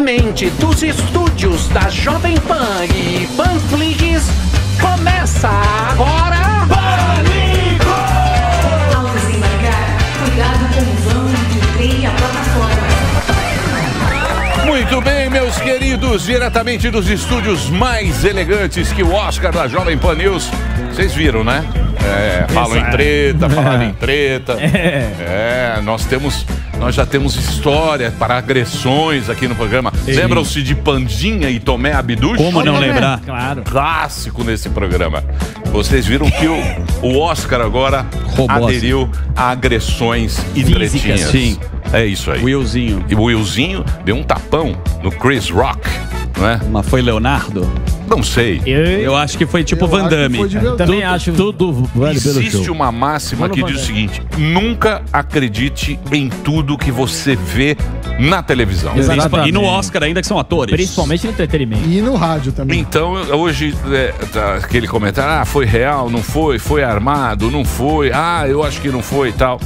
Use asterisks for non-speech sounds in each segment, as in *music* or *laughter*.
Diretamente dos estúdios da Jovem Pan e Panflix, começa agora... Pânico! Ao desembarcar, cuidado com o vão de trem e a plataforma. Muito bem, meus queridos, diretamente dos estúdios mais elegantes que o Oscar da Jovem Pan News. Vocês viram, né? É, falam em treta, falaram *laughs* em treta. É, nós temos, nós já temos história para agressões aqui no programa. Lembram-se de Pandinha e Tomé Abduch? Como não lembrar? Claro. Clássico nesse programa. Vocês viram que o, o Oscar agora aderiu a agressões e Físicas, tretinhas. sim. É isso aí. Willzinho. E o Willzinho deu um tapão no Chris Rock, não é? Mas foi Leonardo? Não sei. Eu, Eu acho que foi tipo Eu Van acho que Damme. também acho. Tudo vale pelo Existe show. uma máxima que diz o seguinte: nunca acredite em tudo que você vê na televisão. Exato. E no Oscar ainda que são atores. Principalmente no entretenimento. E no rádio também. Então, hoje, é, tá aquele comentário, ah, foi real, não foi, foi armado, não foi, ah, eu acho que não foi e tal.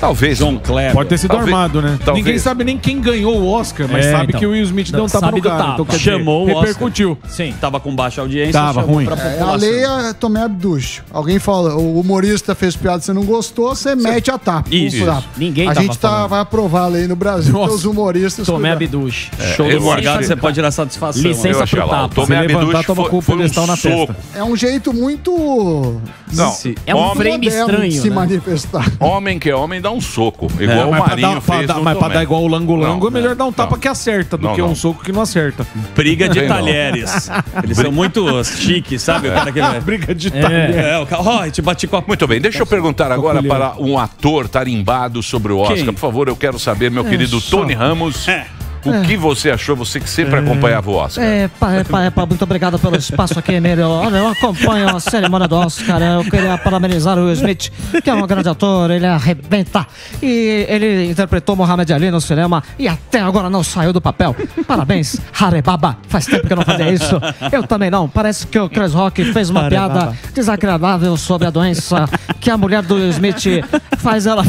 Talvez. John Kleber. Pode ter sido Talvez- armado, né? talvez. Ninguém sabe nem quem ganhou o Oscar, mas É, sabe então. que o Will Smith deu um tapa Sabe no cara. Então, quer dizer, Chamou o Oscar. repercutiu. Sim. Tava com baixa audiência. Tava chamou ruim. É, a lei é Tomé Abduch. Alguém fala, o humorista fez piada, você não gostou, você mete a tapa. Isso. Um tapa. Ninguém A tava gente tá, vai aprovar a lei no Brasil Nossa. os humoristas. Tomé. Abduch. Show eu do Morgado, você pode tirar satisfação. Licença Eu né? pro tapa. Tomé Abduch foi, um soco. É um jeito muito Não, É um homem, frame estranho, se né? manifestar. homem que é homem dá um soco, igual É, o Marinho dar, pra fez dar- mas pra dar igual o Lango-Lango, é Não, melhor dar um tapa não. que acerta do Não, que não. um soco que não acerta. Briga de talheres. *laughs* Eles são muito *laughs* chiques, sabe? O cara que. *laughs* Briga de É. talher. É, o cara. Ó, te bati com a. Muito bem, deixa eu perguntar agora para um ator tarimbado sobre o Oscar. Quem? Por favor, eu quero saber, meu querido só. Tony Ramos, É. o que você achou, você que sempre acompanhava o Oscar? É, pá, é, pá, é, pá, muito obrigado pelo espaço aqui, Emílio. Olha, eu acompanho a cerimônia do Oscar. Eu queria parabenizar o Will Smith, que é um grande ator, ele arrebenta. E ele interpretou Mohamed Ali no cinema e até agora não saiu do papel. Parabéns, Harebaba. Faz tempo que eu não fazia isso. Eu também não. Parece que o Chris Rock fez uma piada desagradável sobre a doença que a mulher do Will Smith faz ela,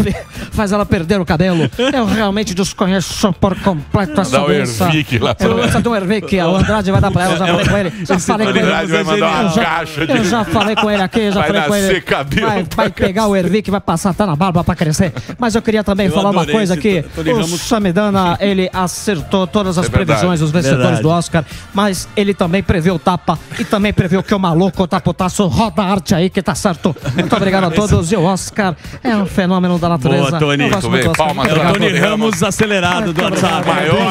faz ela perder o cabelo. Eu realmente desconheço por completo essa Dá o. Ervic lá pra Eu Doença do Ervic, o Andrade vai dar pra ela, já falei com ele. Já falei com ele. Ramos vai mandar uma Eu já- caixa de- Eu já falei com ele aqui, já Vai falei com ele. cabelo Vai, vai pegar o Ervic e vai passar até na barba pra crescer. Mas eu queria também Eu falar uma coisa aqui. O. Samidana, ele acertou todas as É previsões dos vencedores Verdade. do Oscar, mas ele também previu o tapa e também previu que o maluco, o taputaço, roda a arte aí que tá certo. Muito obrigado a todos. E o Oscar é um fenômeno da natureza. Boa, Tony. Eu palmas É. Tony Ramos acelerado do WhatsApp.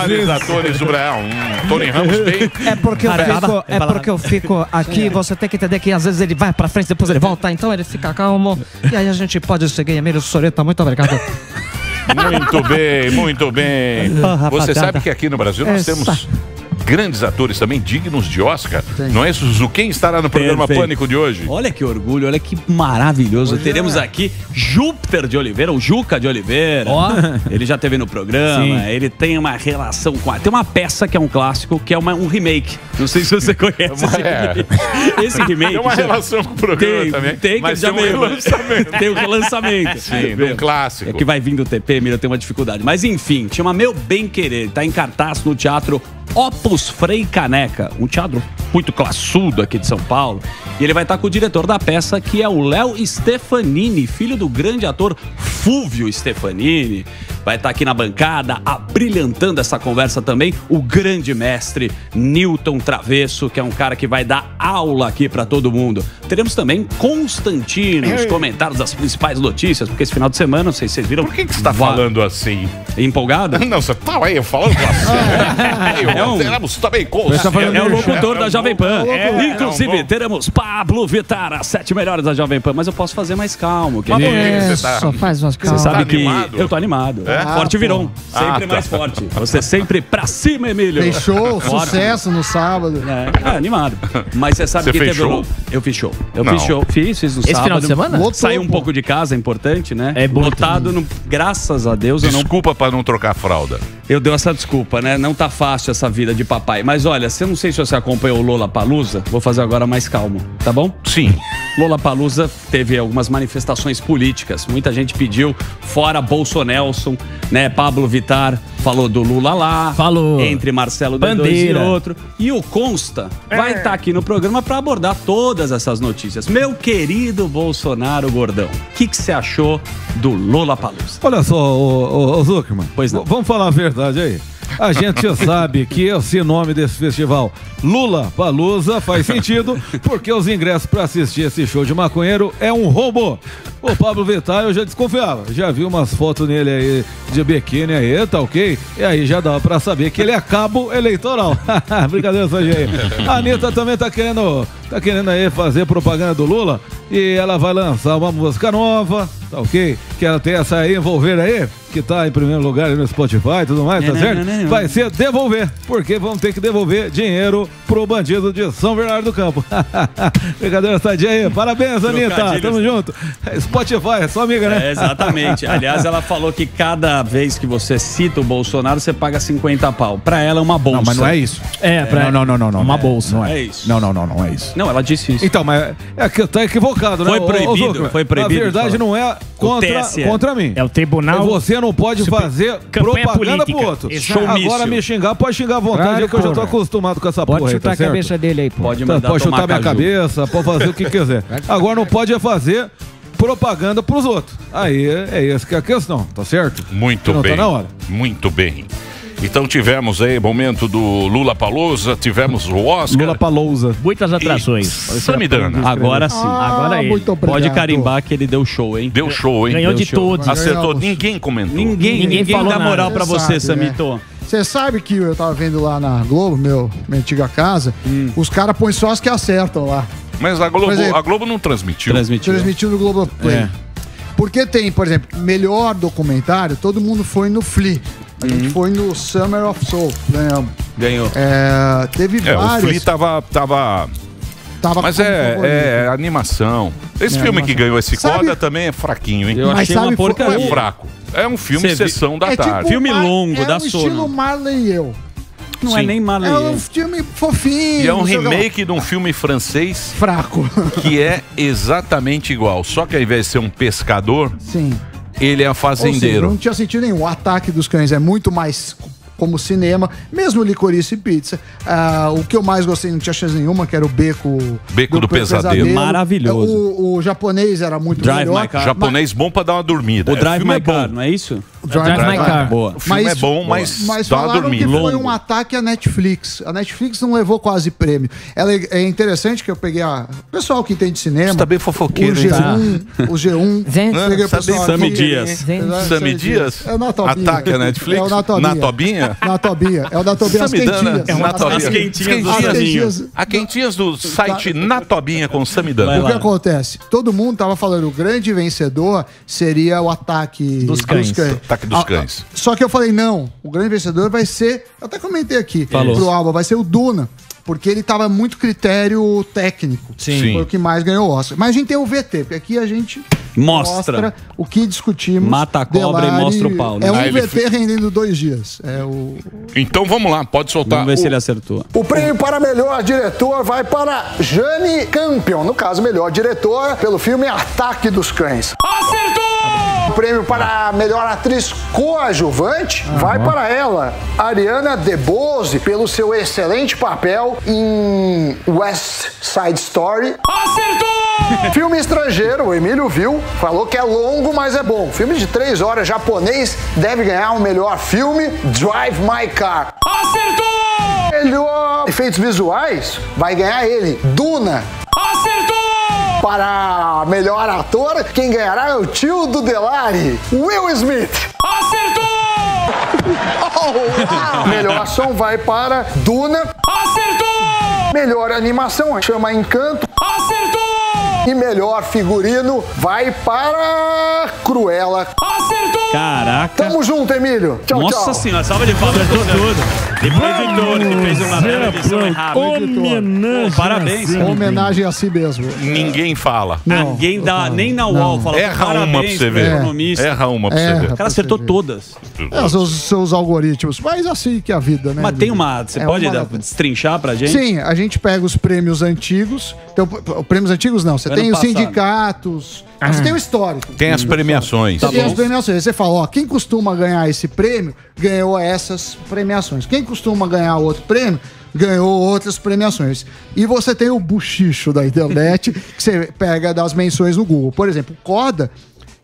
Maiores atores do Brasil. Hum, Tony Ramos tem. É porque, eu fico, é porque eu fico aqui, você tem que entender que às vezes ele vai pra frente, depois ele volta, então ele fica calmo. E aí a gente pode seguir. Emílio Soreta, muito obrigado. Muito bem, muito bem. Você sabe que aqui no Brasil nós Essa. temos grandes atores também dignos de Oscar. Não é, Suzu? Quem estará no programa Perfeito. Pânico de hoje? Olha que orgulho, olha que maravilhoso. Teremos aqui Júpiter de Oliveira, o Juca de Oliveira. Ó. *laughs* Ele já teve no programa, Sim. ele tem uma relação com a. Tem uma peça que é um clássico, que é uma- um remake. Não sei se você *laughs* conhece esse É. remake. Esse remake. Tem uma já- relação com o programa Tem, também. tem que mas já tem um veio. relançamento. Tem o relançamento. Sim, de um clássico. É que vai vindo o TP, Mira, tem uma dificuldade. Mas enfim, chama Meu Bem Querer. Tá em cartaz no teatro Opus Frei Caneca, um teatro muito classudo aqui de São Paulo. E ele vai estar com o diretor da peça, que é o Léo Stefanini, filho do grande ator Fúvio Stefanini. Vai estar aqui na bancada, abrilhantando essa conversa também, o grande mestre Newton Travesso, que é um cara que vai dar aula aqui para todo mundo. Teremos também Constantino, os comentários das principais notícias, porque esse final de semana, não sei se vocês viram. Por que, que você está falando assim? Empolgado? *laughs* Não, você tá aí falando com *laughs* você. É Teremos também com Você tá É o locutor da Jovem Pan. É, Inclusive, é bom- teremos Pablo Vittar, as sete melhores da Jovem Pan. Mas eu posso fazer mais calmo. Que você tá- faz umas Você calma. sabe tá que animado? eu tô animado. É? Forte Ah. Sempre Ah, tá. mais forte. Você sempre pra cima, Emílio. Fechou, sucesso no sábado. É, é, animado. Mas você sabe Você que fez teve. Eu fiz show. Eu Não. fiz show. Fiz, fiz no Esse sábado. final de semana? Lotou, Saí um pô. pouco de casa, é importante, né? É bonito. Lotado, não- graças a Deus, eu não Desculpa para não trocar a fralda. Eu dei essa desculpa, né? Não tá fácil essa vida de papai. Mas olha, se eu não sei se você acompanhou o Lola Palusa, vou fazer agora mais calmo, tá bom? Sim. Lola Palusa teve algumas manifestações políticas. Muita gente pediu fora Bolsonelson, né? Pablo Vittar. falou do Lula lá. Falou. Entre Marcelo D2 e Bandeira. outro. E o Consta vai estar aqui no programa para abordar todas essas notícias. Meu querido Bolsonaro Gordão, o que você achou do Lula Palusa? Olha só, ô, ô, ô Zuckerman. Pois não. v- Vamos falar a verdade aí. A gente sabe que esse nome desse festival, Lula Palusa, faz sentido, porque os ingressos para assistir esse show de maconheiro é um roubo. O Pablo Vittar eu já desconfiava, já vi umas fotos nele aí de biquíni aí, tá ok? E aí já dá pra saber que ele é cabo eleitoral. *laughs* Brincadeira, aí. A Anitta também tá querendo, tá querendo aí fazer propaganda do Lula e ela vai lançar uma música nova, tá ok? Que ela tem essa aí, envolver aí, que tá em primeiro lugar no Spotify e tudo mais, tá certo? Vai ser devolver, porque vão ter que devolver dinheiro pro bandido de São Bernardo do Campo. *laughs* Brincadeira, sadia aí. Parabéns, Anitta. Tamo junto. Spotify, é sua amiga, né? É, exatamente. *laughs* Aliás, ela falou que cada vez que você cita o Bolsonaro, você paga 50 pau. Pra ela é uma bolsa. Não, mas não é isso. É, pra... Não, não, não, não, não. Uma É, bolsa. Não é. É isso. Não, não, não, não é isso. Não, ela disse isso. Então, mas é que tá equivocado, né? Foi proibido, Zuckerman? foi proibido Na verdade, não é contra, contra mim. É o tribunal. Você não pode Super- fazer Campanha propaganda política. pro outro. Exato. Agora me xingar, pode xingar à vontade, Claro, é que eu já tô acostumado com essa Pode porra aí, chutar tá a certo? cabeça dele aí, pô. Pode Tá, mandar pode chutar minha caju. cabeça, pode fazer o que quiser. *laughs* Agora não pode fazer propaganda pros outros. Aí é essa que é a questão, tá certo? Muito Não, tá bem. na hora. Muito bem. Então tivemos aí momento do Lula Palusa, tivemos o Oscar. Lula Palousa. Muitas atrações. Samidana. Agora sim. Ah, Agora ele. muito obrigado. Pode carimbar que ele deu show, hein? Deu show, hein? Ganhou Deu de show. todos. Acertou, Ganhamos. ninguém comentou. Ninguém, Ninguém ninguém, falou dá moral nada. pra Você você, sabe, né? Samito. Você sabe que eu tava vendo lá na Globo, meu, minha antiga casa, Hum. os caras põem só as que acertam lá. Mas a Globo, exemplo, a Globo não transmitiu. Transmitiu. Transmitindo no Globoplay. É. Porque tem, por exemplo, melhor documentário, todo mundo foi no Flea. A gente Uhum. foi no Summer of Soul, ganhamos. Ganhou. É, teve É, o vários. Flea tava. tava... tava Mas é, é animação. Esse É, filme que animação. ganhou esse Sabe- coda também é fraquinho, hein? Eu Mas achei sabe, uma porcaria. É fraco. É um filme vi- sessão da É tipo tarde. Filme Mar- longo, é dá um sono. estilo Marley e eu. Não é Sim. nem É Marley. um filme fofinho. E é um remake de um filme francês Fraco. *laughs* que é exatamente igual. Só que ao invés de ser um pescador, Sim. ele é Ou seja, fazendeiro. não tinha sentido nenhum. O ataque dos cães é muito mais como cinema, mesmo licorice e pizza. Ah, o que eu mais gostei, não tinha chance nenhuma, que era o beco... Beco do Pe- Pesadelo. Maravilhoso. O, o japonês era muito Drive melhor. My Car. Japonês bom pra dar uma dormida. O É, Drive filme My é bom. Car, não é isso? Drive, Drive My Car. Boa. O filme é bom, mas, Mas dá falaram que dormida. foi um ataque à Netflix. A Netflix não levou quase prêmio. Ela é, é interessante que eu peguei a... O pessoal que entende cinema... Você tá bem fofoqueiro, O hein? G1, o G1... *laughs* Gente, peguei o Sabe pessoal Sammy aqui- Dias. gente. Sammy Dias? É o na Tobinha. Ataque a Netflix? *laughs* É o na Tobinha. Na Tobinha? Na Tobinha. É o da Tobinha, as Samidana. quentinhas. Na As Tobinha. As quentinhas do As Zezinho. quentinhas. A quentinhas do site Na Tobinha com Samidana. O que acontece? Todo mundo tava falando, o grande vencedor seria o ataque Dos cães. Ataque dos Ah, ah, cães. Só que eu falei, não, o grande vencedor vai ser, eu até comentei aqui, Falou. pro Alba, vai ser o Duna. Porque ele tava muito critério técnico. Sim. Foi o que mais ganhou o Oscar. Mas a gente tem o VT, porque aqui a gente Mostra. o que discutimos. Mata a cobra e mostra o pau, né? É um Ah, VT rendendo dois dias. É o... Então vamos lá, pode soltar. Vamos ver o- se ele acertou. O prêmio para melhor diretor vai para Jane Campion, no caso, melhor diretor pelo filme Ataque dos Cães. Acertou! O prêmio para melhor atriz coadjuvante vai para ela, Ariana DeBose, pelo seu excelente papel em West Side Story. Acertou! *laughs* Filme estrangeiro, o Emílio viu, falou que é longo, mas é bom. Filme de três horas japonês deve ganhar o melhor filme, Drive My Car. Acertou! Melhor efeitos visuais vai ganhar ele, Duna. Para melhor ator, quem ganhará é o tio do Delari, Will Smith. Acertou! Oh, melhor ação vai para Duna. Acertou! Melhor animação chama Encanto. Acertou! E melhor figurino vai para Cruella. Acertou! Caraca. Tamo junto, Emílio. Tchau, Nossa tchau. senhora, salva de palmas pra tudo. E pro editor que fez uma bela edição errada. Homenagem. Pô, parabéns. Homenagem a si mesmo. Ninguém fala. Não. Ninguém dá, nem na UOL fala Erra uma pra parabéns você ver. economista. Erra uma pra Erra. você ver. O cara acertou todas. É, os seus, seus algoritmos. Mas assim que é a vida, né? Mas tem uma. Você É pode uma- destrinchar pra gente? Sim, a gente pega os prêmios antigos. Então, prêmios antigos não. Você Ano tem os sindicatos. Você tem o histórico. Tem as premiações. Você tem bom. as premiações. Você fala, ó, quem costuma ganhar esse prêmio ganhou essas premiações. Quem costuma ganhar outro prêmio ganhou outras premiações. E você tem o buchicho da internet *laughs* que você pega das menções no Google. Por exemplo, Coda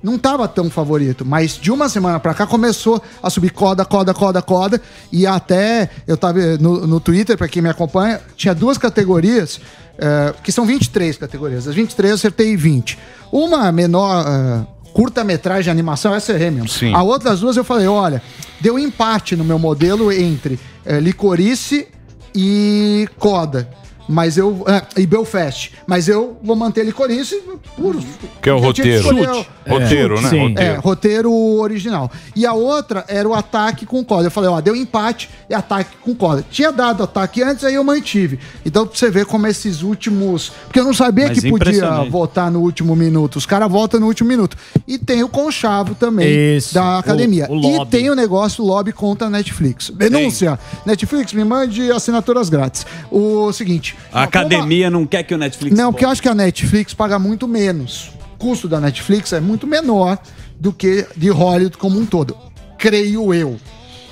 não estava tão favorito, mas de uma semana pra cá começou a subir coda, coda, coda, coda, e até eu tava no, no Twitter, pra quem me acompanha, tinha duas categorias, eh, que são 23 categorias. Das 23 eu acertei 20. Uma menor, eh, curta-metragem de animação, essa errei mesmo. Sim. A outra das duas eu falei, olha, deu empate no meu modelo entre eh, licorice e coda. Mas eu. ah, e Belfast. Mas eu vou manter licorice por. Que é o roteiro. escolher Chute. Roteiro, né? Sim. Roteiro. É, roteiro original. E a outra era o ataque com coda. Eu falei, ó, deu empate e ataque com coda. Tinha dado ataque antes, aí eu mantive. Então, pra você ver como esses últimos. Porque eu não sabia Mas que podia votar no último minuto. Os caras votam no último minuto. E tem o conchavo também Isso. da academia. O- o e tem o negócio lobby contra a Netflix. Denúncia. Netflix, me mande assinaturas grátis. O seguinte. A academia não quer que o Netflix. Não, porque eu acho que a Netflix paga muito menos. O custo da Netflix é muito menor do que de Hollywood como um todo. Creio eu.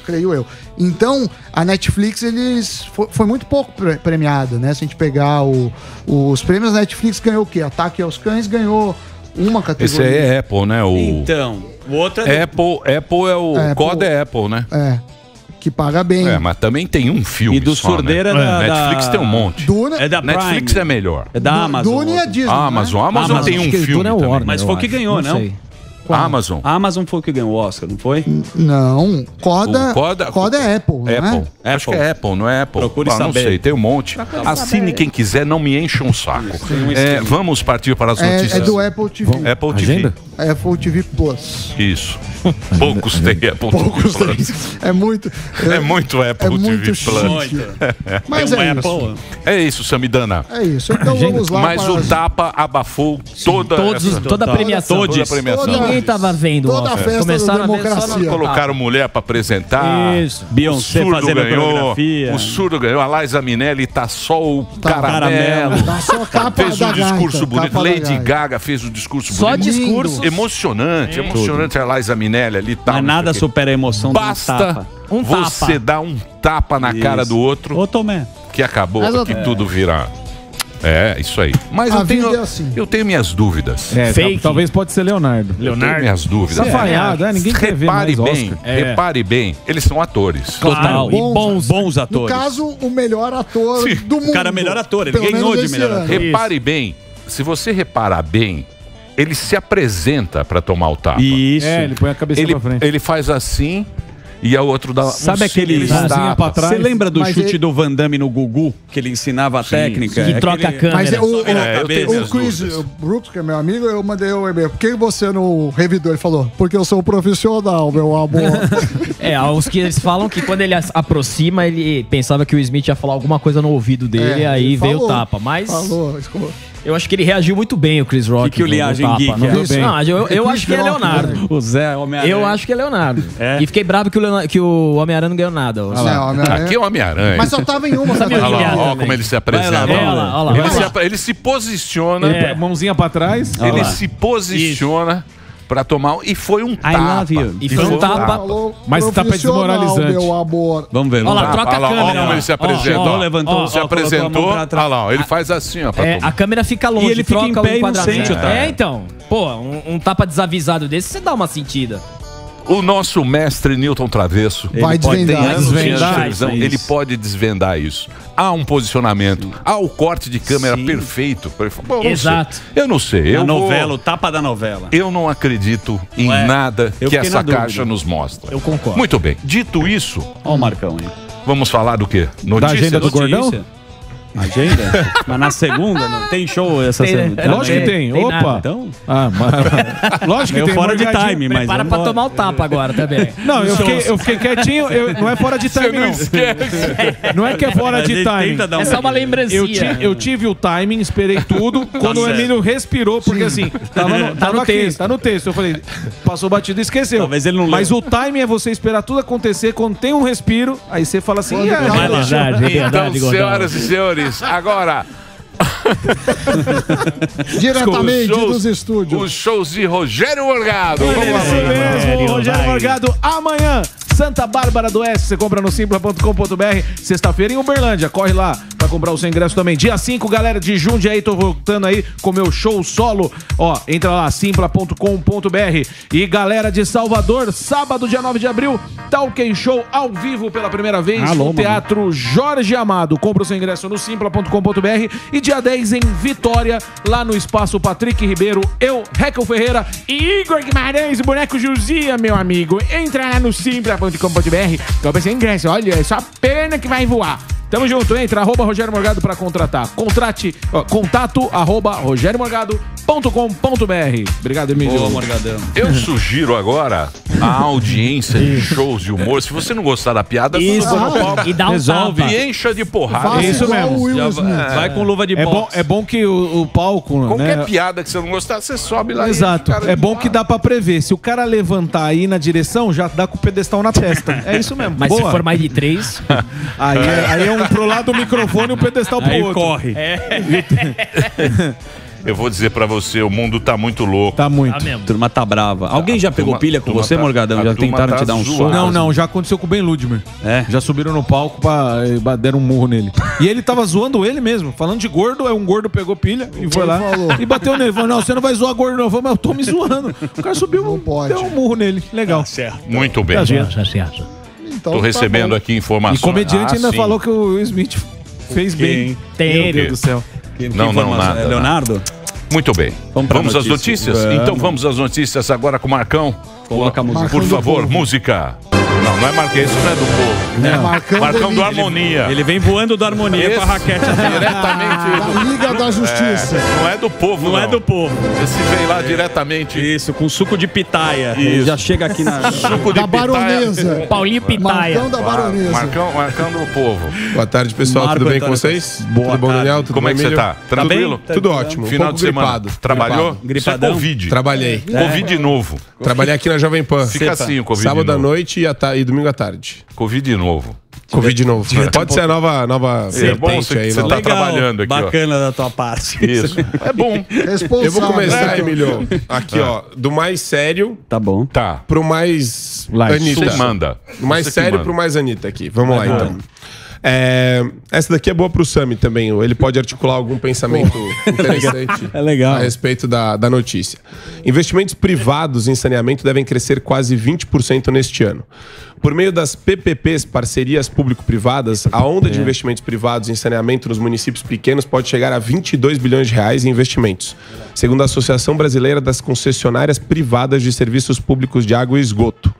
Creio eu. Então, a Netflix, eles. Foi, foi muito pouco pre- premiada, né? Se a gente pegar o- os prêmios, a Netflix ganhou o quê? Ataque aos Cães ganhou uma Esse categoria. aí é Apple, né? O... Então, o outro é. Apple, Apple é o. Apple. Coda é Apple, né? É. Que paga bem. É, mas também tem um filme. E do só, Surdeira né? da- Netflix da- tem um monte. Duna, É da Netflix Prime. é melhor. É da Amazon. Duna e a. Disney. A né? Amazon. A Amazon Amazon, tem um filme é o também. Warner, Mas foi o que ganhou, não? sei. Qual? Amazon. A Amazon foi o que ganhou o Oscar, não foi? Não. Coda, O Coda- Coda é Apple, Apple. né? Acho que é Apple, não é Apple. Procure Ah, não saber. sei, tem um monte. Assine quem quiser, não me encha um saco. um É, vamos partir para as É, notícias. é do Apple TV. Apple TV. Agenda? Apple TV Plus. Isso. *laughs* Poucos têm Apple Poucos TV tem. Plus. É muito. É muito Apple É muito TV Plus. chique. *laughs* Mas um é Apple. isso. É isso, Samidana. É isso. Então vamos lá. Mas para o as- tapa abafou toda Todos, essa- toda a premiação. toda a premiação. Toda- Ninguém tava vendo Toda a festa Começaram da só democracia. Colocaram mulher pra apresentar. Isso. Beyoncé o surdo ganhou. O surdo ganhou. A Liza Minelli tá só o caramelo. caramelo. Tá só a capa fez da um discurso gaita, bonito. capa Lady. Gaga fez um discurso Só bonito. discursos. Emocionante, emocionante a Liza Minelli ali. Tal, Mas nada supera a emoção do Basta tapa. Um você tapa. dar um tapa na cara Isso. do outro Ô, Tomé. que acabou, Mas que tudo vira. É, isso aí. Mas A eu tenho, é assim. eu tenho minhas dúvidas. É, Fake. tal- talvez pode ser Leonardo. Eu tenho minhas dúvidas. Safaiado, é, ninguém quer ver Repare mais bem, Oscar. repare bem, eles são atores. Total. E Bons- bons, bons No atores. caso, o melhor ator Sim. do mundo. O cara é melhor ator, ele Pelo ganhou de melhor ano. ator. Repare bem, se você reparar bem, ele se apresenta para tomar o tapa. Isso. É, ele põe a cabeça Ele, pra frente. ele faz assim e a outro dá Sabe um aquele pra trás? Você lembra do Mas chute ele- do Van Damme no Gugu? Que ele ensinava a técnica? Que É troca a aquele- câmera. Mas é, o, o, É, tenho o minhas Chris. Brooks, que é meu amigo, eu mandei o e-mail. Por que você não revidou? Ele falou, porque eu sou profissional, meu amor. *laughs* É, há uns que eles falam que quando ele aproxima, ele pensava que o Smith ia falar alguma coisa no ouvido dele, É, aí veio o tapa. Mas falou, escolhou. Eu acho que ele reagiu muito bem, o Chris Rock. Que que o Liagem tapa. Geek Não, é? não, eu, eu acho que é Rock, Leonardo. né? O Zé Homem-Aranha. Eu acho que é Leonardo. É? E fiquei bravo que o, Leonardo- que o Homem-Aranha não ganhou nada. Aqui é o Homem-Aranha. Mas só tava em uma. Olha lá, ó, como ele se Vai apresenta. lá, olha lá, olha lá, ele, vai se, ele se posiciona. É. Mãozinha pra trás. Ele se posiciona pra tomar. E foi um tapa. love you. E foi um tapa. Falou, Mas tapa é profissional, desmoralizante. Meu amor. Vamos ver. Olha lá, troca a Olha lá, câmera. Olha como ele se. Ó, ó. levantou, se ó, apresentou. Olha lá, ele faz assim, ó. É, a câmera fica longe, E ele fica troca em pé o e não quadradinho. sente o tapa. É, então. Pô, um, um tapa desavisado desse, você dá uma sentida. O nosso mestre Newton Travesso Vai desvendar. anos de Desvendar televisão, isso. ele pode desvendar isso. Há um posicionamento, há o corte de câmera Sim. perfeito. Bom, eu não Exato. sei. Eu não sei. A Eu, vou- novela, o tapa da novela. eu não acredito em Ué, nada que essa na dúvida. caixa nos mostra. Eu concordo. Muito bem. Dito isso, Olha o Marcão aí. vamos falar do quê? Da agenda do Notícias? Gordão? Agenda? Mas na segunda não tem show essa Tem, semana. é, Lógico que tem. tem Opa. nada. Então, Ah, mas... *laughs* Lógico que tem. fora de time, mas vamos pra tomar o tapa agora também. Não, eu fiquei, eu fiquei quietinho. eu- não é fora de time, não. Não é que é fora de dar um- É só uma lembrancinha. Eu, ti- eu tive o timing, esperei tudo. Quando o. Emílio respirou, porque assim, tava no, *laughs* Tá tava no aqui, texto. tá no texto. Eu falei, passou batido e esqueceu. Talvez ele não Mas leu. o timing é você esperar tudo acontecer. Quando tem um respiro, aí você fala assim, Quando "Ih, tem é, verdade, é Então, verdade, senhoras e senhores, agora *laughs* Diretamente shows- dos estúdios. Os shows de Rogério Morgado. Vamos lá. Isso mesmo, Rogério Morgado, amanhã. Santa Bárbara do Oeste, você compra no simpla.com.br. Sexta-feira em Uberlândia, corre lá pra comprar o seu ingresso também. Dia 5, galera de Jundiaí, tô voltando aí com meu show solo. Ó, entra lá, simpla.com.br. E galera de Salvador, sábado, dia 9 de abril, Talking Show ao vivo pela primeira vez Alô, no mano. Teatro Jorge Amado. Compra o seu ingresso no simpla.com.br. E dia 10 em Vitória, lá no espaço Patrick Ribeiro, eu, Recal Ferreira e Igor Guimarães, boneco Juzia, meu amigo. Entra lá no simpla.com.br, compra seu ingresso. Olha, é só pena que vai voar. Tamo junto, entra, arroba Rogério Morgado pra contratar. Contrate, ó, contato, arroba rogeriomorgado.com.br. Obrigado, Emílio. Boa, Morgadão. Eu sugiro agora a audiência de shows de humor. Se você não gostar da piada, Isso. E dá um Resolve. tapa. e encha de porrada. Faça isso igual mesmo. o Will Já Smith. vai, vai com luva de É bom, boxe. é bom que o, o palco, Qualquer né? piada que você não gostar, você sobe lá. e Exato. cara É bom que dá pra prever. Se o cara levantar aí na direção, já dá com o pedestal na testa. É isso mesmo. Mas Boa. se for mais de três, *laughs* Aí, é, aí é um pro lado do microfone e o pedestal pro Aí outro. corre. *laughs* Eu vou dizer pra você, o mundo tá muito louco. Tá muito. tá mesmo. Turma tá brava. Alguém já pegou turma- pilha com turma você, tá- Morgadão? a Já turma tentaram tá te dar um zoada. soco? Não, não, já aconteceu com o Ben Ludmer. É? Já subiram no palco pra eh, ba- deram um murro nele. E ele tava zoando ele mesmo, falando de gordo, aí um gordo pegou pilha e foi lá falou. e bateu nele. Falou: Não, você não vai zoar gordo, não. Eu falei, mas eu tô me zoando. O cara subiu, Não pode. deu um murro nele. Legal. Muito bem. Tá certo. Então, Tô tá recebendo bom. aqui E informações. comediante Ah, ainda sim. falou que o Will Smith fez bem. Tem. Meu Deus do céu. Que- que Não, não, informação? nada, É Leonardo? Muito bem. Vamos Vamos, pra às notícia. notícias? Vamos. Então vamos às notícias agora com o Marcão. Coloca a música. Por favor, música. Não, não é Marquês, isso não é do povo. É Marcão, Marcão do. Harmonia. Ele vem voando do harmonia com a raquete. Diretamente. Da Liga da Justiça. Não é do povo, Não é do povo. Esse vem lá diretamente. Isso, com suco de pitaia. Ele Isso. já chega aqui na. *laughs* Suco de Da pitaia. baronesa. Paulinho Pitaia. Marcão da baronesa. Marcão, Marcão do povo. Boa tarde, pessoal. Marco Tudo bem com vocês? Boa Tudo bom, tarde. Daniel? Tudo Como bom, é que você tá? Tranquilo? Tudo, tudo ótimo. Final um pouco de semana. gripado. Trabalhou? Gripado. Gripadão? É Covid. Trabalhei. Covid novo. Trabalhei aqui na Jovem Pan. Fica assim o Covid Sábado à noite e, ta- e domingo à tarde. Covid novo. Covid novo. *laughs* Pode ser a nova, nova É bom você- aí. você tá trabalhando aqui, ó. Bacana da tua parte. Isso. É bom. Responsável. Eu vou começar, né? Emílio, aqui, ó, do mais sério Tá bom. Tá. pro mais Light. Anitta. Você manda. Do mais Você sério manda. pro mais Anitta aqui. Vamos lá, então. É, essa daqui é boa pro Sami também. Ele pode articular algum pensamento *laughs* interessante É legal. a respeito da, da notícia. Investimentos privados em saneamento devem crescer quase 20% neste ano. Por meio das PPPs, parcerias público-privadas, a onda de investimentos privados em saneamento nos municípios pequenos pode chegar a 22 bilhões de reais em investimentos, segundo a Associação Brasileira das Concessionárias Privadas de Serviços Públicos de Água e Esgoto.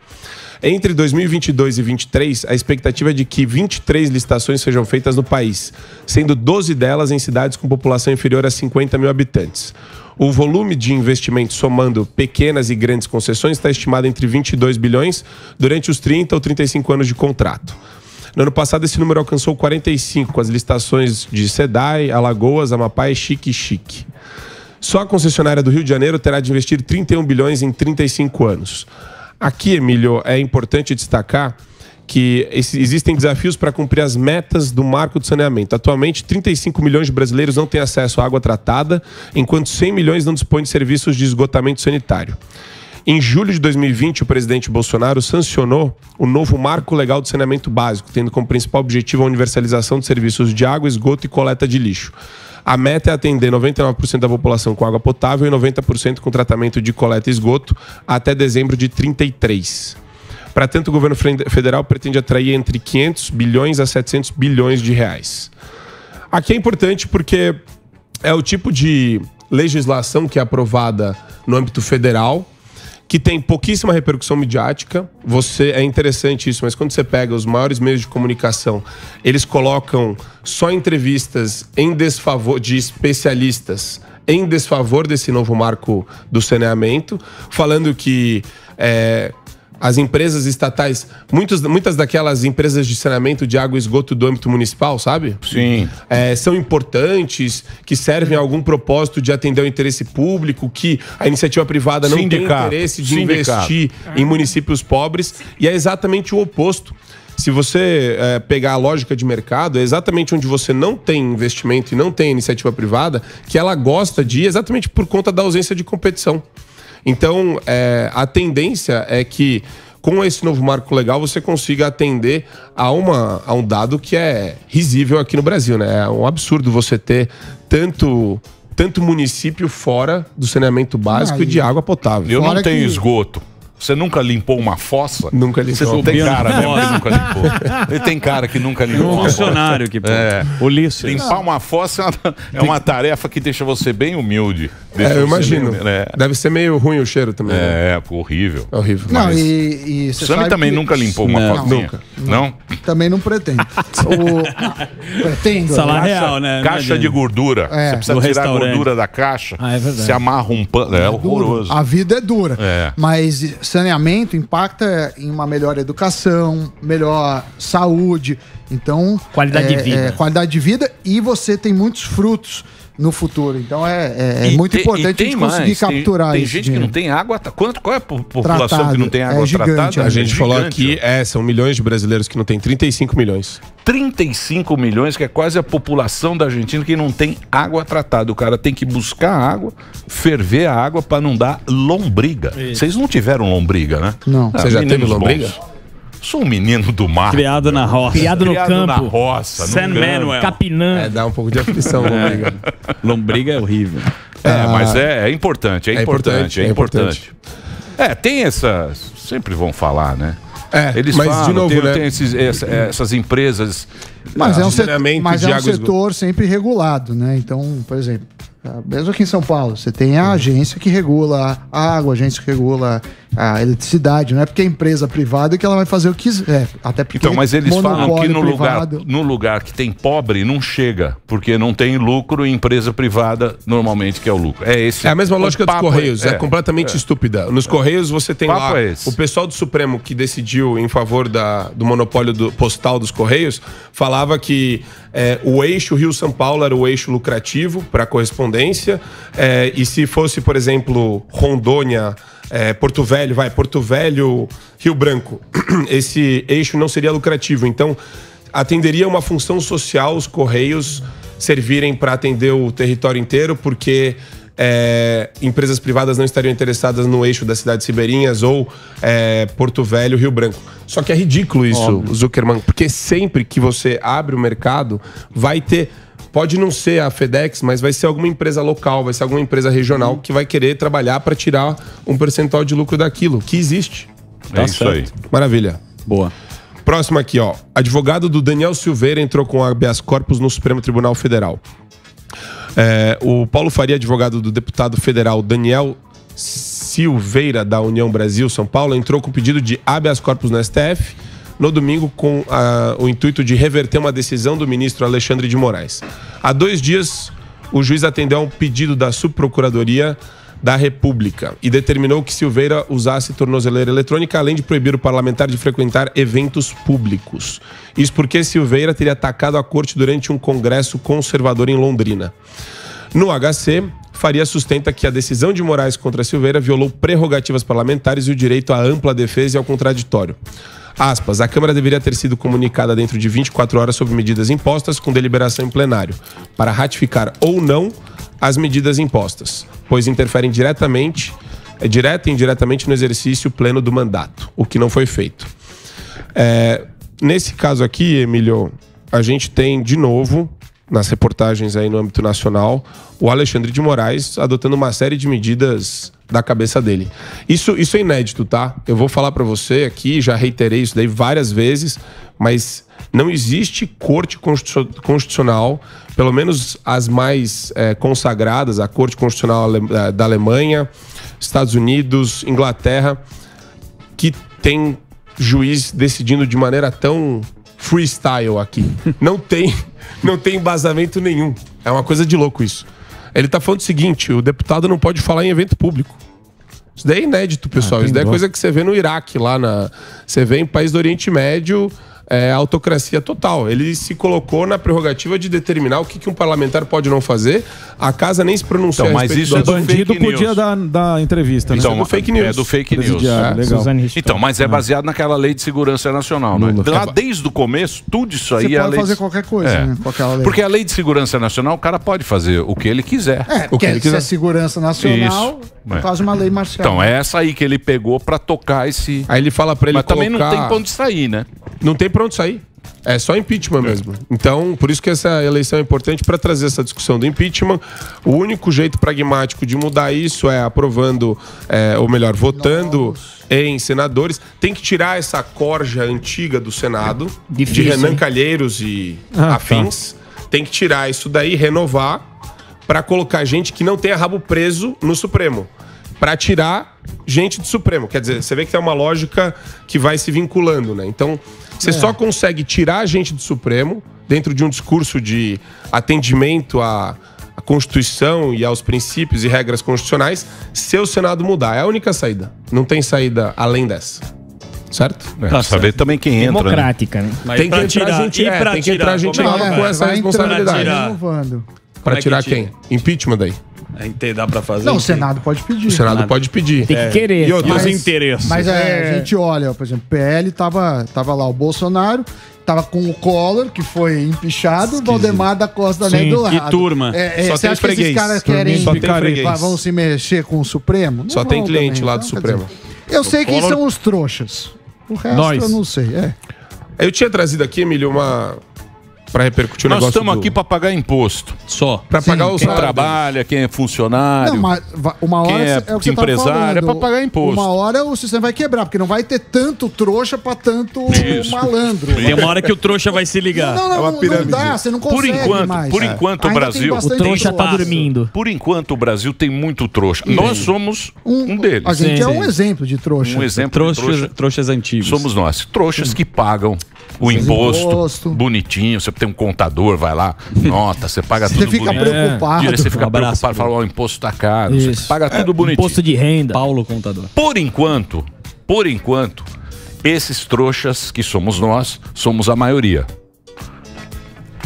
Entre 2022 e 2023, a expectativa é de que 23 licitações sejam feitas no país, sendo 12 delas em cidades com população inferior a 50 mil habitantes. O volume de investimento somando pequenas e grandes concessões está estimado entre 22 bilhões durante os 30 ou 35 anos de contrato. No ano passado, esse número alcançou 45, com as licitações de Sedai, Alagoas, Amapá e Chique Chique. Só a concessionária do Rio de Janeiro terá de investir 31 bilhões em 35 anos. Aqui, Emílio, é importante destacar que existem desafios para cumprir as metas do marco de saneamento. Atualmente, 35 milhões de brasileiros não têm acesso à água tratada, enquanto 100 milhões não dispõem de serviços de esgotamento sanitário. Em julho de 2020, o presidente Bolsonaro sancionou o novo Marco Legal de Saneamento Básico, tendo como principal objetivo a universalização de serviços de água, esgoto e coleta de lixo. A meta é atender 99% da população com água potável e 90% com tratamento de coleta e esgoto até dezembro de 33. Para tanto, o governo federal pretende atrair entre 500 bilhões a 700 bilhões de reais. Aqui é importante porque é o tipo de legislação que é aprovada no âmbito federal, que tem pouquíssima repercussão midiática. Você é interessante isso, mas quando você pega os maiores meios de comunicação, eles colocam só entrevistas em desfavor de especialistas em desfavor desse novo marco do saneamento, falando que é, as empresas estatais, muitos, muitas daquelas empresas de saneamento de água e esgoto do âmbito municipal, sabe? Sim. É, são importantes, que servem a algum propósito de atender o interesse público, que a iniciativa privada não Sindicato. tem interesse de Sindicato. investir em municípios pobres, e é exatamente o oposto. Se você é, pegar a lógica de mercado, é exatamente onde você não tem investimento e não tem iniciativa privada, que ela gosta de ir exatamente por conta da ausência de competição. Então, é, a tendência é que com esse novo marco legal você consiga atender a, uma, a um dado que é risível aqui no Brasil, né? É um absurdo você ter tanto, tanto município fora do saneamento básico e de água potável. Eu não tenho esgoto. Você nunca limpou uma fossa? Nunca limpou. Você não tem cara mesmo que fossa. nunca limpou. *laughs* Ele tem cara que nunca limpou. Um funcionário fossa. que- É. Ulisses. Limpar uma fossa é uma, é uma tarefa que deixa você bem humilde. Deixa É, eu imagino. bem- é. Deve ser meio ruim o cheiro também. né? É, pô, horrível. É horrível. Não, Mas- e, e sabe também que- nunca limpou uma Não, fossinha? nunca. Não? Também não pretendo. *laughs* O... Pretendo. Caixa, né? caixa de gordura. É. Você precisa Do tirar a gordura da caixa. Ah, é verdade. Você amarra um pano. É horroroso. A vida é dura. É. Mas saneamento impacta em uma melhor educação, melhor saúde. Então. Qualidade de é- vida. é, qualidade de vida e você tem muitos frutos no futuro. Então é, é- é muito tem- importante a tem gente conseguir mais, tem- capturar Tem, esse gente que dinheiro. não tem água. Quanto, qual é a po- população Tratado. que não tem É água gigante, tratada? é A gente falou gigante, aqui, é, são milhões de brasileiros que não tem 35 milhões. 35 milhões, que é quase a população da Argentina que não tem água tratada. O cara tem que buscar água, ferver a água para não dar lombriga. Vocês não tiveram lombriga, né? Não. Ah, Você já meninos teve lombriga? bons. Sou um menino do mar. Criado na roça. Criado no campo. na roça, San. Manuel. Capinã. É, dá um pouco de aflição, lombriga. Lombriga é horrível. É, mas é, é importante, é, É importante, importante, é é importante. É, tem essas. Sempre vão falar, né? É, Eles mas falam, de novo, tem, né? tem esses- essa- essas empresas. Mas, é um, de setor, mas é um setor sempre regulado, né? Então, por exemplo, ah, mesmo aqui em São Paulo, você tem a agência que regula a água, a agência que regula a eletricidade, não é porque é empresa privada que ela vai fazer o que quiser. Até porque Então, mas eles falam que no lugar, no lugar que tem pobre não chega, porque não tem lucro e empresa privada normalmente que é o lucro. É esse. É a mesma lógica dos papo Correios, é, completamente estúpida. Nos Correios você tem lá é o pessoal do Supremo que decidiu em favor da- do monopólio do postal dos Correios, falava que é, o eixo Rio-São Paulo era o eixo lucrativo para correspondência, é, e se fosse, por exemplo, Rondônia, é, Porto Velho, vai, Porto Velho, Rio Branco, *clears throat* esse eixo não seria lucrativo. Então, atenderia uma função social os Correios servirem para atender o território inteiro, porque é, empresas privadas não estariam interessadas no eixo da cidade de Ribeirinhas ou é, Porto Velho, Rio Branco. Só que é ridículo isso, Óbvio. Zuckerman, porque sempre que você abre o mercado, vai ter. Pode não ser a FedEx, mas vai ser alguma empresa local, vai ser alguma empresa regional que vai querer trabalhar para tirar um percentual de lucro daquilo, que existe. É isso aí. Maravilha. Boa. Próximo aqui, ó. Advogado do Daniel Silveira entrou com habeas corpus no Supremo Tribunal Federal. É, o Paulo Faria, advogado do deputado federal Daniel Silveira, da União Brasil São Paulo, entrou com pedido de habeas corpus no STF no domingo com ah, o intuito de reverter uma decisão do ministro Alexandre de Moraes. Há dois dias, o juiz atendeu a um pedido da Subprocuradoria da República e determinou que Silveira usasse tornozeleira eletrônica, além de proibir o parlamentar de frequentar eventos públicos. Isso porque Silveira teria atacado a corte durante um congresso conservador em Londrina. No HC, Faria sustenta que a decisão de Moraes contra Silveira violou prerrogativas parlamentares e o direito à ampla defesa e ao contraditório. Aspas, a Câmara deveria ter sido comunicada dentro de 24 horas sobre medidas impostas com deliberação em plenário, para ratificar ou não as medidas impostas, pois interferem diretamente, é, direta e indiretamente no exercício pleno do mandato, o que não foi feito. É, nesse caso aqui, Emílio, a gente tem de novo, nas reportagens aí no âmbito nacional, o Alexandre de Moraes adotando uma série de medidas da cabeça dele. Isso, isso é inédito, tá? Eu vou falar pra você aqui, já reiterei isso daí várias vezes, mas não existe corte constitu- constitucional, pelo menos as mais eh, consagradas, a Corte Constitucional eh, da Alemanha, Estados Unidos, Inglaterra, que tem juiz decidindo de maneira tão freestyle aqui. Não tem, não tem embasamento nenhum. É uma coisa de louco isso. Ele tá falando o seguinte: o deputado não pode falar em evento público. Isso daí é inédito, pessoal. Ah, isso daí é coisa que você vê no Iraque, lá na. Você vê em país do Oriente Médio, é, autocracia total. Ele se colocou na prerrogativa de determinar o que, que um parlamentar pode não fazer. A casa nem se pronunciou Então, a mas respeito isso é do Bandido podia dar, dar entrevista, né? Então, é do fake news. É do fake news. Presidiário, legal. Então, mas é baseado naquela lei de segurança nacional, né? Lá desde o começo, tudo isso aí Você é a pode lei fazer de... qualquer coisa, É. né? Porque a lei de segurança nacional, o cara pode fazer o que ele quiser. É, o que ele se quiser. é segurança nacional, Isso. É. faz uma lei marcial. Então, é essa aí que ele pegou pra tocar esse. Aí ele fala pra ele Mas também não colocar- tem pra onde sair, né? Não tem pra onde sair. É só impeachment mesmo. Então, por isso que essa eleição é importante para trazer essa discussão do impeachment. O único jeito pragmático de mudar isso é aprovando, é, ou melhor, votando em senadores. Tem que tirar essa corja antiga do Senado, de Difícil, Renan hein? Calheiros e Ah, tá. afins. Tem que tirar isso daí, renovar, para colocar gente que não tenha rabo preso no Supremo. Para tirar gente do Supremo. Quer dizer, você vê que tem uma lógica que vai se vinculando, né? Então, você só consegue tirar a gente do Supremo dentro de um discurso de atendimento à, à Constituição e aos princípios e regras constitucionais se o Senado mudar. É a única saída. Não tem saída além dessa. Certo? É, saber também quem entra. né? Democrática, né? Mas Tem que tirar- gente, é, tem que entrar tirar, gente é nova que com vai? essa responsabilidade. tirar? Como é que tirar tira? quem? Impeachment daí. É, ente- dá pra fazer. Não, o Senado pode pedir. O Senado pode pedir. Tem que querer. E outra, E os Mas- interesses. Mas é, a gente olha, por exemplo, PL tava, tava lá o Bolsonaro, tava com o Collor, que foi empichado, o Valdemar da Costa Sim, Neto do lado. que turma. É, é, Só você tem acha que esses freguês. caras querem só tem freguês. vão se mexer com o Supremo? Não Só tem cliente também, lá do então, quer Supremo. dizer, eu sei quem Collor- são os trouxas. O resto Nós. eu não sei. É. Eu tinha trazido aqui, Emílio, uma. Pra repercutir o Nós negócio. estamos do- aqui pra pagar imposto. Só. Sim, pagar o Quem trabalha, quem é funcionário. Não, mas uma hora Quem é é, o que você tá empresário, é pra pagar imposto. Uma hora o sistema vai quebrar, porque não vai ter tanto trouxa pra tanto Isso. malandro. Tem uma hora que o trouxa vai se ligar. Não, não, É não, dá, você não Por consegue enquanto, mais. por É. enquanto o Brasil- O trouxa tá espaço. dormindo. Por enquanto, o Brasil tem muito trouxa. Nós somos um, deles. A gente Sim, é sim. um exemplo de trouxa. Um exemplo de trouxa. trouxas antigos. Somos nós. Trouxas que pagam o imposto, imposto. bonitinho. Você tem um contador, vai lá, nota, você paga *laughs* Você tudo fica bonitinho. preocupado. Dire- Você fica Um abraço, preocupado, fala, ó, o imposto tá caro. Isso. Você paga tudo bonitinho. Imposto de renda. Paulo Contador. Por enquanto, por enquanto, esses trouxas que somos nós, somos a maioria.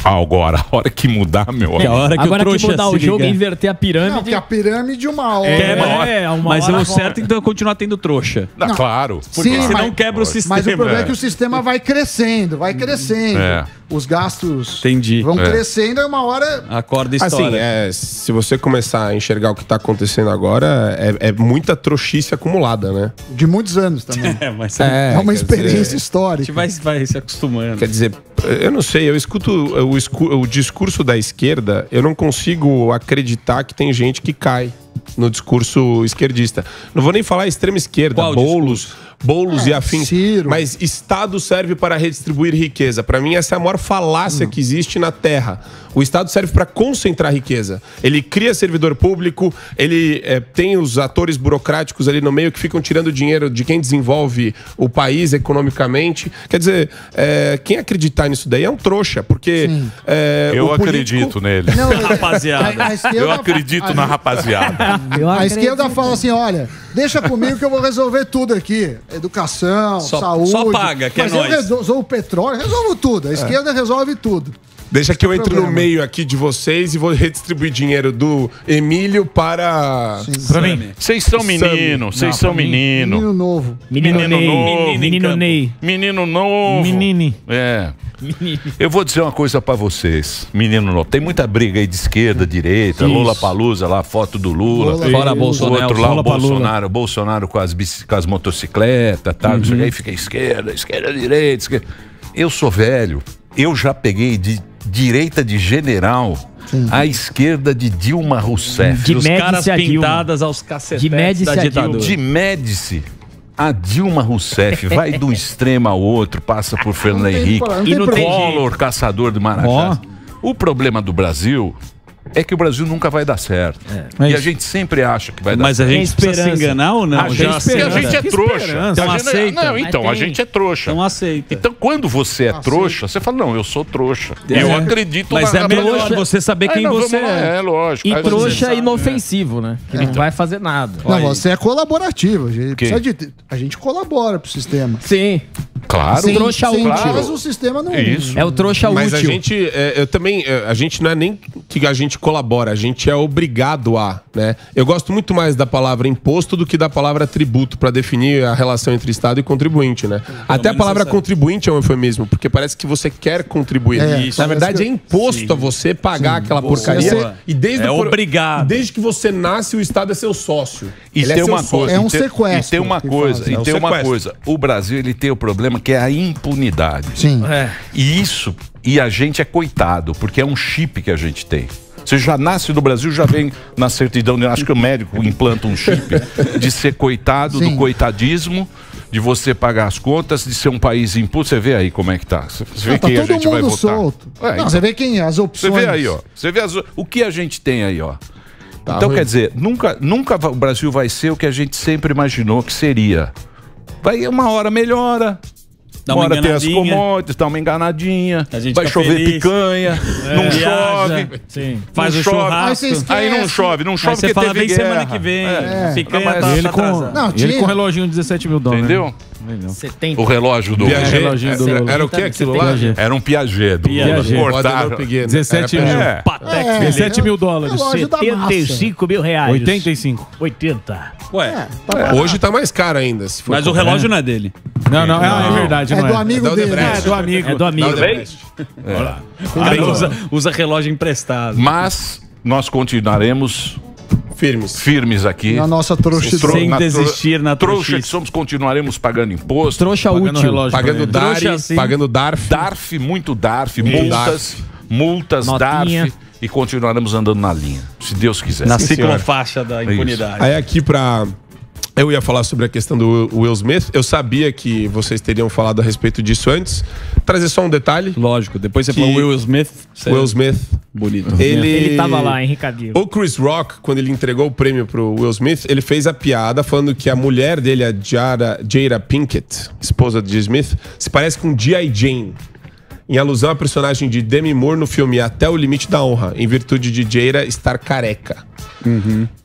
Agora, a hora que mudar, meu É a hora que Agora que mudar o jogo e inverter a Não, pirâmide. porque a pirâmide uma hora. É, uma hora. é, uma Mas hora o certo então é continuar tendo trouxa. Ah, claro. Porque Sim, você mas- não quebra o sistema. Mas o problema é que é. o sistema vai crescendo, vai crescendo. É. Os gastos Entendi. vão É. crescendo, e uma hora. Acorda a Assim, história. é, se você começar a enxergar o que tá acontecendo agora, é, é muita trouxice acumulada, né? De muitos anos também. *laughs* É, mas É, uma quer experiência dizer, a histórica. gente vai, vai se acostumando. Quer dizer, eu não sei, eu escuto o, o discurso da esquerda, eu não consigo acreditar que tem gente que cai no discurso esquerdista. Não vou nem falar extrema esquerda, Qual bolos, bolos É, e afins. Ciro. Mas Estado serve para redistribuir riqueza. Para mim, essa é a maior falácia Hum. que existe na Terra. O Estado serve para concentrar riqueza. Ele cria servidor público, ele é, tem os atores burocráticos ali no meio que ficam tirando dinheiro de quem desenvolve o país economicamente. Quer dizer, é, quem acreditar nisso daí é um trouxa, porque. é, Eu o político- acredito nele. Não, *laughs* Rapaziada. a- a esquerda- Eu acredito na rapaziada. Eu A acredito. esquerda fala assim: olha, deixa comigo que eu vou resolver tudo aqui. Educação, Só- saúde. só paga, que é Mas eu nóis. resolvo o petróleo, resolvo tudo. A esquerda resolve tudo. Deixa que eu entre no problema. meio aqui de vocês e vou redistribuir dinheiro do Emílio para. Pra mim. Vocês são menino, vocês são menino. Menino novo. Menino, Menino Ney. novo. Menino Ney. Menino novo. Menine. É. Eu vou dizer uma coisa pra vocês, menino novo. Tem muita briga aí de esquerda, direita, Isso. Lula Palusa lá, foto do Lula. Lula Fora o Bolsonaro. outro lá, o Lula Lula. Bolsonaro, Bolsonaro com as, com as motocicletas, tá? Não sei o que, Aí fica esquerda, esquerda, direita, esquerda. Eu sou velho. Eu já peguei de direita de general à esquerda de Dilma Rousseff. De Os caras pintadas aos cacetetes De Médici da a Dilma. ditadura. De Médici a Dilma Rousseff, vai de um extremo ao outro, passa por Fernando Henrique, E tem não tem problema. Collor, caçador de Marajás. O problema do Brasil é que o Brasil nunca vai dar certo. É E a isso. gente sempre acha que vai dar Mas a certo. gente precisa se enganar ou não? A gente, aceita. a gente é trouxa. A Então aceita. Não, então, Mas a gente é trouxa. Então aceita. Então, quando você é trouxa, você fala, não, eu sou trouxa. É. Eu acredito Mas na é melhor trouxa. você saber Aí quem você é. É, lógico. E trouxa é inofensivo, né? Que não vai fazer nada. Não, você é colaborativo. A gente, Quem? precisa de- a gente colabora pro sistema. Sim. Claro. Sem, trouxa sem útil. nós, o sistema não É o trouxa Mas útil. a gente, é, eu também, é, a gente não é nem que a gente colabora, a gente é obrigado a, né? Eu gosto muito mais da palavra imposto do que da palavra tributo para definir a relação entre Estado e contribuinte, né? Até a palavra contribuinte é um eufemismo, porque parece que você quer contribuir. É, Isso. Na verdade, é imposto a você pagar aquela Você- porcaria. você- E desde É o- obrigado. Desde que você nasce, o Estado é seu sócio. E Ele é tem seu uma sócio. coisa, É um tem- sequestro E tem uma coisa, e É um tem uma coisa. O Brasil ele tem o problema que é a impunidade. Sim. E isso, e a gente é coitado, porque é um chip que a gente tem. Você já nasce no Brasil, já vem na certidão, eu acho que o médico implanta um chip de ser coitado, Sim. do coitadismo, de você pagar as contas, de ser um país impulso. Você vê aí como é que tá. Você você vê Ah, tá quem a gente vai votar. solto. É, não, então, você vê quem? As você opções. vê aí, ó. Você vê as- o que a gente tem aí, ó. Tá então, ruim. quer dizer, nunca, nunca o Brasil vai ser o que a gente sempre imaginou que seria. Vai uma hora melhora. Dá uma uma hora tem as enganadinha. commodities, dá uma enganadinha. Vai chover feliz. picanha, É. não Viaja. chove. Sim. Faz não o chove. churrasco. Aí. Aí não chove, não chove Aí você porque fala, teve vem semana que vem. É. Picanha Não, tá, ele tá com. Não, ele com reloginho de 17 mil dólares. Entendeu? 70. O relógio do Piaget. reloginho do Era- Lula. Era o que aquilo lá? Era um Piaget do Piaget. Lula. Guadalupe Cortaram. Guedes. 17 Era mil. É. É. 17 mil dólares. Relógio da massa. 75 mil reais. 85. 80. Ué, Hoje tá mais caro ainda. Se for mas o comprar. relógio não é dele. Não, não, é, é verdade, É do é. amigo É dele. É do amigo. É do amigo. O cara usa, usa relógio emprestado. Mas nós continuaremos Firmes. firmes aqui. Na nossa trouxidão. Sem na desistir na trouxa trouxice. que somos, continuaremos pagando imposto. Trouxa Pagando útil. relógio Pagando. DARF, Trouxa assim. pagando DARF. DARF, muito DARF, Muito multas, multas, Notinha. DARF e continuaremos andando na linha, se Deus quiser. Na Sim, senhora. ciclofaixa da isso. impunidade. Aí aqui pra. Eu ia falar sobre a questão do Will Smith. Eu sabia que vocês teriam falado a respeito disso antes. Trazer só um detalhe. Lógico, depois você Que- falou Will Smith. você- Will Smith. Bonito. Ele, Ele tava lá, hein, Ricardinho? O Chris Rock, quando ele entregou o prêmio pro Will Smith, ele fez a piada falando que a mulher dele, a Jada, Jada Pinkett, esposa de Smith, se parece com G.I. Jane. Em alusão à personagem de Demi Moore no filme Até o Limite da Honra, em virtude de Jada estar careca.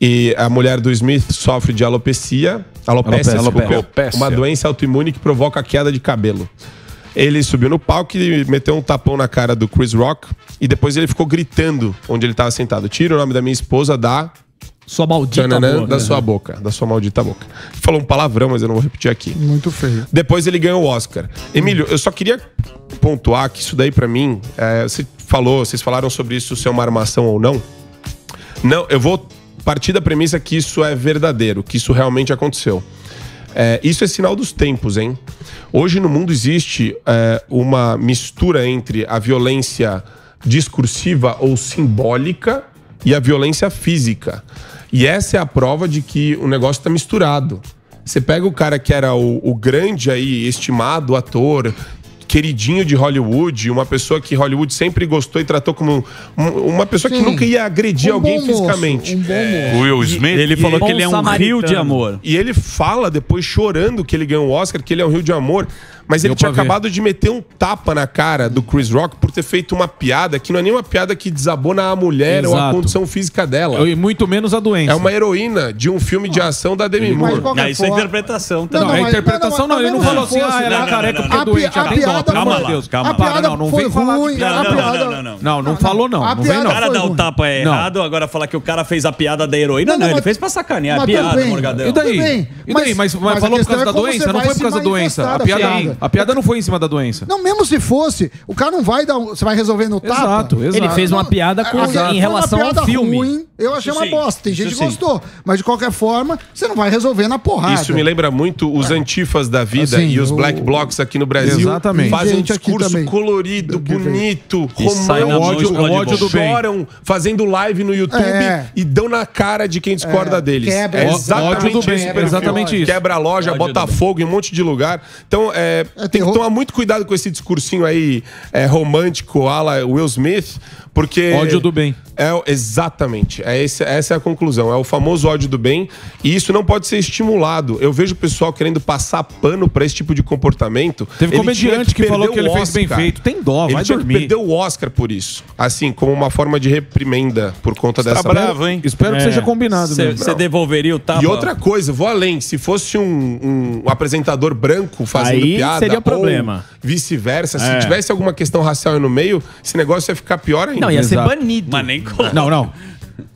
E a mulher do Smith sofre de alopecia, alopecia, Alopecia. Alopecia. uma doença autoimune que provoca queda de cabelo. Ele subiu no palco e meteu um tapão na cara do Chris Rock e depois ele ficou gritando onde ele estava sentado. Tira o nome da minha esposa da Sua maldita boca. da sua boca, da sua maldita boca. Falou um palavrão, mas eu não vou repetir aqui. Muito feio. Depois ele ganhou o Oscar. Emílio, eu só queria pontuar que isso daí pra mim, é, você falou, vocês falaram sobre isso se é uma armação ou não. Não, eu vou partir da premissa que isso é verdadeiro, que isso realmente aconteceu. É, isso é sinal dos tempos, hein? Hoje no mundo existe é, uma mistura entre a violência discursiva ou simbólica e a violência física. E essa é a prova de que o negócio está misturado. Você pega o cara que era o, o grande aí, estimado ator, queridinho de Hollywood, uma pessoa que Hollywood sempre gostou e tratou como um- uma pessoa que Sim. nunca ia agredir Um alguém bom moço, fisicamente. um. O Will Smith. Ele falou que ele é um samaritano. rio de amor. E ele fala depois chorando que ele ganhou o Oscar, que ele é um rio de amor. Mas ele Deu tinha pra ver. acabado de meter um tapa na cara do Chris Rock por ter feito uma piada que não é nem uma piada que desabona a mulher ou a Exato. condição física dela. E muito menos a doença. É uma heroína de um filme de ação da Demi Moore. Ah, isso é interpretação Não, também. Não, é interpretação não, ele não falou assim, ah, ela Não, é não, careca não, porque é doente, a piada calma. a piada Para, não, não vem falar de Não, não, piada... não, não, não. Não, não falou não, não vem piada O não. cara dá o tapa é Não. errado, agora falar que o cara fez a piada da heroína. Não, Não, não, ele fez pra sacanear piada. Morgadão. E daí? E daí? mas- falou por causa é da doença? Não foi por causa da doença. A da piada, piada. a piada não foi em cima da doença. Não, mesmo se fosse, o cara não vai dar. um- Você vai resolver no tapa. Exato, exato. Ele fez uma piada com- Ah, em relação ao piada filme. Ruim, eu achei Isso uma sim, bosta. Tem gente isso que sim. gostou. Mas de qualquer forma, você não vai resolver na porrada. Isso me lembra muito os antifas da vida Assim, e os o- black blocs aqui no Brasil. Exatamente. Fazem um discurso colorido, bonito, romântico. explode ódio bomba. do. Choram fazendo live no YouTube É. e dão na cara de quem discorda deles. quebra. é exatamente ódio do bem, é exatamente isso. Quebra a loja, Ódio bota fogo em um monte de lugar. Então, é, tem que tomar muito cuidado com esse discursinho aí é, romântico, ala Will Smith, porque... Ódio do bem. É, exatamente. É esse- essa é a conclusão. É o famoso ódio do bem. E isso não pode ser estimulado. Eu vejo o pessoal querendo passar pano pra esse tipo de comportamento. Teve Ele comediante tinha que falou que ele fez bem feito. Tem dó, Ele vai tinha que dormir. perder o Oscar por isso. Assim, como uma forma de reprimenda por conta Tá dessa. bravo, hein? Espero que seja combinado Você você devolveria o tapa? E outra coisa, vou além. Se fosse um, um apresentador branco fazendo Aí piada, seria problema. vice-versa, se É. tivesse alguma questão racial aí no meio, esse negócio ia ficar pior ainda. Não, ia ser Exato. banido. Mas nem Não, não.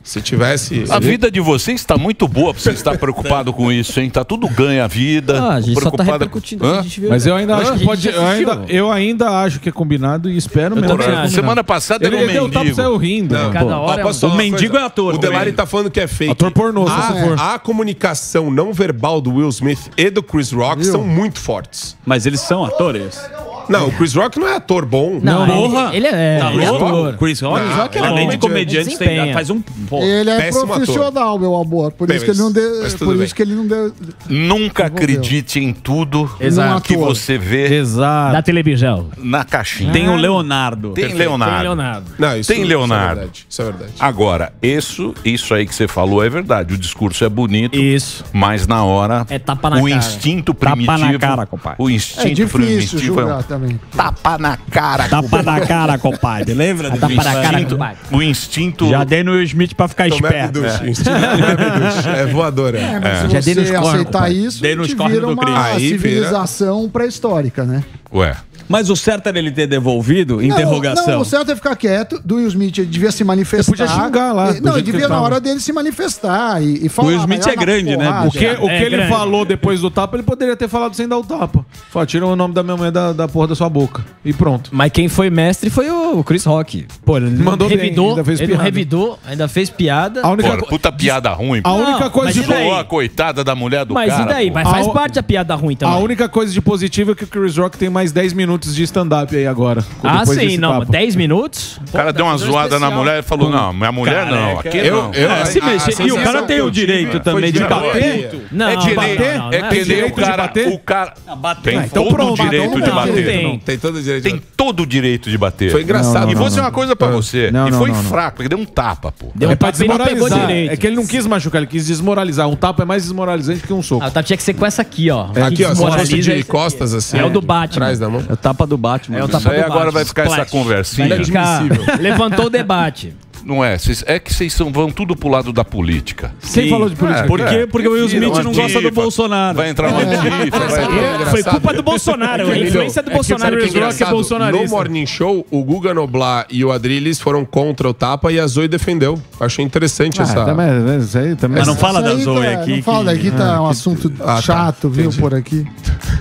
Se tivesse. A vida de vocês está muito boa pra você estar preocupado com isso, hein? Tá tudo ganha a vida. Ah, a gente só tá repercutindo. Hã? A gente viu- Mas eu ainda Acho acho que a pode. Eu ainda, eu ainda acho que é combinado e espero mesmo. também que é. Semana passada Ele, era um ele e mendigo. saiu rindo. Não, Cada hora é um- Posso falar O mendigo é ator, O Delari tá falando que é fake. Ator pornô, só se for. a, a comunicação não verbal do Will Smith e do Chris Rock são muito fortes. Mas eles são atores? Não, o Chris Rock não é ator bom. Não, Porra! ele, ele é. Tá ele é louco? ator. Chris Rock? Chris Rock é Além bom. de comediante, tem, faz um... Pô, Ele é péssimo profissional, meu amor. Por Bem, isso que ele não mas- deu. Por bem. isso que ele não deu. Nunca acredite em tudo Exato. que você vê Exato. Da televisão. na caixinha. tem o Leonardo. Tem Leonardo. Tem Leonardo. Não, isso, Tem isso Leonardo. é verdade. Isso é verdade. Agora, isso, isso aí que você falou é verdade. O discurso é bonito, Isso. mas na hora É tapa na o cara. instinto Tapa na primitivo, cara, compadre. o É instinto difícil primitivo é julgar um também. tapa na cara. Tapa na cara, compadre. Lembra? Tapa na o cara, instinto, compadre. o instinto Já dei no Will Smith pra ficar Tomé esperto. Biduch, instinto Biduch. É voadora. É, mas Já se dei você nos cornos, aceitar compadre. isso, Dei nos cornos vira do uma crime. Aí civilização pré-histórica, né? Ué, Mas o certo era ele ter devolvido? Não, Interrogação. Não, o certo é ficar quieto. Do Will Smith, ele devia se manifestar. Podia xingar lá, E- Não, ele devia ele na tava. hora dele se manifestar e, e falar. Will Smith mas é grande, né? O que, o É que ele grande. falou depois do tapa, ele poderia ter falado sem dar o tapa. Fala, tira o nome da minha mãe da, da porra da sua boca. E pronto. Mas quem foi mestre foi o Chris Rock. Pô, ele Mandou bem, revidou, ainda fez ele piada. revidou, ainda fez piada. A única, porra, puta piada ruim. a única Não, coisa mas de? Zoou a coitada da mulher do Mas cara. e daí? pô. Mas faz A- parte da piada ruim também. A única coisa de positivo é que o Chris Rock tem mais 10 minutos de stand-up aí agora. Ah, sim, não. tapa. 10 minutos? O cara deu uma zoada na mulher e falou: Não, minha mulher não, aqui Eu, não. eu, É, se mexer. E o cara tem que o eu tive direito foi também de de bater. Não, é que não, nem, não, é não, que é nem o direito de cara. bater? O cara bater. tem todo o direito de bater. tem. Tem todo o direito. Tem todo o direito de bater. Foi engraçado. Não, E vou dizer não. uma coisa pra você. Não, e foi não, não. fraco, porque deu um tapa, pô. Deu um É tapa desmoralizar. direito. É que ele não quis machucar, ele quis desmoralizar. Um tapa é mais desmoralizante que um soco. Ah, o tapa tinha que ser com essa aqui, ó. É aqui, ó, se fosse de costas assim. É o do Batman. Atrás da mão. É tapa do Batman. É o Isso tapa aí do agora Batman. vai ficar essa Splash. conversinha. Vai ficar... Levantou o debate. *laughs* Não é? Cês- é que vocês vão tudo pro lado da política. Quem Sim. falou de política? É, Por quê? é. Porque o Will Smith não gosta do. Bolsonaro. Vai entrar uma tifa, vai entrar... Foi culpa do Bolsonaro. A influência do Bolsonaro. Sabe o que é é bolsonarista. No Morning Show, o Guga Noblar e o Adrilles foram contra o tapa e a Zoe defendeu. Achei interessante Ah, essa. também, isso aí também. Mas não fala Isso da aí Zoe tá- aqui. Não fala que- daqui, tá um assunto tá. chato, viu, por aqui. *laughs*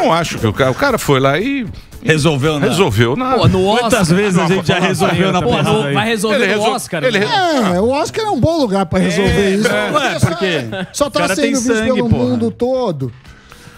Eu não acho que o cara, o cara foi lá e Resolveu, né? resolveu. Pô, no Oscar. Quantas vezes a gente já resolveu na Pô, no- aí? vai resolver Ele no resol- Oscar. ele né? É, o Oscar é um bom lugar pra resolver isso. Ué, porque Só tá sendo visto sangue, pelo porra. mundo todo.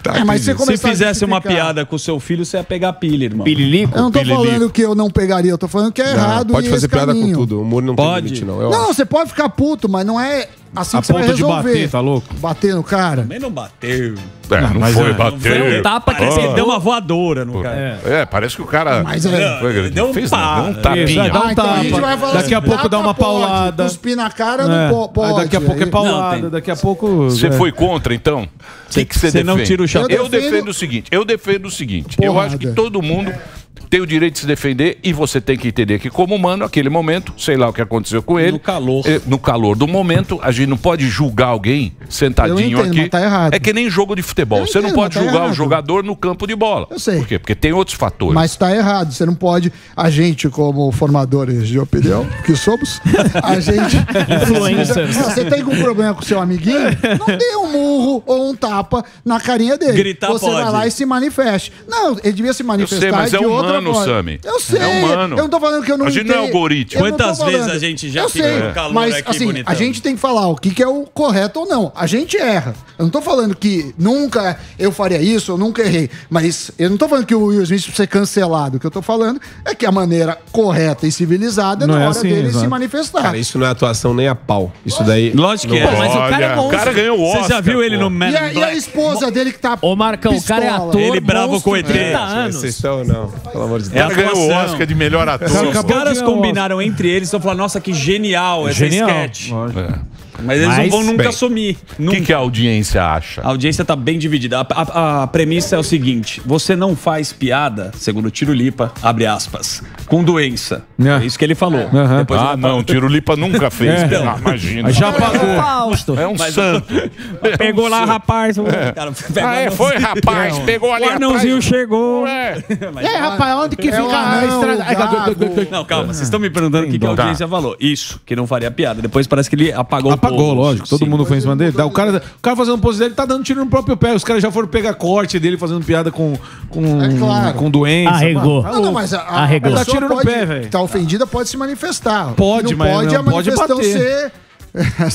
Tá, É, mas. Se fizesse uma piada com o seu filho, você ia pegar pilha, irmão. Pililico? Eu não tô Pililico. falando que eu não pegaria, eu tô falando que é Não, errado pode fazer piada caminho. com tudo. O humor não Pode. tem limite, não. Eu Não, acho. você pode ficar puto, mas não é assim A que você vai ponto de resolver. bater, tá louco? Bater no cara. Também não bateu. É, não mas foi é. bater. Foi um tapa que Parece que ele deu uma voadora no cara. É, parece que o cara. Mas é. Foi. Deu um Fez pá. nada, deu um Isso, tapinha. é, dá um Ah, então a gente tapa. vai falar Daqui a assim, pouco dá uma pode, paulada. Cuspir na cara É. não po- Aí pode. daqui a pouco é Aí- paulada, tem. daqui a pouco. Você é. foi contra, então? O que você Você não defende? tira o chapéu. Eu Eu defendo- o seguinte, eu defendo o seguinte. Eu acho que todo mundo tem o direito de se defender e você tem que entender que como humano, aquele momento, sei lá o que aconteceu com ele. No calor. eh, No calor do momento, a gente não pode julgar alguém sentadinho Eu entendo, aqui. mas tá errado. É que nem jogo de futebol. Eu você não entendo, pode mas tá julgar o jogador no campo de bola. Eu sei. Por quê? Porque tem outros fatores. Mas tá errado. Você não pode. A gente, como formadores de opinião, que somos, *laughs* a gente. Influencers. *laughs* Não, você tem algum problema com seu amiguinho? Não dê um murro ou um tapa na carinha dele. Gritar Você vai pode. lá e se manifeste. Não, ele devia se manifestar sei, mas de é outra humano. Sami. Eu sei. É humano. Eu não tô falando que eu não A gente não é algoritmo. Quantas vezes a gente já eu fica sei, no calor mas aqui, assim, bonitão? a gente tem que falar o que, que é o correto ou não. A gente erra. Eu não tô falando que nunca eu faria isso, eu nunca errei. Mas eu não tô falando que o Will Smith precisa ser cancelado. O que eu tô falando é que a maneira correta e civilizada é Não na é hora assim, dele exato. se manifestar. Cara, isso não é atuação nem a pau. Isso daí. Lógico que é. Mas o cara é monstro. o cara ganhou o Oscar. Você já viu ele pô. no Man E a, e a esposa dele que tá. Ô, Marcão, o cara é pistola. ator. Ele bravo monstro, com o ET. 30 Vocês anos. estão, não. Pelo amor de O cara ganhou o Oscar de melhor ator. Se os caras combinaram entre eles, estão falando, nossa, que genial Genial. sketch. É. Mas eles não vão nunca Bem, assumir. O que, que a audiência acha? A audiência tá bem dividida. A, a- a premissa é o seguinte: você não faz piada, segundo o Tiro Lipa, abre aspas, com doença. É, isso que ele falou. Depois ah, ele- não, o Tiro Lipa nunca fez. É. Ah, imagina. Já apagou. Fausto. É um Mas- santo. *laughs* Pegou lá, rapaz. o- Cara, Ah, é, foi, rapaz. Pegou ali O anãozinho atrás. chegou. É. E aí, rapaz, onde que É fica a estrada? Não, calma, vocês estão me perguntando o que, que a Tá. audiência falou. Isso, que não faria piada. Depois parece que ele apagou Apagou, post. lógico. Todo Sim. mundo foi em cima dele. Tá, O cara, o cara fazendo pose dele tá dando tiro no próprio pé. Os caras já foram pegar corte dele fazendo piada com, com, É claro. com doença. Arregou. Tá Não, não, louco. mas a, a Arregou. Dá pessoa tiro no pode, pé, velho. que tá ofendida pode se manifestar. Pode, O que mas não pode não a pode manifestação bater. ser... *laughs*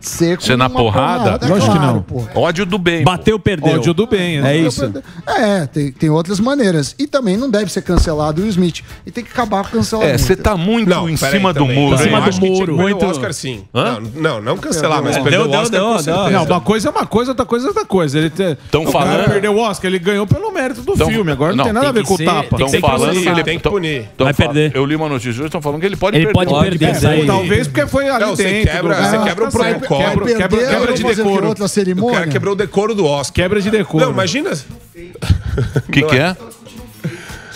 ser com Você na porrada? É Lógico que claro, não. pô. Ódio do bem. Bateu, perdeu. Ódio do bem. É né? isso. É, tem, tem outras maneiras. E também não deve ser cancelado o Smith. E tem que acabar com o cancelamento. É, você tá muito Não, em cima do muro. Em cima do muro. Muito. Oscar, sim. Hã? Não, não, não cancelar, mas Deu, perdeu deu, o Oscar deu, deu. Não, uma coisa é uma coisa, outra coisa é outra coisa. Ele te... Tão o cara falando- perdeu o Oscar, ele ganhou pelo mérito do Tão- filme. Agora não, não, tem nada a ver que com o tapa. tem Estão que falando que ele Tem que punir. tão Vai perder. Eu li uma notícia hoje, estão falando que ele pode Ele perder. pode perder. É, aí. talvez porque foi ali Não, você dentro. quebra- do- você Ah, quebra o tá certo. protocolo. Quebra, quebra, quebra vamos de o decoro. Outra O cerimônia? cara quebrou o decoro do Oscar. Quebra de decoro. Não, imagina. O que, que é?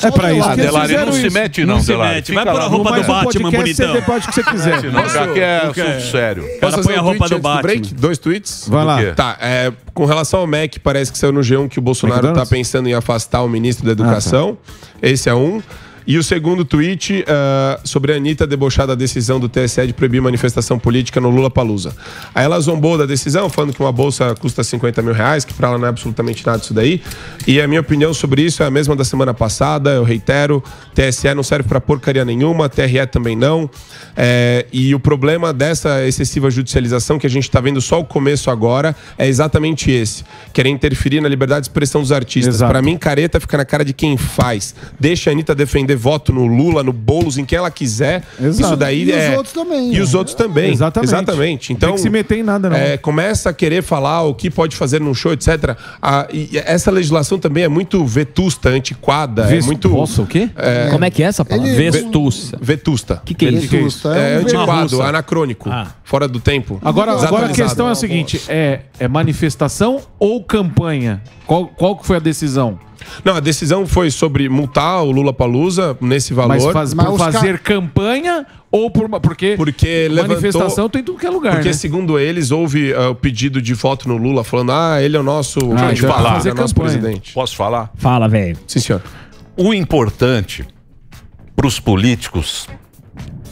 É pra isso. Ah, eles Delari, não se isso. mete não, Não se Delari. mete. Vai pôr a roupa do o Batman, bonitão. Você debate o que você quiser. Senão, aqui é assunto sério. Fazer põe a roupa do Batman. break? Dois tweets? Vai lá. Tá, é, com relação ao MEC, parece que saiu no G1 que o Bolsonaro está pensando em afastar o ministro da Educação. Esse é um. E o segundo tweet ah, sobre a Anitta debochar da decisão do TSE de proibir manifestação política no Lula Palusa. Aí ela zombou da decisão, falando que uma bolsa custa 50 mil reais, que pra ela não é absolutamente nada disso daí. E a minha opinião sobre isso é a mesma da semana passada, eu reitero: TSE não serve pra porcaria nenhuma, TRE também não. É, e o problema dessa excessiva judicialização, que a gente tá vendo só o começo agora, é exatamente esse: querer interferir na liberdade de expressão dos artistas. Pra mim, careta fica na cara de quem faz. Deixa a Anitta defender voto no Lula, no Boulos, em quem ela quiser. Exato. Isso daí E os é. outros também, E né? os outros também. Exatamente. Exatamente. Não Então. tem que se meter em nada, não. é, começa a querer falar o que pode fazer num show, etc. Ah, e essa legislação também é muito vetusta, antiquada. É Ves- muito. Nossa, o quê? Como é que é essa palavra? Ele- Vetusta. Vetusta. que, que é isso? Vetusta, É, um antiquado, russa. anacrônico, Ah. fora do tempo. Agora, agora a questão é a seguinte: é, é manifestação ou campanha? Qual, qual que foi a decisão? Não, a decisão foi sobre multar o Lula Palusa nesse valor. Mas, faz, Mas por os ca- fazer campanha ou por. Porque, Porque levantou- manifestação tem em tudo que é lugar. Porque, né? segundo eles, houve ah, o pedido de voto no Lula, falando: ah, ele é o nosso, Ah, então falar, falar, fazer é nosso presidente. Posso falar? Fala, velho. Sim, senhor. O importante pros políticos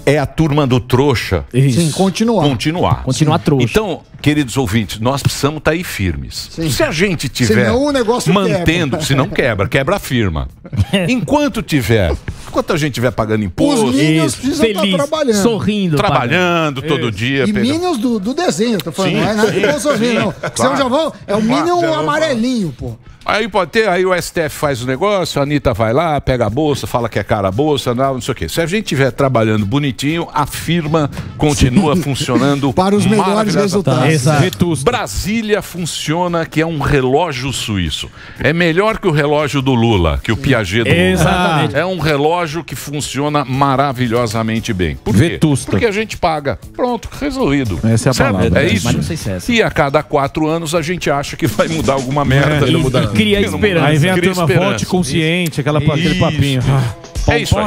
é a turma do trouxa Sim, continuar. continuar. Continuar trouxa. Então, queridos ouvintes, nós precisamos estar aí firmes. Sim. Se a gente tiver Senão o negócio mantendo, se não quebra, quebra a firma. *laughs* Enquanto tiver, enquanto a gente tiver pagando imposto, Os Minions Isso, precisam estar feliz, trabalhando. sorrindo. trabalhando todo dia, E pegando- Minions do, do desenho, tô falando. Sim, não é nada sim, de Bolsonaro, não. claro. Senão já vão. É o Claro, Minion amarelinho, pô. Aí pode ter, aí o STF faz o negócio, a Anitta vai lá, pega a bolsa, fala que é cara a bolsa, não, não sei o quê. Se a gente estiver trabalhando bonitinho, a firma continua funcionando *laughs* Para os melhores resultados. Exato. Vetusta. Brasília funciona que é um relógio suíço. É melhor que o relógio do Lula, que o Piaget do Lula. Exatamente. É um relógio que funciona maravilhosamente bem. Por quê? Vetusta. Porque a gente paga. Pronto, resolvido. Essa é a Certo? palavra. É isso. Mas não sei se é essa. E a cada quatro anos a gente acha que vai mudar alguma merda. É, e não cria esperança. Aí vem a turma esperança. vote consciente, aquela, aquele papinho. É isso aí.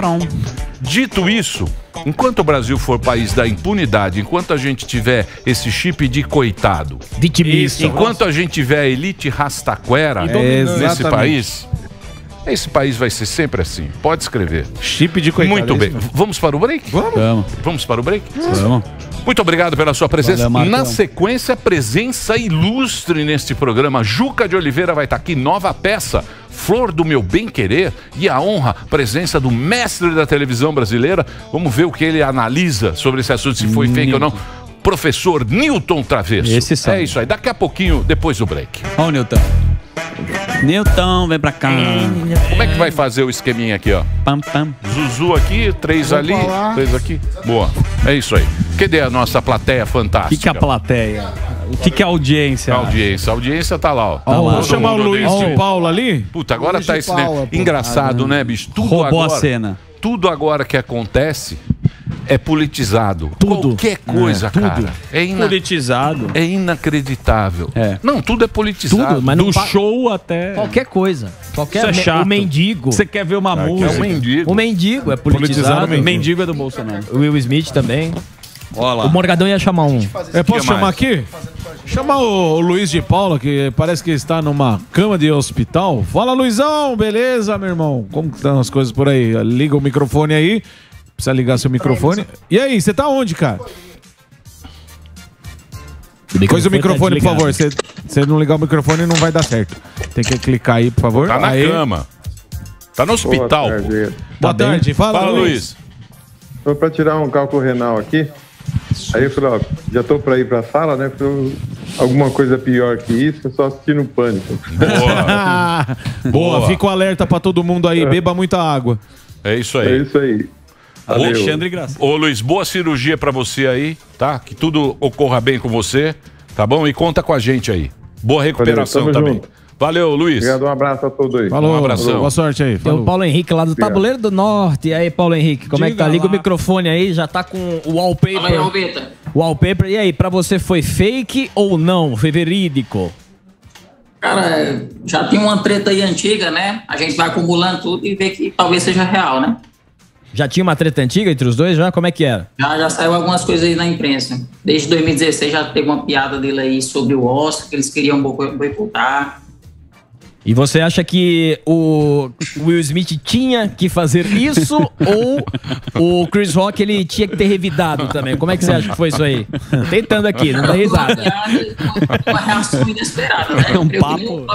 Dito isso, enquanto o Brasil for país da impunidade, enquanto a gente tiver esse chip de coitado, Vitimista. enquanto a gente tiver a elite rastaquera nesse país, esse país vai ser sempre assim. Pode escrever. Chip de coitado. Muito bem. Vamos para o break? Vamos. Vamos para o break? Vamos. Muito obrigado pela sua presença. Valeu. Na sequência, presença ilustre neste programa. Juca de Oliveira vai estar aqui, nova peça. Flor do meu bem querer e a honra, presença do mestre da televisão brasileira. Vamos ver o que ele analisa sobre esse assunto, se foi fake ou não. Professor Newton Travesso. Esse sabe. É isso aí. Daqui a pouquinho, depois do break. Ó o Newton. Newton, vem pra cá. Como é que vai fazer o esqueminha aqui, ó? Pam, pam. Zuzu aqui, três Vou ali, falar. três aqui. Boa. É isso aí. Cadê a nossa plateia fantástica? Fica a plateia. O que, que é audiência? A audiência. A audiência tá lá, ó. Ó, vou Todo chamar o Luiz de Paula ali. Puta, agora Luiz tá esse. Paula, né? Engraçado, né, bicho? Tudo Roubou a agora, cena. Tudo agora que acontece é politizado. Tudo. Qualquer coisa, É, tudo. cara. É ina- Politizado. É inacreditável. Não, tudo é politizado. Tudo, mas Do pa- show até. Qualquer coisa. Qualquer Isso é me- chato. O mendigo. Você quer ver uma É, que é o música? mendigo. O mendigo é politizado. O mendigo. é do Bolsonaro. O Will Smith também. Olha lá. O Morgadão ia chamar um. É, posso chamar aqui? Chamar o, Luiz de Paula, que parece que está numa cama de hospital. Fala, Luizão, beleza, meu irmão? Como que estão as coisas por aí? Liga o microfone aí. Precisa ligar seu microfone. E aí, você tá onde, cara? Coisa o microfone, por tá favor. Se você não ligar o microfone, não vai dar certo. Tem que clicar aí, por favor. Tá na Aí. cama. Tá no hospital. Boa tarde. Boa tarde. Fala, Fala, Luiz. Luiz. Foi para tirar um cálculo renal aqui. Aí eu falei, ó, já tô para ir para a sala, né? Falei, alguma coisa pior que isso, é só assistir no pânico. *laughs* Boa. Boa, fica o alerta pra todo mundo aí. Beba muita água. É isso aí. É isso aí. Alexandre Graça. Ô Luiz, boa cirurgia pra você aí, tá? Que tudo ocorra bem com você, tá bom? E conta com a gente aí. Boa recuperação Valeu, também. junto. Valeu, Luiz. Obrigado, um abraço a todos aí. um abração. Boa sorte aí. Tem o Paulo Henrique lá do Obrigado. Tabuleiro do Norte. E aí, Paulo Henrique, como é que Diga tá? Liga o lá. microfone aí, já tá com o wallpaper. Fala aí, Alveta. Wallpaper. E aí, pra você foi fake ou não? Foi verídico? Cara, já tem uma treta aí antiga, né? A gente vai acumulando tudo e vê que talvez seja real, né? Já tinha uma treta antiga entre os dois já? Como é que era? Já, já saiu algumas coisas aí na imprensa. Desde 2016 já teve uma piada dele aí sobre o Oscar, que eles queriam boi- boicotar. E você acha que o Will Smith tinha que fazer isso *laughs* ou o Chris Rock ele tinha que ter revidado também? Como é que você acha que foi isso aí? Tentando aqui, não dá risada. Uma reação inesperada, né? É um papo.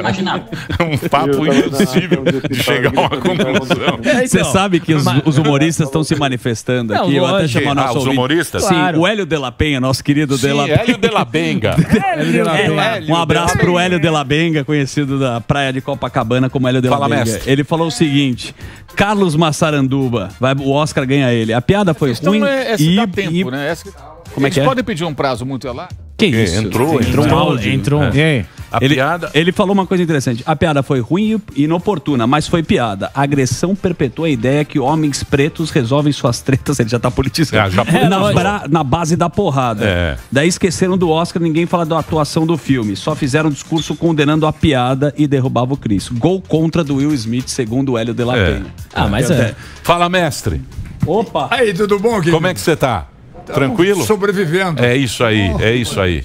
imaginava. um papo impossível de chegar a uma conclusão. *laughs* É, Você então. sabe que os, os humoristas estão se manifestando Não, aqui. Eu até chamar Ah, nosso os ouvinte. humoristas? Sim, Claro. o Hélio de la Penha, nosso querido de Sim, la Hélio de la Benga. *laughs* Hélio de la Penha. Um abraço pro Hélio de la Benga, conhecido da praia de Copacabana como Hélio de la Fala, mestre. Ele falou o seguinte: Carlos Massaranduba, vai, o Oscar ganha ele. A piada foi Então ruim. é, essa e, dá tempo, e- né? Essa- Como é que é? podem pedir um prazo muito lá? Que isso? Entrou, Sim, entrou um entrou. áudio. Entrou. É. A ele, piada. ele falou uma coisa interessante. A piada foi ruim e inoportuna, mas foi piada. A agressão perpetua a ideia que homens pretos resolvem suas tretas. Ele já tá politizando. Ah, já *laughs* na, politizou. bra- na base da porrada. É. Daí esqueceram do Oscar, ninguém fala da atuação do filme. Só fizeram um discurso condenando a piada e derrubava o Chris. Gol contra do Will Smith, segundo o Hélio de la É. Penha. Ah, mas é. Fala, mestre. Opa! Aí, tudo bom, querido? Como é que você tá? Tranquilo? Sobrevivendo. É isso aí, é isso aí.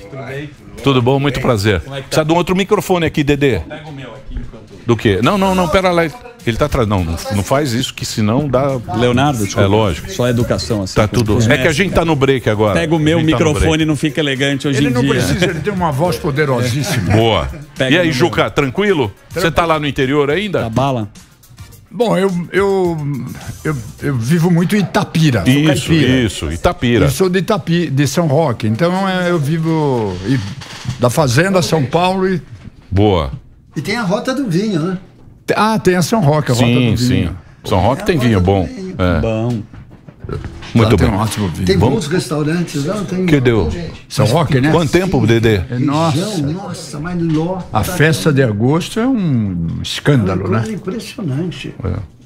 Tudo bom? Muito prazer. Precisa de um outro microfone aqui, Dedê. Pega o meu aqui enquanto. Do quê? Não, não, não, pera lá. Ele tá atrás. Não, não, não faz isso, que senão dá. Leonardo, desculpa. É lógico. Só educação assim. Tá tudo. É que a gente tá no break agora. Pega o meu tá microfone e não fica elegante hoje Ele em não dia. precisa, ele tem uma voz poderosíssima. Boa. Pega e aí, Juca, tranquilo? Você tá lá no interior ainda? Da bala? Bom, eu, eu, eu, eu vivo muito em Itapira. Isso, caipira. isso, Itapira. Eu sou de Itapi, de São Roque. Então é, eu vivo da Fazenda, São Paulo e. Boa. E tem a rota do vinho, né? Ah, tem a São Roque, a Rota Sim, do sim. Vinho. São Roque tem vinho bom. É. Bom. Muito Lá tem bem. um ótimo vinho. Tem Vamos- bons restaurantes, não? Tem Que deu? São Roque, né? Quanto tempo, Dedê? Nossa. Nossa, mas lota. A festa de agosto é um escândalo, Uma né? impressionante.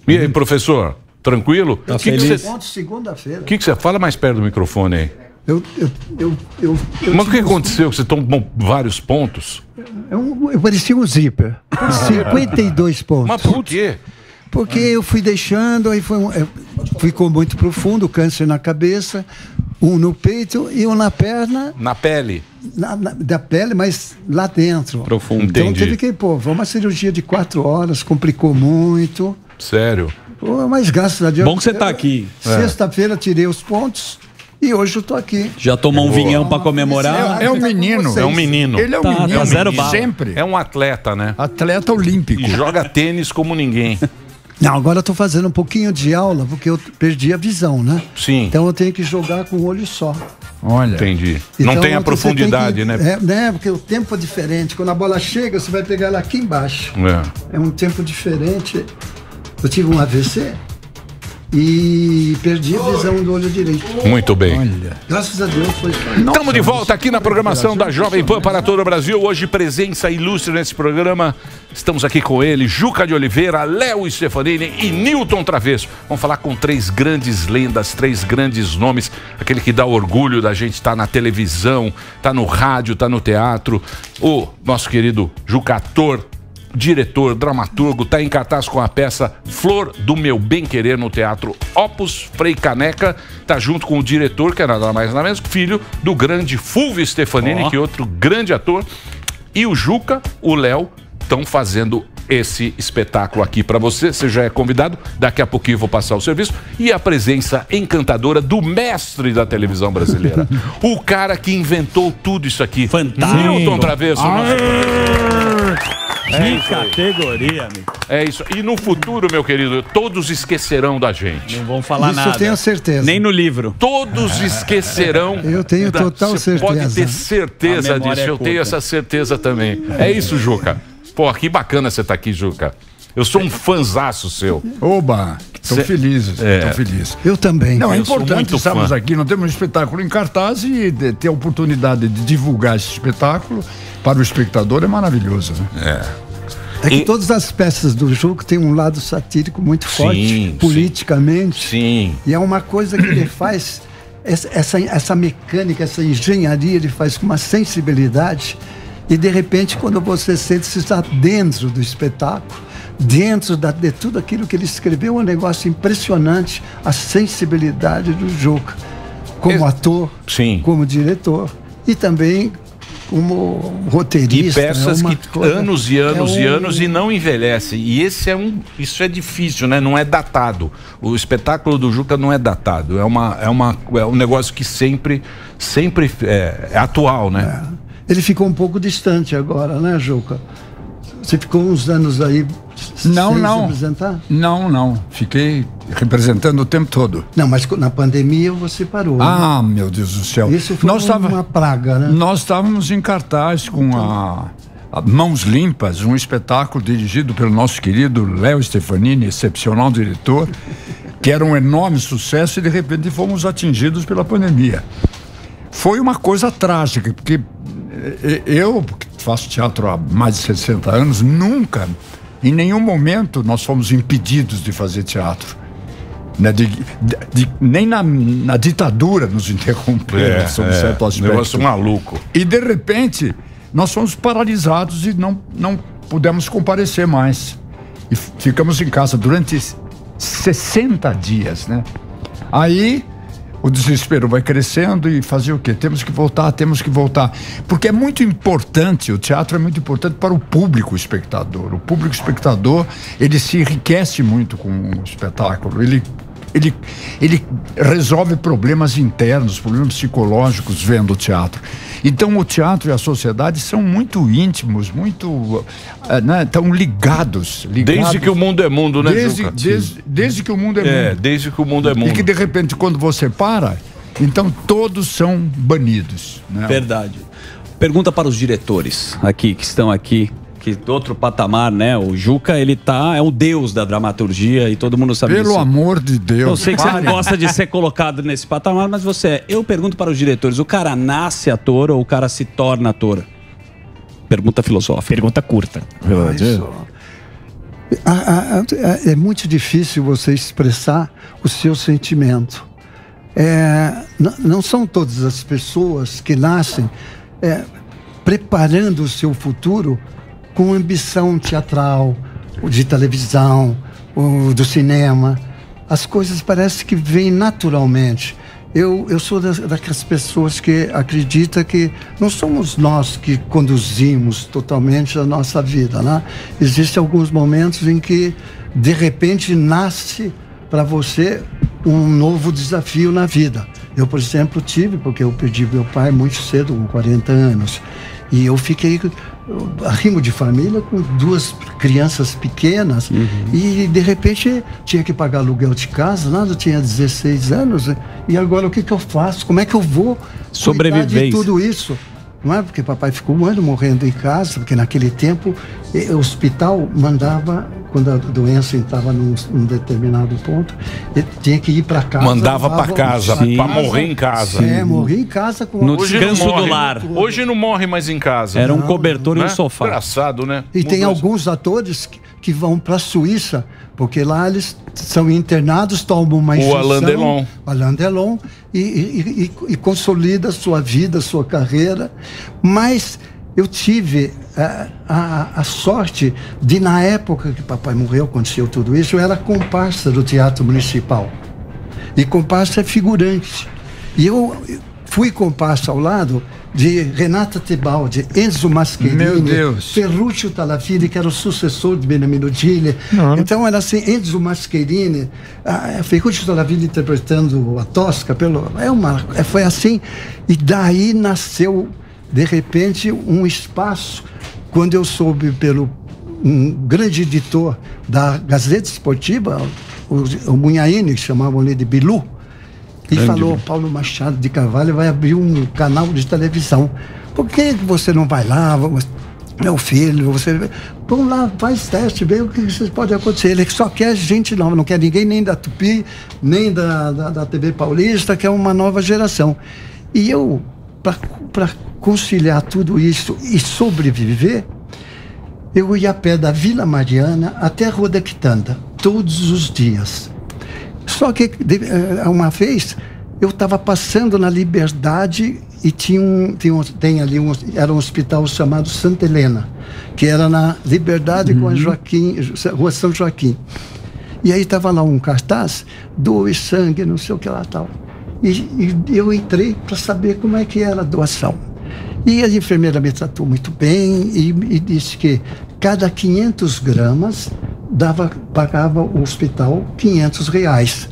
E aí, professor? Tranquilo? O que que você ponto segunda-feira. que que você fala mais perto do microfone aí? Eu, eu, eu, eu, eu Mas o que aconteceu? Você tomou vários pontos? Eu, eu parecia um zíper. 52 pontos. Mas por quê? Porque eu fui deixando, aí foi um, é, ficou muito profundo, câncer na cabeça, um no peito e um na perna, Na pele? na- na- da pele, mas lá dentro. Profundo. Então Entendi. teve que, pô, foi uma cirurgia de quatro horas, complicou muito. Sério? Pô, mas graças a Deus. Bom que você tá aqui. Sexta-feira tirei os pontos e hoje eu tô aqui. Já tomou um vinhão pra comemorar? É, é um menino. É um menino. Ele é um Tá, menino. tá zero bala. Sempre. É um atleta, né? Atleta olímpico. E joga tênis como ninguém. Não, agora eu tô fazendo um pouquinho de aula, porque eu perdi a visão, né? Sim. Então eu tenho que jogar com um olho só. Olha. Entendi. Então, Não tem a profundidade, tem que- né? É, né? Porque o tempo é diferente. Quando a bola chega, você vai pegar ela aqui embaixo. É. É um tempo diferente. Eu tive um AVC e perdi a visão do olho direito. Muito bem. Graças a Deus foi. Estamos de volta aqui na programação da Jovem Pan para todo o Brasil. Hoje, presença ilustre nesse programa. Estamos aqui com ele, Juca de Oliveira, Léo Stefanini e Newton Travesso. Vamos falar com três grandes lendas, três grandes nomes. Aquele que dá orgulho da gente estar na televisão, tá no rádio, tá no teatro. O nosso querido Juca, ator, diretor, dramaturgo, está em cartaz com a peça Flor do Meu Bem Querer no Teatro Opus Frei Caneca. Tá junto com o diretor, que é nada mais nada menos filho do grande Fulvio Stefanini, Ó. que é outro grande ator. E o Juca, o Léo, estão fazendo esse espetáculo aqui para você. Você já é convidado. Daqui a pouquinho eu vou passar o serviço. E a presença encantadora do mestre da televisão brasileira. *laughs* o cara que inventou tudo isso aqui. Fantástico. Newton Travesso. nosso- Que categoria, amigo. É isso. E no futuro, meu querido, todos esquecerão da gente. Não vão falar Isso eu nada. tenho certeza. Nem no livro. Todos *laughs* esquecerão. Eu tenho da- total Você Pode certeza. ter certeza memória disso. é Eu tenho essa certeza também. É isso, Juca. Pô, que bacana você estar aqui, Juca. Eu sou um fanzaço seu. Oba, estou Cê- feliz, estou É. feliz. Eu também. Não, é Eu importante estarmos fã. aqui, nós temos um espetáculo em cartaz e de- ter a oportunidade de divulgar esse espetáculo para o espectador é maravilhoso. Né? É que E- todas as peças do jogo têm um lado satírico muito forte, Sim, politicamente. Sim. E é uma coisa que ele faz, essa, essa, essa mecânica, essa engenharia, ele faz com uma sensibilidade. E de repente, quando você sente, você está dentro do espetáculo, dentro da- de tudo aquilo que ele escreveu, é um negócio impressionante, a sensibilidade do Juca, como É- ator, Sim. como diretor e também como E roteirista. peças é uma que coisa- anos e anos é e um- anos e não envelhecem. E esse é um. Isso é difícil, né? Não é datado. O espetáculo do Juca não é datado. É, uma, é, uma, é um negócio que sempre, sempre é, é atual, né? Ele ficou um pouco distante agora, né, Juca? Você ficou uns anos aí Não, sem não. se apresentar? Não, não. Fiquei representando o tempo todo. Não, mas na pandemia você parou. né? Ah, meu Deus do céu. Isso foi nós tava- uma praga, né? Nós estávamos em cartaz com a, a Mãos Limpas, um espetáculo dirigido pelo nosso querido Léo Stefanini, excepcional diretor, que era um enorme sucesso e de repente fomos atingidos pela pandemia. Foi uma coisa trágica, porque eh, eu, que faço teatro há mais de 60 anos, nunca, em nenhum momento, nós fomos impedidos de fazer teatro. Né, de- de- de- nem na, na ditadura nos *laughs* interromperam, sob certo aspecto. É, negócio maluco. E de repente, nós fomos paralisados e não, não pudemos comparecer mais. E ficamos em casa durante 60 dias, né? Aí o desespero vai crescendo e fazer o quê? Temos que voltar, temos que voltar. Porque é muito importante, o teatro é muito importante para o público espectador. O público espectador, ele se enriquece muito com o espetáculo. Ele ele, ele resolve problemas internos, problemas psicológicos vendo o teatro. Então o teatro e a sociedade são muito íntimos, muito eh, né, tão ligados, ligados. Desde que o mundo é mundo, né, desde, Juca? desde, desde que o mundo é, É, mundo. desde que o mundo é mundo. E que de repente quando você para, então todos são banidos. Né? Verdade. Pergunta para os diretores aqui, que estão aqui, que do outro patamar, né? O Juca, ele tá, é o deus da dramaturgia e todo mundo sabe Pelo disso. amor de Deus. Eu sei que você não gosta de ser colocado nesse patamar, mas você é. Eu pergunto para os diretores: o cara nasce ator ou o cara se torna ator? Pergunta filosófica. Pergunta curta. A- a- a- é muito difícil você expressar o seu sentimento. É, n- não são todas as pessoas que nascem é, preparando o seu futuro com ambição teatral, de televisão, do cinema. As coisas parecem que vêm naturalmente. Eu, eu sou daquelas pessoas que acredita que não somos nós que conduzimos totalmente a nossa vida, né? Existem alguns momentos em que, de repente, nasce para você um novo desafio na vida. Eu, por exemplo, tive, porque eu perdi meu pai muito cedo, com 40 anos. E eu fiquei arrimo de família com duas crianças pequenas e de repente tinha que pagar aluguel de casa, nada, eu tinha 16 anos e agora o que, que eu faço? Como é que eu vou cuidar de tudo isso? Não é porque papai ficou um ano morrendo em casa, porque naquele tempo E o hospital mandava, quando a doença estava num, num determinado ponto, ele tinha que ir para casa. Mandava levava casa, pra morrer em casa. É, morrer em casa com Hoje não morre. Hoje não morre mais em casa. Era um cobertor e um Né? sofá. Engraçado, né? E tem Mudou alguns atores que, que vão para a Suíça, porque lá eles são internados, tomam uma O injeção. Alain Delon. Alain Delon, e, e, e- e consolida sua vida, sua carreira. Mas eu tive eh, a, a sorte de, na época que papai morreu, aconteceu tudo isso, eu era comparsa do Teatro Municipal. E comparsa é figurante. E eu fui comparsa ao lado de Renata Tebaldi, Enzo Mascherini. Ferruccio Talafini, que era o sucessor de Benamino Gigli. Então era assim, Enzo Mascherini, Ferruccio Talafini interpretando a Tosca, pelo, é uma, é, foi assim. E daí nasceu, de repente, um espaço, quando eu soube pelo um grande editor da Gazeta Esportiva, o, o Munhaine, que chamavam ele de Bilu, e Grande falou, Bilu. Paulo Machado de Carvalho vai abrir um canal de televisão. Por que você não vai lá? Meu filho, você. Vamos lá, faz teste, vê o que pode acontecer. Ele só quer gente nova, não quer ninguém nem da Tupi, nem da, da, da TV Paulista, quer uma nova geração. E eu, para conciliar tudo isso e sobreviver, eu ia a pé da Vila Mariana até a Rua da Quitanda, todos os dias. Só que eh, uma vez eu estava passando na Liberdade e tinha um, tinha um- tem ali um, era um hospital chamado Santa Helena, que era na Liberdade com a Joaquim, Rua São Joaquim. E aí estava lá um cartaz, doe sangue, não sei o que lá tal. E, e eu entrei para saber como é que era a doação. E a enfermeira me tratou muito bem e, e disse que cada 500 gramas dava, pagava o hospital 500 reais.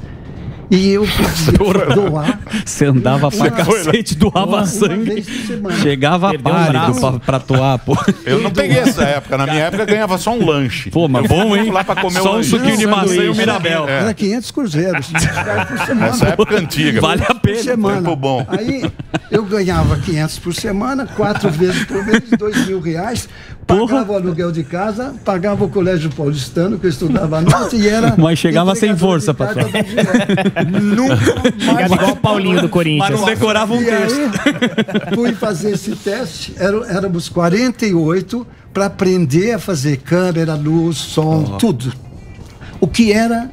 E eu podia *laughs* doar Você andava pra Uma- cacete, doava uma sangue. semana. Chegava um pálido pra, pra atuar, pô. Eu não peguei essa época. Na minha época ganhava só um lanche. Pô, mas Eu bom, hein? lá pra comer Só um lanche. suquinho de maçã e um Sanduíche. Mirabel. É. Era 500 cruzeiros. por semana. Essa época antiga. Vale a pena. Por semana. Tempo bom. Aí eu ganhava 500 por semana, quatro vezes por mês, dois mil reais. Pagava o aluguel de casa, pagava o colégio paulistano, que eu estudava à noite, e era. *laughs* Mas chegava sem força, patrão. *laughs* Nunca mais. Igual o Paulinho do Corinthians. Mas não decorava um E texto. aí, *laughs* fui fazer esse teste, Era- éramos 48 para aprender a fazer câmera, luz, som, tudo. O que era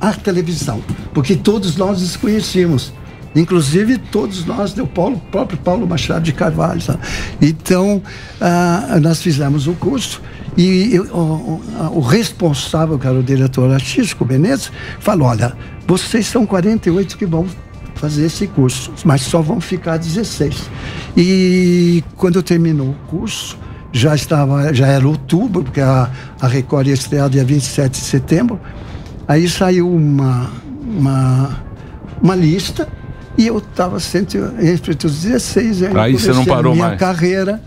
a televisão, porque todos nós desconhecíamos. Inclusive todos nós, o Paulo, próprio Paulo Machado de Carvalho. sabe? Então, ah, nós fizemos o curso e eu- o, o- o responsável, que era o diretor artístico, Benedito, falou: olha, vocês são 48 que vão fazer esse curso, mas só vão ficar 16. E quando terminou o curso, já estava, já era outubro, porque a, a Record ia estrear dia 27 de setembro. Aí saiu uma, uma, uma lista e eu estava entre os 16. Aí, eu Aí você não parou minha mais. carreira.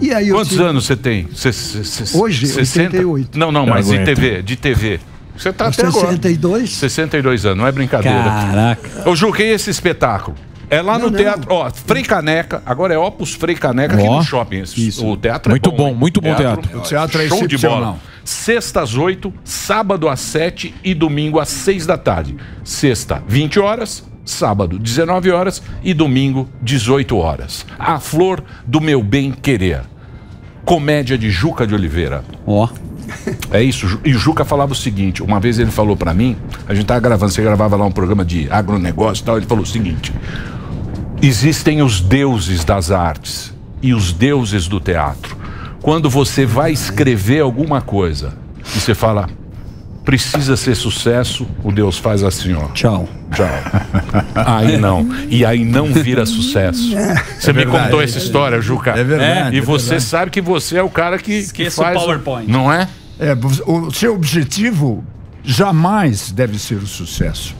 E aí Quantos tive- anos você tem? Ce- Hoje, 60? 88. Não, não, mas de. TV, de TV. Você tá até agora. 62. 62 anos, não é brincadeira. Caraca. Eu julguei esse espetáculo. É lá no teatro, ó, Frei Caneca, agora é Opus Frei Caneca aqui Ó, no shopping. Esse- O teatro Muito é bom. bom, muito bom teatro. O teatro é show de bola. Sexta às 8, sábado às 7 e domingo às 6 da tarde. Sexta, 20 horas, sábado, 19 horas e domingo, 18 horas. A flor do meu bem querer. Comédia de Juca de Oliveira. Ó. É isso. E o Juca falava o seguinte: uma vez ele falou pra mim, a gente tava gravando, você gravava lá um programa de agronegócio e tal, ele falou o seguinte: existem os deuses das artes e os deuses do teatro. Quando você vai escrever alguma coisa e você fala, precisa ser sucesso, o Deus faz assim, ó. Tchau. Tchau. Aí não. E aí não vira sucesso. Você É me verdade. contou essa história, Juca. É verdade, E é você verdade. sabe que você é o cara que, que Esqueça o faz. PowerPoint. Não é? É, o seu objetivo jamais deve ser o sucesso,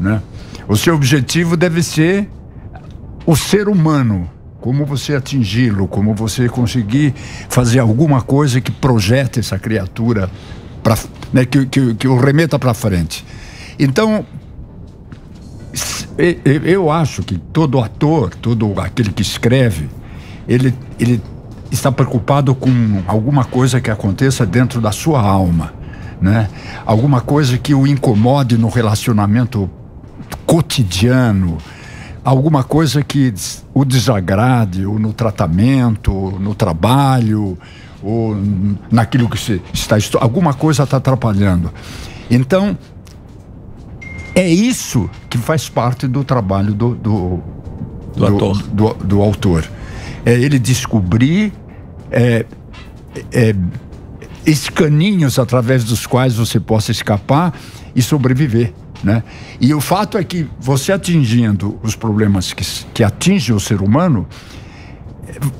né? O seu objetivo deve ser o ser humano, como você atingi-lo, como você conseguir fazer alguma coisa que projete essa criatura, pra, né, que, que, que o remeta para frente. Então, eu acho que todo ator, todo aquele que escreve, ele, ele está preocupado com alguma coisa que aconteça dentro da sua alma, né? Alguma coisa que o incomode no relacionamento cotidiano, alguma coisa que o desagrade, ou no tratamento, no trabalho, ou naquilo que se está alguma coisa está atrapalhando. Então é isso que faz parte do trabalho do, do, do, ator. do, do autor. É ele descobrir é, é, esses caninhos através dos quais você possa escapar e sobreviver. Né? E o fato é que você atingindo os problemas que, que atingem o ser humano,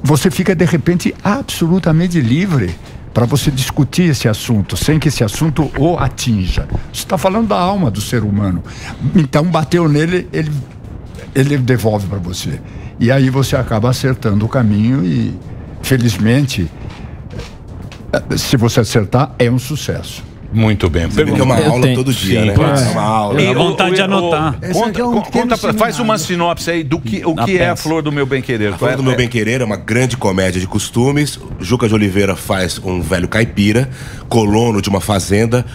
você fica de repente absolutamente livre para você discutir esse assunto, sem que esse assunto o atinja. Você está falando da alma do ser humano. Então, bateu nele, ele, ele devolve para você. E aí você acaba acertando o caminho e, felizmente, eh, se você acertar, é um sucesso. Muito bem. Você é uma aula todo dia, né? É uma aula. E vontade de anotar. Conta, aqui é um conta pra- faz uma sinopse aí do que, o que é a. Flor do Meu Bem Querer. A Flor do Meu Bem Querer é uma grande comédia de costumes. Juca de Oliveira faz um velho caipira, colono de uma fazenda.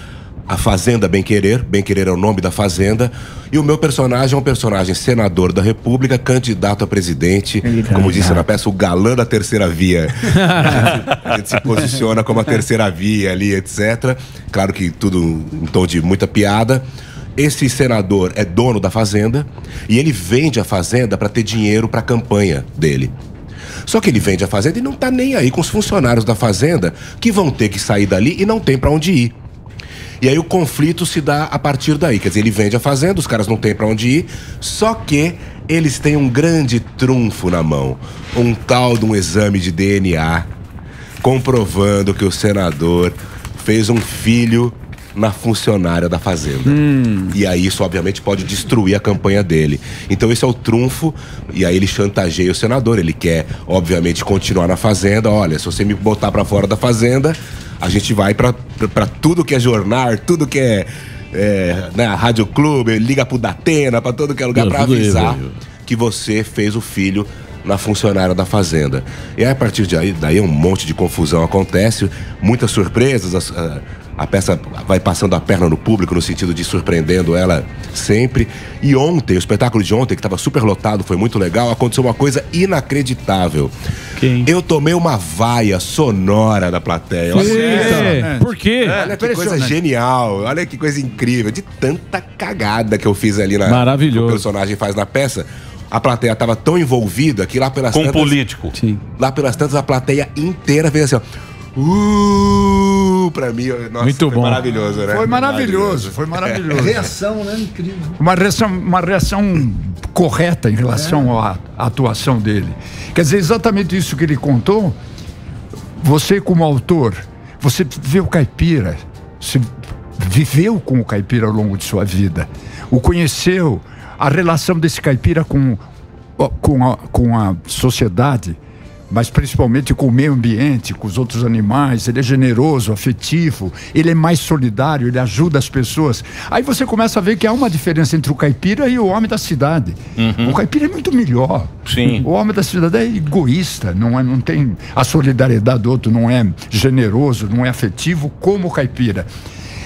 A Fazenda Bem Querer, Bem Querer é o nome da fazenda. E o meu personagem é um personagem senador da República, candidato a presidente. Como disse na peça, o galã da terceira via. *laughs* a gente se posiciona como a terceira via ali, etc. Claro que tudo em tom de muita piada. Esse senador é dono da fazenda e ele vende a fazenda para ter dinheiro para a campanha dele. Só que ele vende a fazenda e não tá nem aí com os funcionários da fazenda que vão ter que sair dali e não tem para onde ir. E aí o conflito se dá a partir daí. Quer dizer, ele vende a fazenda, os caras não têm para onde ir, só que eles têm um grande trunfo na mão. Um tal de um exame de DNA comprovando que o senador fez um filho na funcionária da fazenda. E aí isso obviamente pode destruir a campanha dele. Então esse é o trunfo e aí ele chantageia o senador, ele quer obviamente continuar na fazenda. Olha, se você me botar pra fora da fazenda, a gente vai pra tudo que é jornal, tudo que é, é né, rádio clube, liga pro Datena, pra todo que é lugar isso, avisar velho. que você fez o filho na funcionária da fazenda. E aí, a partir de aí, daí um monte de confusão acontece, muitas surpresas, as- a, peça vai passando a perna no público no sentido de surpreendendo ela sempre. E ontem, o espetáculo de ontem, que estava super lotado, foi muito legal, aconteceu uma coisa inacreditável. Eu tomei uma vaia sonora da plateia. Olha Eita, só. por quê? Olha que coisa genial, olha que coisa incrível, de tanta cagada que eu fiz ali na Maravilhoso. que o personagem faz na peça. A plateia tava tão envolvida que lá pelas Com tantas, político. Lá pelas tantas a plateia inteira fez assim, ó. Uh, pra mim, nossa, Muito foi bom. maravilhoso, né? Foi maravilhoso, foi maravilhoso. *laughs* Reação, né? Incrível. Uma reação, uma reação correta em relação à, à atuação dele. Quer dizer, exatamente isso que ele contou. Você, como autor, você vê o caipira, você viveu com o caipira ao longo de sua vida, o conheceu, a relação desse caipira com, com, a, com a sociedade mas principalmente com o meio ambiente, com os outros animais. Ele é generoso, afetivo, ele é mais solidário, ele ajuda as pessoas. Aí você começa a ver que há uma diferença entre o caipira e o homem da cidade. O caipira é muito melhor. Sim. O homem da cidade é egoísta, não, é, não tem a solidariedade do outro, não é generoso, não é afetivo como o caipira.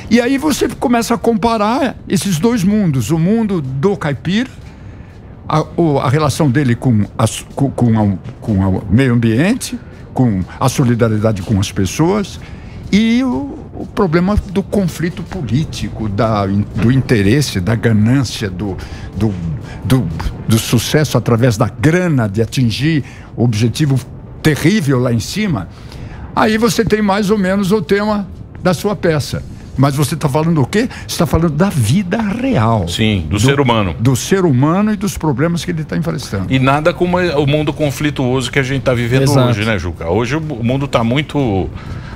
E aí você começa a comparar esses dois mundos, o mundo do caipira a, a relação dele com, as- com, com, a- com o meio ambiente, com a solidariedade com as pessoas e o, o problema do conflito político, da, do interesse, da ganância, do, do, do, do sucesso através da grana, de atingir o objetivo terrível lá em cima. Aí você tem mais ou menos o tema da sua peça. Mas você está falando o quê? Você está falando da vida real. Sim, do, ser humano. Do ser humano e dos problemas que ele está enfrentando. E nada como o mundo conflituoso que a gente está vivendo Exato. hoje, né, Juca? Hoje o mundo está muito.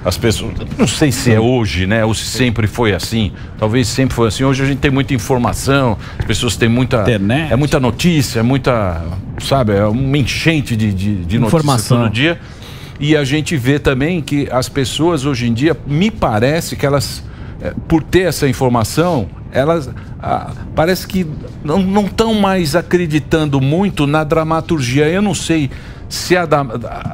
As pessoas. Não sei se é hoje, né? Ou se sempre foi assim. Talvez sempre foi assim. Hoje a gente tem muita informação, as pessoas têm muita. Internet. É muita notícia, é muita. Sabe? É uma enchente de, de, de notícias Informação. todo dia. E a gente vê também que as pessoas hoje em dia, me parece que elas, por ter essa informação, elas ah, parece que não estão mais acreditando muito na dramaturgia. Eu não sei se a,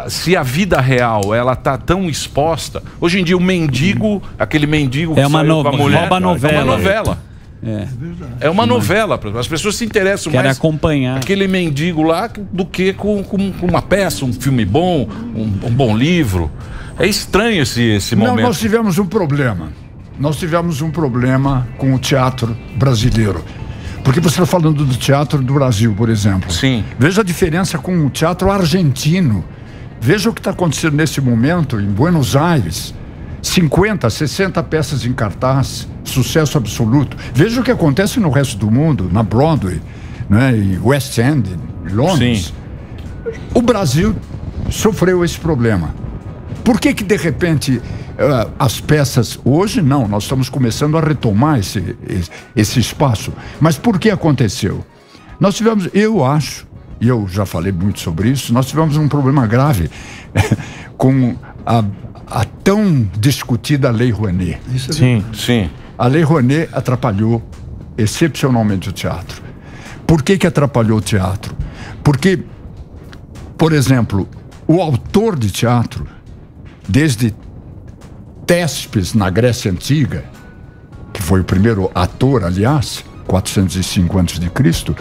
se a vida real ela tá tão exposta. Hoje em dia o mendigo, aquele mendigo que É uma saiu no- com a mulher, rouba é novela. uma novela. É. É uma novela. As pessoas se interessam Querem mais acompanhar. aquele mendigo lá do que com, com- com uma peça, um filme bom, um, um bom livro. É estranho esse, esse Não, momento. nós tivemos um problema. Nós tivemos um problema com o teatro brasileiro. Porque você está falando do teatro do Brasil, por exemplo. Sim. Veja a diferença com o teatro argentino. Veja o que está acontecendo nesse momento em Buenos Aires. 50, 60 peças em cartaz, sucesso absoluto. Veja o que acontece no resto do mundo, na Broadway, né, e West End, em Londres. O Brasil sofreu esse problema. Por que que de repente eh, as peças hoje não? Nós estamos começando a retomar esse, esse, espaço. Mas por que aconteceu? Nós tivemos, eu acho, e eu já falei muito sobre isso, nós tivemos um problema grave *laughs* com a, a tão discutida Lei Rouanet. Sim, sim. A Lei Rouanet atrapalhou excepcionalmente o teatro. Por que, que atrapalhou o teatro? Porque, por exemplo, o autor de teatro, desde Tespes na Grécia Antiga, que foi o primeiro ator, aliás, 405 a.C.,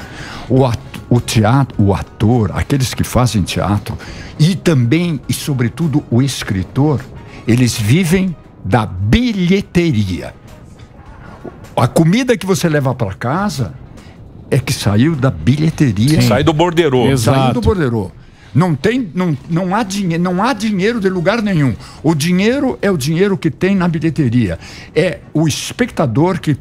o, at- o teatro, o ator, aqueles que fazem teatro, e também e sobretudo o escritor, eles vivem da bilheteria. A comida que você leva para casa é que saiu da bilheteria. Sim. Sai do borderô. Saiu Exato. do borderô. Não tem, não, não há dinheiro, não há dinheiro de lugar nenhum. O dinheiro é o dinheiro que tem na bilheteria. É o espectador que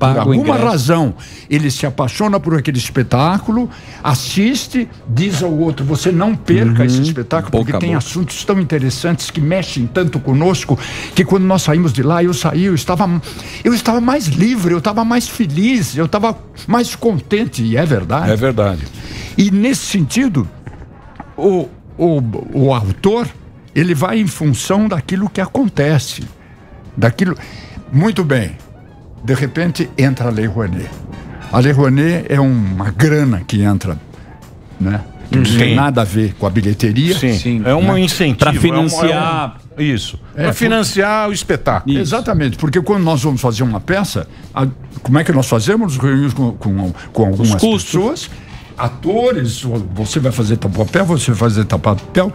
por alguma razão ele se apaixona por aquele espetáculo, assiste, diz ao outro: você não perca esse espetáculo porque Boca a tem boca. assuntos tão interessantes que mexem tanto conosco que quando nós saímos de lá eu saí, eu estava, eu estava mais livre, eu estava mais feliz, eu estava mais contente e é verdade. É verdade. E nesse sentido, o, o, o autor ele vai em função daquilo que acontece, daquilo. Muito bem. De repente entra a Lei Rouanet. A Lei Rouanet é uma grana que entra, né? Que não Sim. tem nada a ver com a bilheteria. Sim, é um né? incentivo. Pra é um- financiar. é um- isso. É, Para financiar o espetáculo. Exatamente, porque quando nós vamos fazer uma peça, a- como é que nós fazemos? Reunimos com, com, com algumas pessoas, atores, você vai fazer tal papel, você vai fazer tal papel.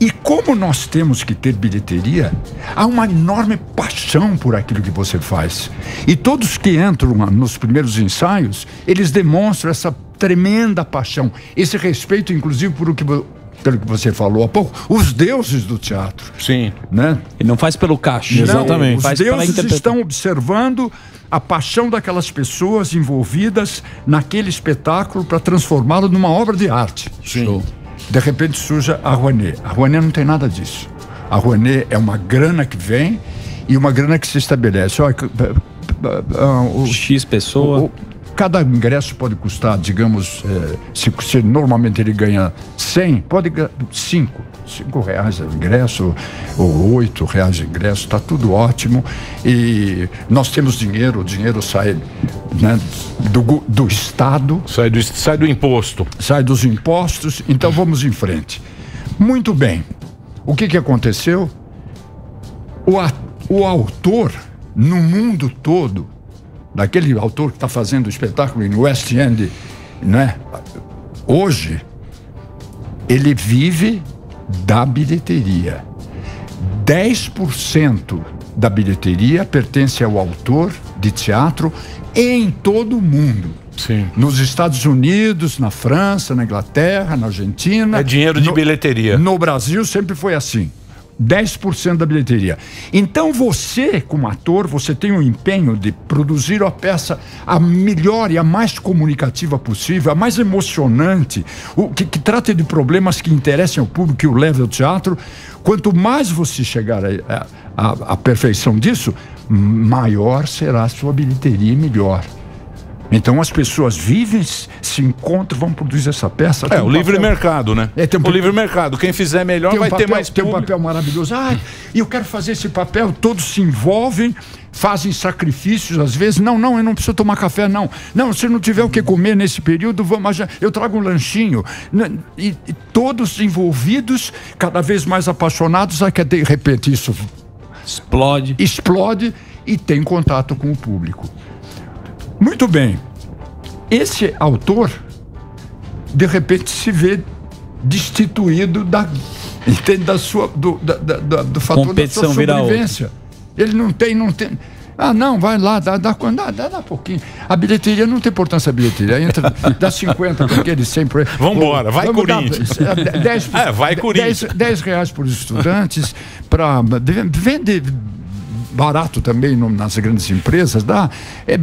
E como nós temos que ter bilheteria, há uma enorme paixão por aquilo que você faz. E todos que entram nos primeiros ensaios, eles demonstram essa tremenda paixão, esse respeito, inclusive, por o que, pelo que você falou há pouco, os deuses do teatro. Sim. Né? E não faz pelo caixa. Não, os Faz deuses estão observando a paixão daquelas pessoas envolvidas naquele espetáculo para transformá-lo numa obra de arte. Sim. De repente surge a Rouanet. A Rouanet não tem nada disso. A Rouanet é uma grana que vem e uma grana que se estabelece. Olha, ah, o- X pessoa. o- cada ingresso pode custar, digamos, eh, se, se normalmente ele ganha 100, pode ganhar 5. 5 reais o ingresso, ou 8 reais o ingresso, está tudo ótimo. E nós temos dinheiro, o dinheiro sai né, do, do Estado. Sai do, sai do imposto. Sai dos impostos, então vamos em frente. Muito bem. O que, que aconteceu? O, a- o autor, no mundo todo, daquele autor que está fazendo o espetáculo em West End, né? hoje, ele vive da bilheteria. 10% da bilheteria pertence ao autor de teatro em todo o mundo. Sim. Nos Estados Unidos, na França, na Inglaterra, na Argentina. É dinheiro de No- bilheteria. No Brasil sempre foi assim. 10% da bilheteria. Então você, como ator, você tem o empenho de produzir a peça a melhor e a mais comunicativa possível, a mais emocionante, o que, que trate de problemas que interessem ao público, que o leve ao teatro. Quanto mais você chegar à perfeição disso, maior será a sua bilheteria e melhor. Então as pessoas vivem, se encontram, vão produzir essa peça. É, Tem o um livre papel- mercado, né? É, tem um o livre mercado. Quem fizer melhor um vai ter papel- mais Tem um papel maravilhoso. Ah, e eu quero fazer esse papel. Todos se envolvem, fazem sacrifícios às vezes. Não, não, eu não preciso tomar café, não. Não, se não tiver o que comer nesse período, vamos, eu trago um lanchinho. E, e todos envolvidos, cada vez mais apaixonados, a que de repente isso explode. Explode e tem contato com o público. Muito bem. Esse autor, de repente, se vê destituído da, entende, da sua, do, da, da- da- do fator Competição da sua sobrevivência. Ele não tem, não tem. Ah, não, vai lá, dá, dá, quando- dá, dá, dá pouquinho. A bilheteria não tem importância a bilheteria. Entra, dá 50 para aquele sempre. Vambora, vai Vamos dar Corinthians. 10, É, vai Corinthians. 10, 10 reais para os estudantes, para vende barato também no- nas grandes empresas, dá é,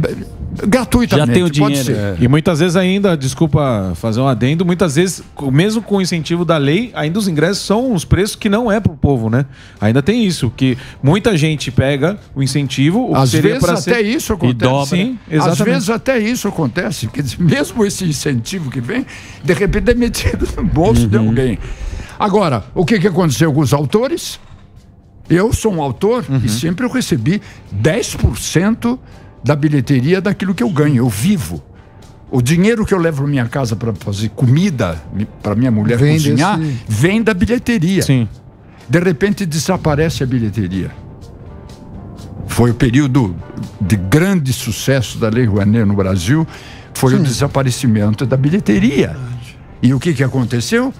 gratuitamente. pode ser. É. E muitas vezes ainda, desculpa fazer um adendo, muitas vezes, mesmo com o incentivo da lei, ainda os ingressos são os preços que não é pro povo, né? Ainda tem isso, que muita gente pega o incentivo, o que Às seria vezes até ser- isso E acontece. dobra. Sim, exatamente. Às vezes até isso acontece. Quer dizer, *laughs* mesmo esse incentivo que vem, de repente é metido no bolso de Uhum. alguém. Agora, o que, que aconteceu com os autores? Eu sou um autor Uhum. e sempre eu recebi 10% da bilheteria daquilo que eu ganho. Eu vivo. O dinheiro que eu levo para minha casa para fazer comida para minha mulher Vem cozinhar desse- vem da bilheteria. Sim. De repente desaparece a bilheteria. Foi o período de grande sucesso da Lei Rouanet no Brasil, foi o desaparecimento da bilheteria. E o que, que aconteceu?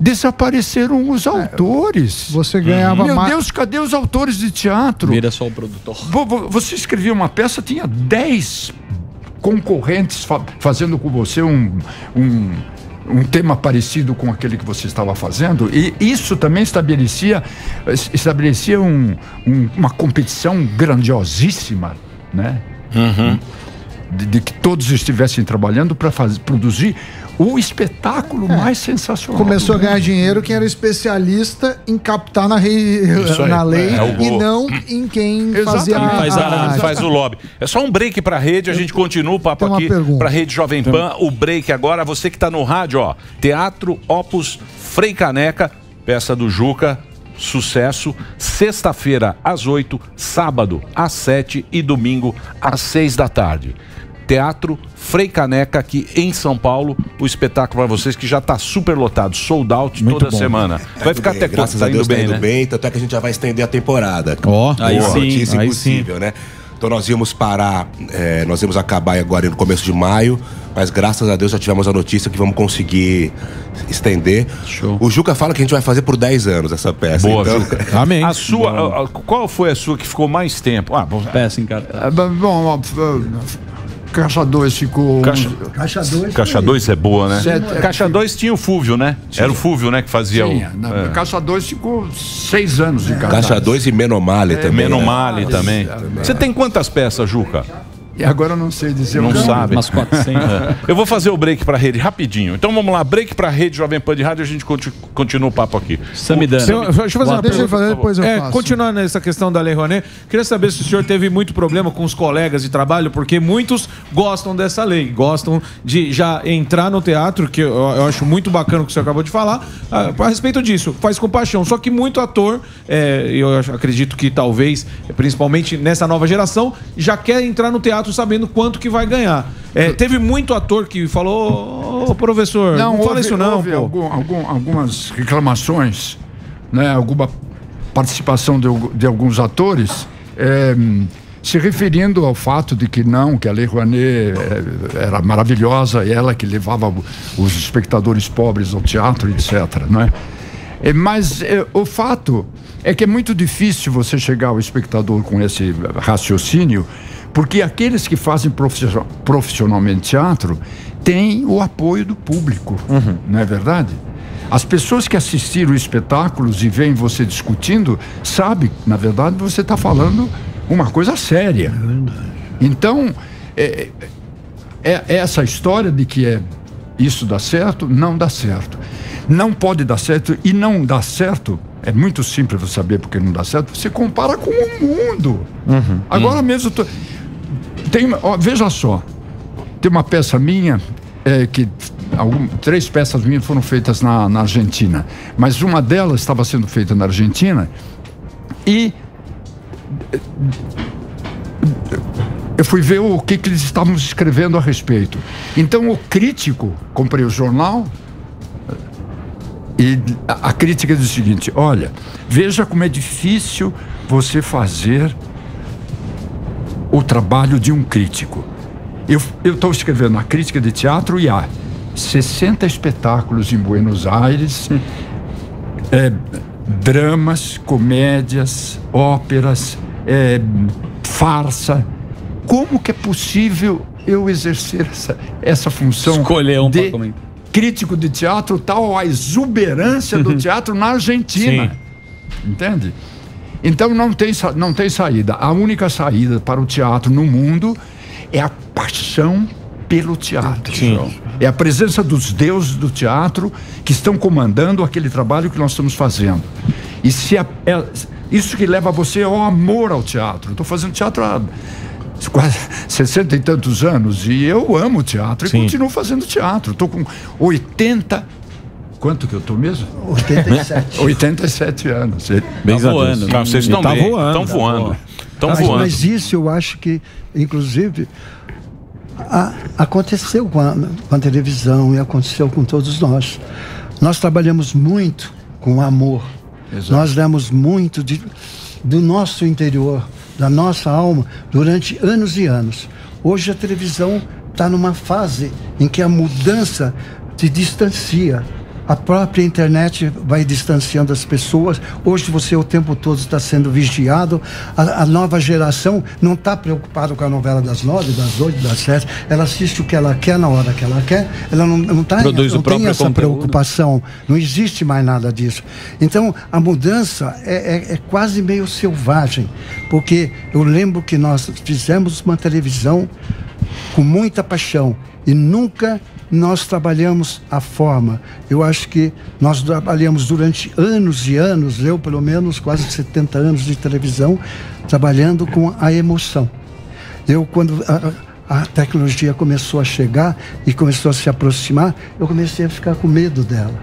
Desapareceram os autores. Você ganhava Meu Deus, cadê os autores de teatro? Vira só o produtor. Vo- vo- Você escrevia uma peça, tinha 10 concorrentes fa- fazendo com você um, um, um tema parecido com aquele que você estava fazendo. E isso também estabelecia, estabelecia um- um- uma competição grandiosíssima, né? De, de que todos estivessem trabalhando para produzir o espetáculo mais sensacional. Começou a ganhar dinheiro quem era especialista em captar na, rei, na lei É, o e não em quem fazia Quem faz, a- a, faz o lobby. É só um break pra rede, a gente continua o papo aqui pra rede Jovem Pan. O break agora, você que tá no rádio, ó. Teatro Opus Frei Caneca, peça do Juca. Sucesso, sexta-feira às 8, sábado às 7 e domingo às 6 da tarde. Teatro Frei Caneca aqui em São Paulo. O espetáculo para vocês que já tá super lotado, sold out toda bom. semana. Vai ficar até quando? Graças Tá a Deus indo tá bem, indo né? bem, tanto é que a gente já vai estender a temporada. Ó, Boa aí sim, notícia aí impossível, né? Então nós íamos parar, é, nós íamos acabar agora no começo de maio, mas graças a Deus já tivemos a notícia que vamos conseguir estender. O Juca fala que a gente vai fazer por 10 anos essa peça. Boa, então... Juca. *laughs* Amém. A sua, a- a- qual foi a sua que ficou mais tempo? Ah, bom, Peça em cartaz. Ah, Bom, Caixa 2 ficou. Caixa- Caixa 2. Caixa 2 é boa, né? Sete- Caixa 2 tinha o Fúvio, né? Era o Fúvio, né, que fazia Tinha, o. na é. Caixa 2 ficou seis anos de cartaz. Caixa 2 e Menomale também. Menomale né? também. Você tem quantas peças, Juca? E agora eu não sei dizer Não o nome. sabe. Umas 400. *laughs* É. Eu vou fazer o break pra rede rapidinho. Então vamos lá, break pra rede Jovem Pan de Rádio, a gente conti- continua o papo aqui. Samidana. Deixa eu deixa eu fazer uma Deixa pergunta. fazer, depois eu é, faço. continuando nessa questão da Lei Rouanet, queria saber se o senhor teve muito problema com os colegas de trabalho, porque muitos gostam dessa lei, gostam de já entrar no teatro, que eu, eu acho muito bacana o que o senhor acabou de falar, a, a respeito disso, faz com paixão. Só que muito ator, é, eu acredito que talvez, principalmente nessa nova geração, já quer entrar no teatro sabendo quanto que vai ganhar. É, teve muito ator que falou, ô professor, não, fala houve- isso não, houve algum- algum- algumas reclamações, né, alguma participação de, de alguns atores, é, se referindo ao fato de que não, que a Lei Rouanet é, era maravilhosa, e ela que levava os espectadores pobres ao teatro, etc. Não é? É, mas é, o fato é que é muito difícil você chegar ao espectador com esse raciocínio, porque aqueles que fazem profissio- profissionalmente teatro têm o apoio do público, não é verdade? As pessoas que assistiram espetáculos e veem você discutindo, sabem, na verdade, você está falando uma coisa séria. Então, é, é, é essa história de que é isso dá certo, não dá certo. Não pode dar certo e não dá certo. É muito simples você saber porque não dá certo. Você compara com o mundo. Agora mesmo. eu Tô... Tem, ó, veja só. tem uma peça minha é, que algum, três peças minhas foram feitas na, na Argentina, mas uma delas estava sendo feita na Argentina e eu fui ver o que, que eles estavam escrevendo a respeito. Então o crítico, comprei o jornal e a, a crítica diz o seguinte: olha, veja como é difícil você fazer o trabalho de um crítico. Eu estou escrevendo a crítica de teatro e há 60 espetáculos em Buenos Aires, é, dramas, comédias, óperas, é, farsa. Como que é possível eu exercer essa, essa função Escolher um de crítico de teatro, tal a exuberância do teatro na Argentina? Entende? Então não tem, não tem saída. A única saída para o teatro no mundo é a paixão pelo teatro. É a presença dos deuses do teatro que estão comandando aquele trabalho que nós estamos fazendo. E se é- isso que leva você ao amor ao teatro. Estou fazendo teatro há quase 60 e tantos anos e eu amo teatro e continuo fazendo teatro. Estou com 80. Quanto que eu estou mesmo? 87. 87 *laughs* anos. Bem Tá voando. Não, vocês estão bem, estão voando. Estão mas, voando. mas isso eu acho que, inclusive, a- aconteceu com a, com a televisão e aconteceu com todos nós. Nós trabalhamos muito com amor. Nós demos muito de- do nosso interior, da nossa alma, durante anos e anos. Hoje a televisão está numa fase em que a mudança se distancia. A própria internet vai distanciando as pessoas. Hoje você o tempo todo está sendo vigiado. A, a nova geração não está preocupada com a novela das nove, das oito, das sete. Ela assiste o que ela quer na hora que ela quer. Ela não, não, tá, Produz não tem essa conteúdo. preocupação. Não existe mais nada disso. Então a mudança é, é- é quase meio selvagem, porque eu lembro que nós fizemos uma televisão com muita paixão e nunca nós trabalhamos a forma. Eu acho que nós trabalhamos durante anos e anos, eu pelo menos quase 70 anos de televisão, trabalhando com a emoção. Eu, quando a, a tecnologia começou a chegar e começou a se aproximar, eu comecei a ficar com medo dela.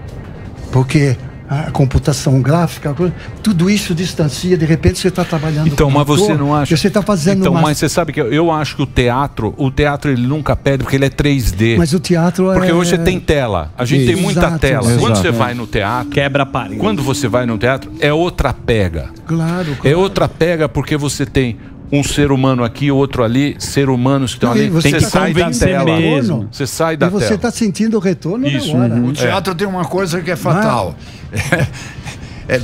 Porque a computação gráfica, tudo isso distancia, de repente você está trabalhando Então, com mas você não acha? Você está fazendo Então, uma... mas você sabe que eu, eu acho que o teatro, o teatro ele nunca perde porque ele é 3D. Mas o teatro é... Porque hoje você tem tela. A gente tem muita Exato, tela. exato. Quando você É. vai no teatro. Quebra a parede. Quando você vai no teatro, é outra pega. Claro, É outra pega porque você tem um ser humano aqui, outro ali, ser humanos que estão e ali. você Você tá sai da tela. mesmo. Você sai da E você tela. está sentindo o retorno Isso. na hora. Uhum. O teatro tem uma coisa que é fatal. É,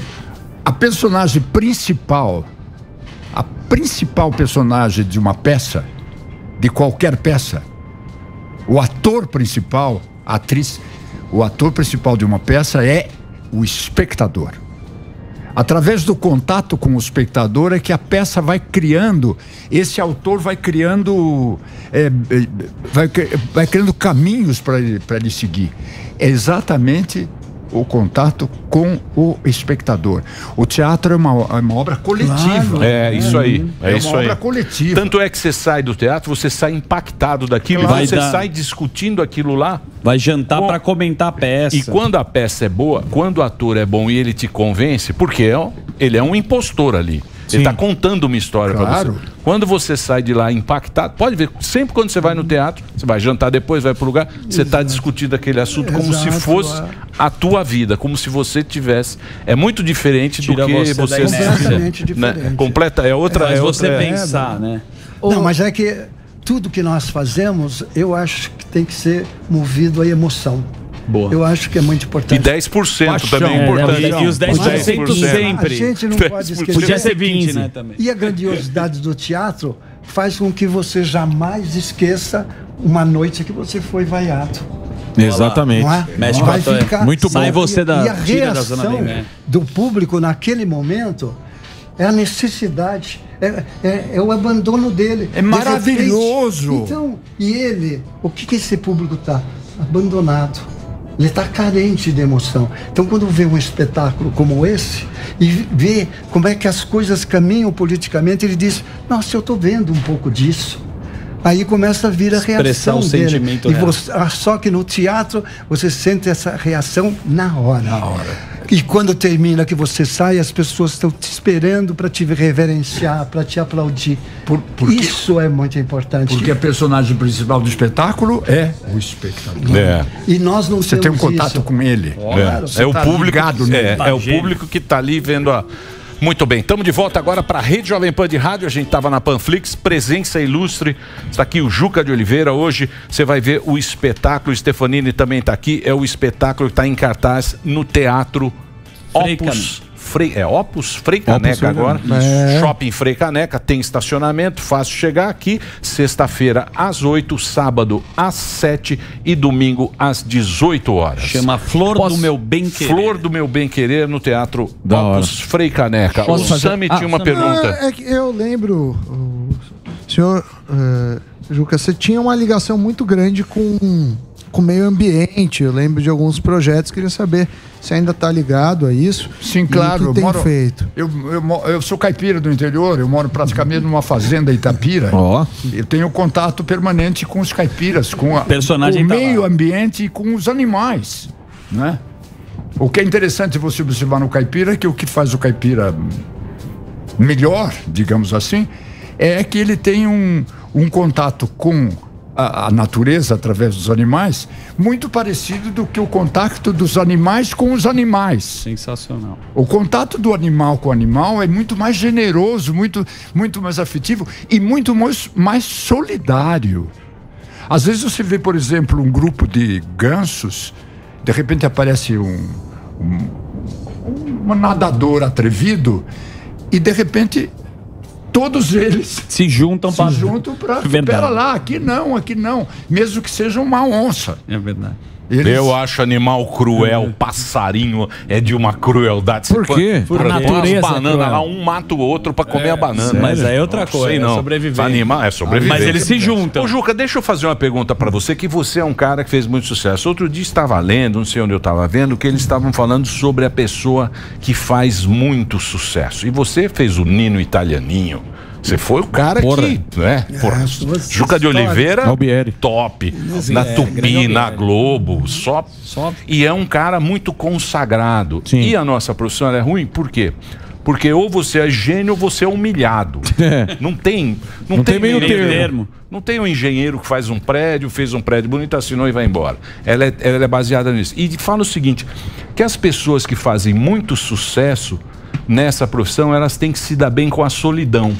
a personagem principal, a principal personagem de uma peça, de qualquer peça, o ator principal, a atriz, o ator principal de uma peça é o espectador. Através do contato com o espectador é que a peça vai criando, esse autor vai criando, é, é, vai, vai criando caminhos para ele, ele seguir. É exatamente o contato com o espectador. O teatro é uma, é uma obra coletiva. É isso aí. É, É isso uma aí. obra coletiva. Tanto é que você sai do teatro, você sai impactado daquilo, e você dar- sai discutindo aquilo lá. Vai jantar pra comentar a peça. E quando a peça é boa, quando o ator é bom e ele te convence, porque é ele é um impostor ali. Ele está contando uma história para Claro. você. Quando você sai de lá impactado, pode ver, sempre quando você vai no teatro, você vai jantar depois, vai para o lugar, você está discutindo aquele assunto como se Exato, fosse é. a tua vida, como se você tivesse. É muito diferente Tira do que você você. Completamente né? diferente. Completa, é outra. Mas é você outra, pensar, né? Não, mas é que tudo que nós fazemos, eu acho que tem que ser movido à emoção. Boa. Eu acho que é muito E importante. 10% Paixão. também é importante. E- e os 10% sempre. A gente não pode esquecer. Podia ser 20, né, também. E a grandiosidade do teatro faz com que você jamais esqueça uma noite que você foi vaiado. Exatamente. É? Mexe com a ficar- Muito bom. Sai você da- E a da reação bem, né? do público naquele momento é a necessidade, é, é- é o abandono dele. É maravilhoso. então, e ele, o que, que esse público está? Abandonado. Ele está carente de emoção. Então, quando vê um espetáculo como esse e vê como é que as coisas caminham politicamente, ele diz: Nossa, eu estou vendo um pouco disso. Aí começa a vir a Expressão, reação dele. sentimento E você, ah, só que no teatro você sente essa reação na hora. Na hora. E quando termina que você sai, as pessoas estão te esperando para te reverenciar, para te aplaudir. Isso é muito importante. Porque a personagem principal do espetáculo é o espectador. É. E nós não Você tem um temos contato isso. com ele. É, é o tá público, ligado nele. é, é o público que tá ali vendo a. Muito bem, estamos de volta agora para a Rede Jovem Pan de Rádio. A gente estava na Panflix, presença ilustre. Está aqui o Juca de Oliveira. Hoje você vai ver o espetáculo. O Stefanini também está aqui. É o espetáculo que está em cartaz no Teatro Opus. Frei, é Opus Frei Caneca Frei agora. É. Shopping Frei Caneca, tem estacionamento, fácil chegar aqui. Sexta-feira às 8, sábado às 7 e domingo às 18 horas. Chama Flor do Meu Bem Querer. Flor do Meu Bem Querer no Teatro Da Opus Frei Caneca. Posso o fazer- Sami Ah, tinha uma pergunta. É que eu lembro, o senhor eh, Juca, você tinha uma ligação muito grande com com o meio ambiente. Eu lembro de alguns projetos, queria saber se ainda está ligado a isso. Sim, e claro. O que eu tem moro- feito? Eu, eu, eu sou caipira do interior, eu moro praticamente numa fazenda Itapira. Eu tenho contato permanente com os caipiras, com, a, Personagem com o tá lá. meio ambiente e com os animais. Né? O que é interessante você observar no caipira é que o que faz o caipira melhor, digamos assim, é que ele tem um, um contato com a, a natureza através dos animais muito parecido do que o contato dos animais com os animais. Sensacional. O contato do animal com o animal é muito mais generoso, muito, muito mais afetivo e muito mais, mais solidário. Às vezes você vê, por exemplo, um grupo de gansos, de repente aparece um, um, um nadador atrevido e de repente todos eles se juntam se para juntam para pera lá, aqui não, aqui não, mesmo que seja uma onça. É verdade. Eles- Eu acho animal cruel, passarinho é de uma crueldade. Por quê? Por natureza é bananas cruel. lá, um mata o outro pra comer a banana. sério? Mas aí é outra Não coisa, sei é não. sobreviver. Animal é sobreviver. Mas eles se juntam. Ô, Juca, deixa eu fazer uma pergunta pra você, que você é um cara que fez muito sucesso. Outro dia estava lendo, não sei onde eu estava vendo, que eles estavam falando sobre a pessoa que faz muito sucesso. E você fez o Nino Italianinho. Você foi o cara Porra. que, né? Porra. as suas Juca de. Oliveira, Albieri. top. Sim, na é, Tupi, na Globo, só, E é um cara muito consagrado. E a nossa profissão é ruim, por quê? Porque ou você é gênio ou você é humilhado. *laughs* Não tem, não, Não tem, tem meio termo. termo. Não tem um engenheiro que faz um prédio, fez um prédio bonito, assinou e vai embora. Ela é, ela é baseada nisso. E fala o seguinte: que as pessoas que fazem muito sucesso nessa profissão, elas têm que se dar bem com a solidão.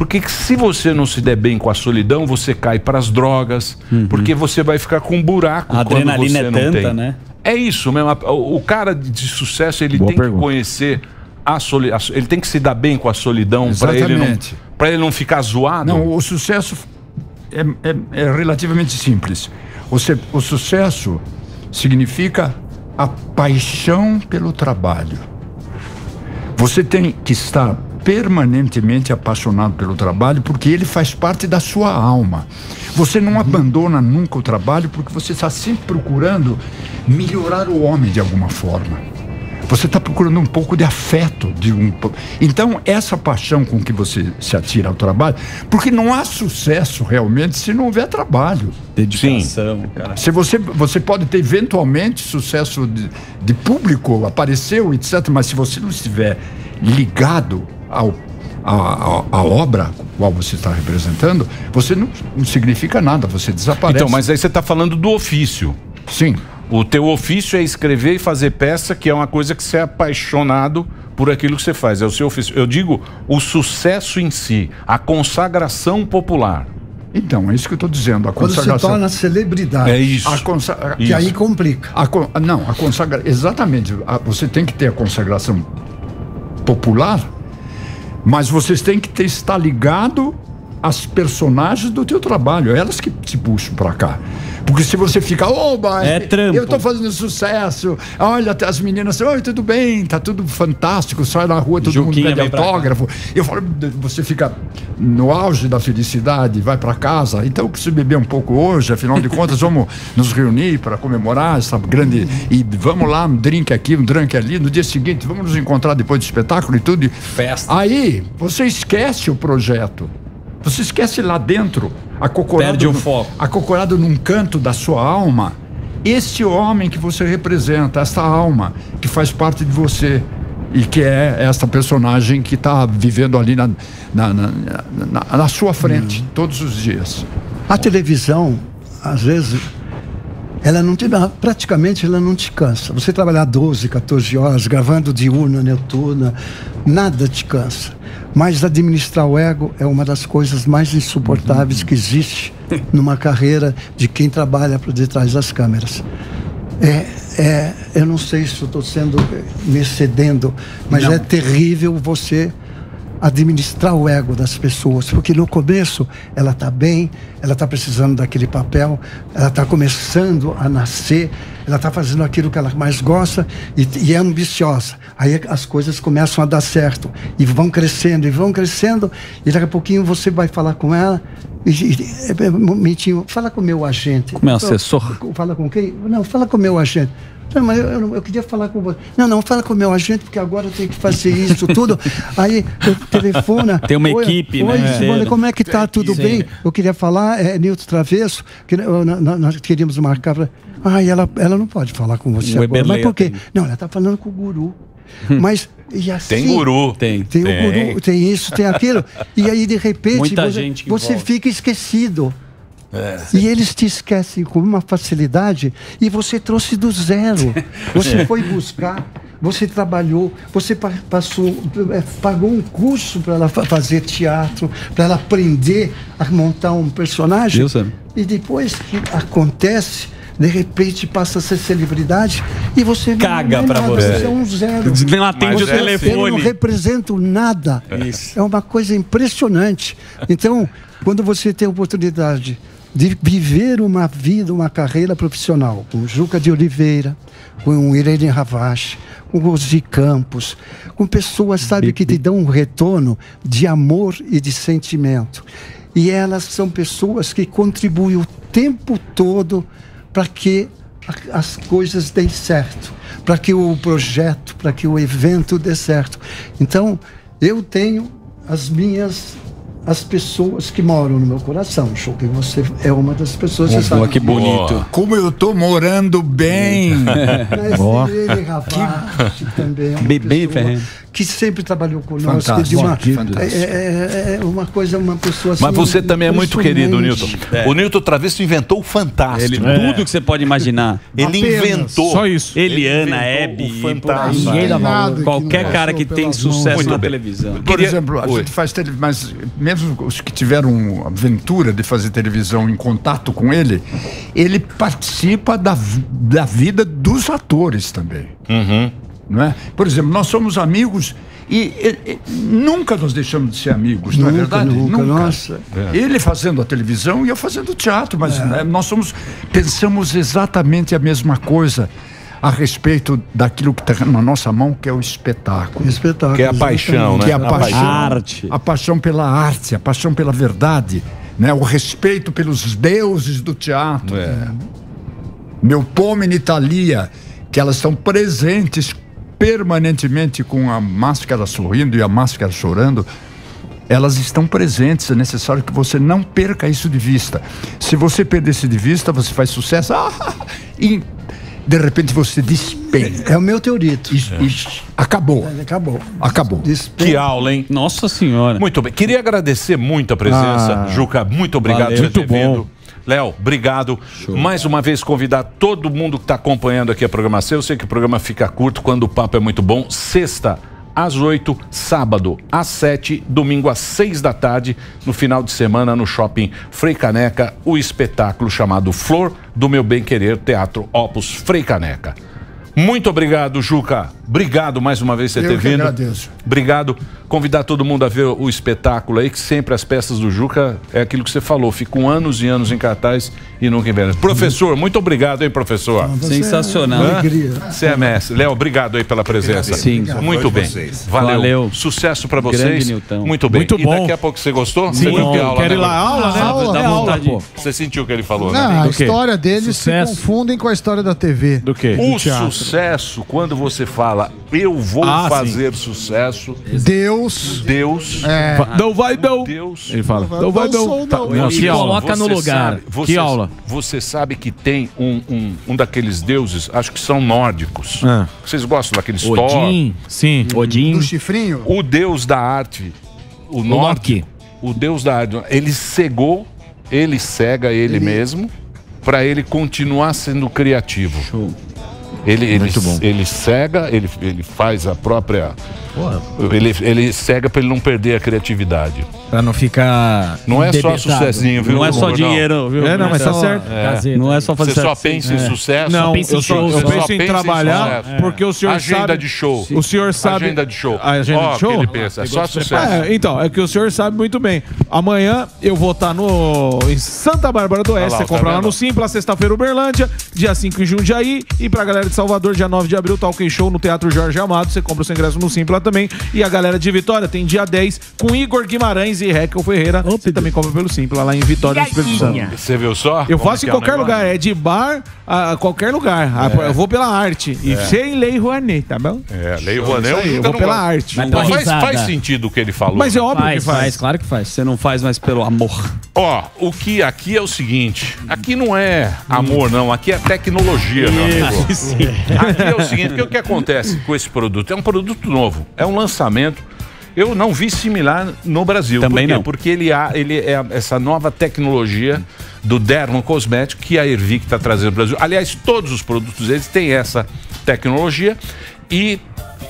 Porque se você não se der bem com a solidão, você cai para as drogas, porque você vai ficar com um buraco A quando adrenalina é não tanta, tem. né? É isso mesmo. O cara de sucesso, ele Boa tem pergunta. que conhecer a solidão. Ele tem que se dar bem com a solidão para ele, não- ele não ficar zoado. Não, o sucesso é, é- é relativamente simples. O sucesso significa a paixão pelo trabalho. Você tem que estar permanentemente apaixonado pelo trabalho porque ele faz parte da sua alma. Você não abandona nunca o trabalho porque você está sempre procurando melhorar o homem de alguma forma. Você está procurando um pouco de afeto, de um. Então essa paixão com que você se atira ao trabalho, porque não há sucesso realmente se não houver trabalho. Dedicação, cara. Se você, você pode ter eventualmente sucesso de, de público, apareceu, etc. Mas se você não estiver ligado ao, à, à- à obra qual você está representando, você não, não significa nada, você desaparece. Então, mas aí você está falando do ofício. Sim. O teu ofício é escrever e fazer peça, que é uma coisa que você é apaixonado por aquilo que você faz. É o seu ofício. Eu digo o sucesso em si, a consagração popular. Então, é isso que eu estou dizendo. A Quando se torna celebridade. É isso. A consa- Que Isso. aí complica. A con- não, a consagração. Exatamente. A- você tem que ter a consagração popular, mas vocês têm que ter, estar ligado às personagens do teu trabalho. Elas que te puxam para cá. Porque se você fica, oba, É trampo. eu tô fazendo sucesso, olha, as meninas, oi, tudo bem, tá tudo fantástico, sai na rua, todo Juquinha mundo pede autógrafo. Eu falo, você fica no auge da felicidade, vai para casa, então eu preciso beber um pouco hoje, afinal de contas, vamos *laughs* nos reunir para comemorar essa grande. E vamos lá, um drink aqui, um drink ali. No dia seguinte, vamos nos encontrar depois do espetáculo e tudo. Festa. Aí, você esquece o projeto. Você esquece lá dentro, acocorado, Perde o foco. acocorado num canto da sua alma, este homem que você representa, esta alma que faz parte de você e que é esta personagem que está vivendo ali na, na, na, na- na sua frente todos os dias. A televisão, às vezes, ela não te, praticamente ela não te cansa. Você trabalhar 12, 14 horas, gravando diurna, noturna, nada te cansa. Mas administrar o ego é uma das coisas mais insuportáveis que existe *laughs* numa carreira de quem trabalha por detrás das câmeras. É, é, eu não sei se estou sendo me excedendo, mas Não. é terrível você administrar o ego das pessoas, porque no começo ela está bem, ela está precisando daquele papel, ela está começando a nascer, ela está fazendo aquilo que ela mais gosta e, e é ambiciosa. Aí as coisas começam a dar certo e vão crescendo e vão crescendo e daqui a pouquinho você vai falar com ela e, e, momentinho, fala com o meu agente. Com o meu assessor. Fala com quem? Não, fala com o meu agente. Não, mas eu, eu, eu queria falar com você. Não, não, fala com o meu agente, porque agora eu tenho que fazer isso tudo. *laughs* Aí eu telefona. Tem uma "Oi, equipe, Oi, né? Simone, como é que tá? Tudo Sim. bem? Eu queria falar, é Nilton Travesso, que eu- nó- nó- nós queríamos marcar pra... Ah, e ela, ela não pode falar com você O agora. Mas por quê? tem. Não, ela tá falando com o guru. Mas, e assim... Tem guru. Tem. Tem, o guru, tem isso, tem aquilo. E aí, de repente, Muita você, você fica esquecido. É. E eles te esquecem com uma facilidade e você trouxe do zero. *laughs* Você É. foi buscar, você trabalhou, você pa- passou, eh, pagou um curso para ela fa- fazer teatro, para ela aprender a montar um personagem. Sam? E depois que acontece, de repente passa a ser celebridade e você Caga é pra nada, você. é um zero. Não atende Você- o telefone. Eu não represento nada. É uma coisa impressionante. Então, quando você tem a oportunidade de viver uma vida, uma carreira profissional, com Juca de Oliveira, com Irene Ravache, com Rosi Campos, com pessoas, sabe, que te dão um retorno de amor e de sentimento. E elas são pessoas que contribuem o tempo todo para que as coisas deem certo, para que o projeto, para que o evento dê certo. Então, eu tenho as minhas as pessoas que moram no meu coração. Choque, você é uma das pessoas. você sabe. Como eu tô morando bem. Mas ele, rapaz, também é uma Bem- pessoa. Que sempre trabalhou conosco. Fantástico, de uma, fantástico. é, é- é uma coisa, uma pessoa assim, Mas você também é muito querido, Newton. impressionante. O Newton Travesso inventou o fantástico. Ele, Tudo que você pode imaginar. Ele inventou. Só isso. Eliana, Ele Hebe, fantástico. que Qualquer não cara que tem sucesso Muito na bem. televisão. Por Queria- exemplo, a Oi. gente faz televisão, mas mesmo os que tiveram a aventura de fazer televisão em contato com ele, ele participa da, da vida dos atores também. Uhum. Não é? Por exemplo, nós somos amigos e, e- e nunca nos deixamos de ser amigos, não é Nunca, verdade? nunca, nossa. Ele fazendo a televisão e eu fazendo teatro, mas né, nós somos pensamos exatamente a mesma coisa a respeito daquilo que está na nossa mão, que é o espetáculo. Espetáculo. Que é a paixão, né? Que é a, A paixão. Arte. a paixão pela arte, a paixão pela verdade, né? o respeito pelos deuses do teatro. É. Meu Pomini Italia, que elas estão presentes permanentemente com a máscara sorrindo e a máscara chorando. Elas estão presentes, é necessário que você não perca isso de vista. Se você perder isso de vista, você faz sucesso ah, *laughs* e de repente você despenca. É o meu teorito. E acabou. Acabou. Acabou. Que aula, hein? Nossa Senhora. Muito bem. Queria agradecer muito a presença. Ah, Juca, muito obrigado valeu. por você ter Muito bom. Léo, obrigado. Mais uma vez, convidar todo mundo que está acompanhando aqui a programação. Eu sei que o programa fica curto quando o papo é muito bom. Sexta, às 8, sábado, às 7, domingo às 6 da tarde, no final de semana, no shopping Frei Caneca, o espetáculo chamado Flor do Meu Bem Querer, Teatro Opus Frei Caneca. Muito obrigado, Juca. Obrigado mais uma vez por você Eu ter que vindo. agradeço. Obrigado. Convidar todo mundo a ver o espetáculo aí, que sempre as peças do Juca é aquilo que você falou, ficam anos e anos em cartaz e nunca envelhecem. Professor, muito obrigado aí, professor. Sensacional. Hã? alegria. Você é mestre. Léo, obrigado aí pela presença. Sim. Muito bem. Valeu. Valeu. Sucesso pra Grande vocês. Muito bem. Muito E bom. daqui a pouco você gostou? Sim, você que é aula, quero ir né, lá. Aula, né? Aula, Dá é aula. Você sentiu o que ele falou, Não, né? a história deles Sucesso. se confundem com a história da TV. Do quê? O sucesso, quando você fala fala, eu vou Ah, fazer sucesso. Deus. Deus. É. Não vai não. Deus. Ele fala, não vai não. Tá, Não, que aula. Você sabe- você- Que aula. Você sabe que tem um, um, um daqueles deuses, acho que são nórdicos. Ah. Vocês gostam daqueles Odin. Thor? Sim. Odin. Do chifrinho? O deus da arte, o Norte, o deus da arte, ele cegou, ele cega ele, mesmo, para ele continuar sendo criativo. Ele, ele, Muito bom. ele cega, ele, ele faz a própria. Ele, ele cega para ele não perder a criatividade. Pra não ficar. Não é só sucessinho, viu? Não é só dinheiro, viu? É, não, mas tá só- certo. é, Não é só fazer Você só pensa em É. sucesso? Não, pensa em eu, só, eu penso Só em trabalhar porque o senhor Agenda sabe... de show. O senhor sabe... Agenda de show. A agenda Ó, de show? que ele pensa, é só sucesso. É, então, é que o senhor sabe muito bem. Amanhã eu vou estar no, em Santa Bárbara do Oeste. Olha lá, Você compra tá lá no Simpla, sexta-feira Uberlândia, dia 5 em Jundiaí. E pra galera de Salvador, dia 9 de abril, Talk Show no Teatro Jorge Amado. Você compra o seu ingresso no Simpla também. E a galera de Vitória tem dia 10 com Igor Guimarães e Rekel Ferreira. Você também compra pelo Simpla lá em Vitória, no Espírito Santo. Você viu só? Eu Como faço em é qualquer lugar, é de bar a, qualquer lugar. Ah, É. Eu vou pela arte. E É. sem lei Rouanet, tá bom? É, Lei Rouanet, eu nunca vou não pela gosto. arte. Mas faz, faz sentido o que ele falou. Mas é óbvio Faz, que faz. faz, claro que faz. Você não faz mais pelo amor. Ó, o que aqui é o seguinte: aqui não é amor, não, aqui é tecnologia, meu amigo. *laughs* Aqui é o seguinte: o que acontece com esse produto? É um produto novo, é um lançamento. Eu não vi similar no Brasil. Também Por quê? não. Porque ele, há- ele é essa nova tecnologia do Dermo Cosmético que a Ervic está trazendo para o Brasil. Aliás, todos os produtos deles têm essa tecnologia e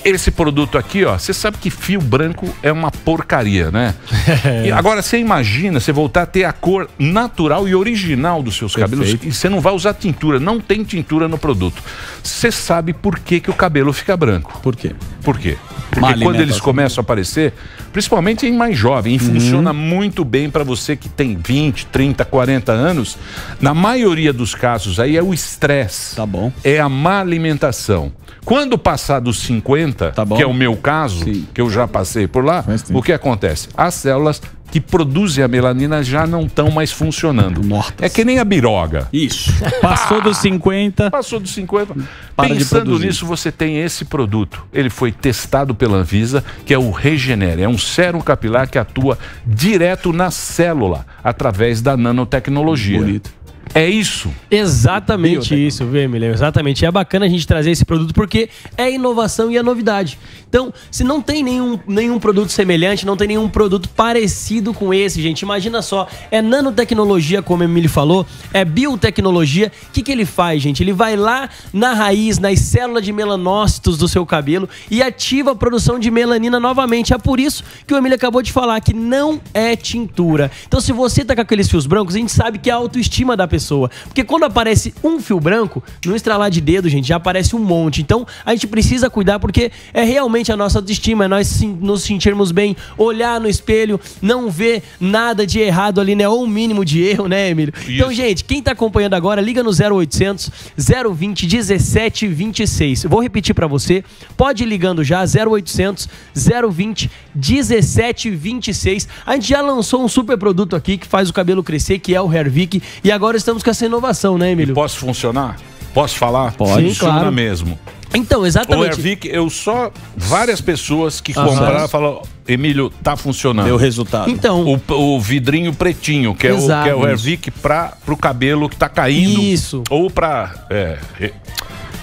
esse produto aqui, ó, você sabe que fio branco é uma porcaria, né? *laughs* E agora você imagina você voltar a ter a cor natural e original dos seus cabelos e você não vai usar tintura, não tem tintura no produto. Você sabe por que, que o cabelo fica branco? Por quê? Por quê? Porque quando eles começam a aparecer, principalmente em mais jovem, e funciona muito bem para você que tem 20, 30, 40 anos, na maioria dos casos aí é o estresse. Tá bom. É a má alimentação. Quando passar dos 50, Tá bom. que é o meu caso, que eu já passei por lá, o que acontece? As células que produzem a melanina já não estão mais funcionando. É que nem a biroga. Isso. *laughs* Passou dos 50. Passou dos 50. Para Pensando nisso, você tem esse produto. Ele foi testado pela Anvisa, que é o Regenere. É um sérum capilar que atua direto na célula, através da nanotecnologia. Bonito. É isso. Exatamente isso, Emílio? Exatamente. É bacana a gente trazer esse produto porque é inovação e a novidade. Então, se não tem nenhum, nenhum produto semelhante, não tem nenhum produto parecido com esse, gente, imagina só. É nanotecnologia, como o Emílio falou, é biotecnologia. O que, que ele faz, gente? Ele vai lá na raiz, nas células de melanócitos do seu cabelo e ativa a produção de melanina novamente. É por isso que o Emílio acabou de falar que não é tintura. Então, se você tá com aqueles fios brancos, a gente sabe que é a autoestima da pessoa. Porque quando aparece um fio branco, no estralar de dedo, gente, já aparece um monte. Então, a gente precisa cuidar porque é realmente a nossa autoestima, é nós nos sentirmos bem, olhar no espelho, não ver nada de errado ali, né? Ou um mínimo de erro, né, Emílio? Então, gente, quem tá acompanhando agora, liga no 0800 020 1726. Eu vou repetir pra você. Pode ir ligando já 0800 020 1726. A gente já lançou um super produto aqui que faz o cabelo crescer, que é o Hervik, e agora estamos com essa inovação, né, Emílio? Posso funcionar? Posso falar? Pode. Sim, Funciona claro. mesmo. Então, O exatamente. Ervic, eu só. Várias pessoas que Aham. compraram falaram: Emílio, tá funcionando. Deu resultado. Então. O, o vidrinho pretinho, que é, o, que é o Ervic pra, pro cabelo que tá caindo. Isso. Ou pra. É,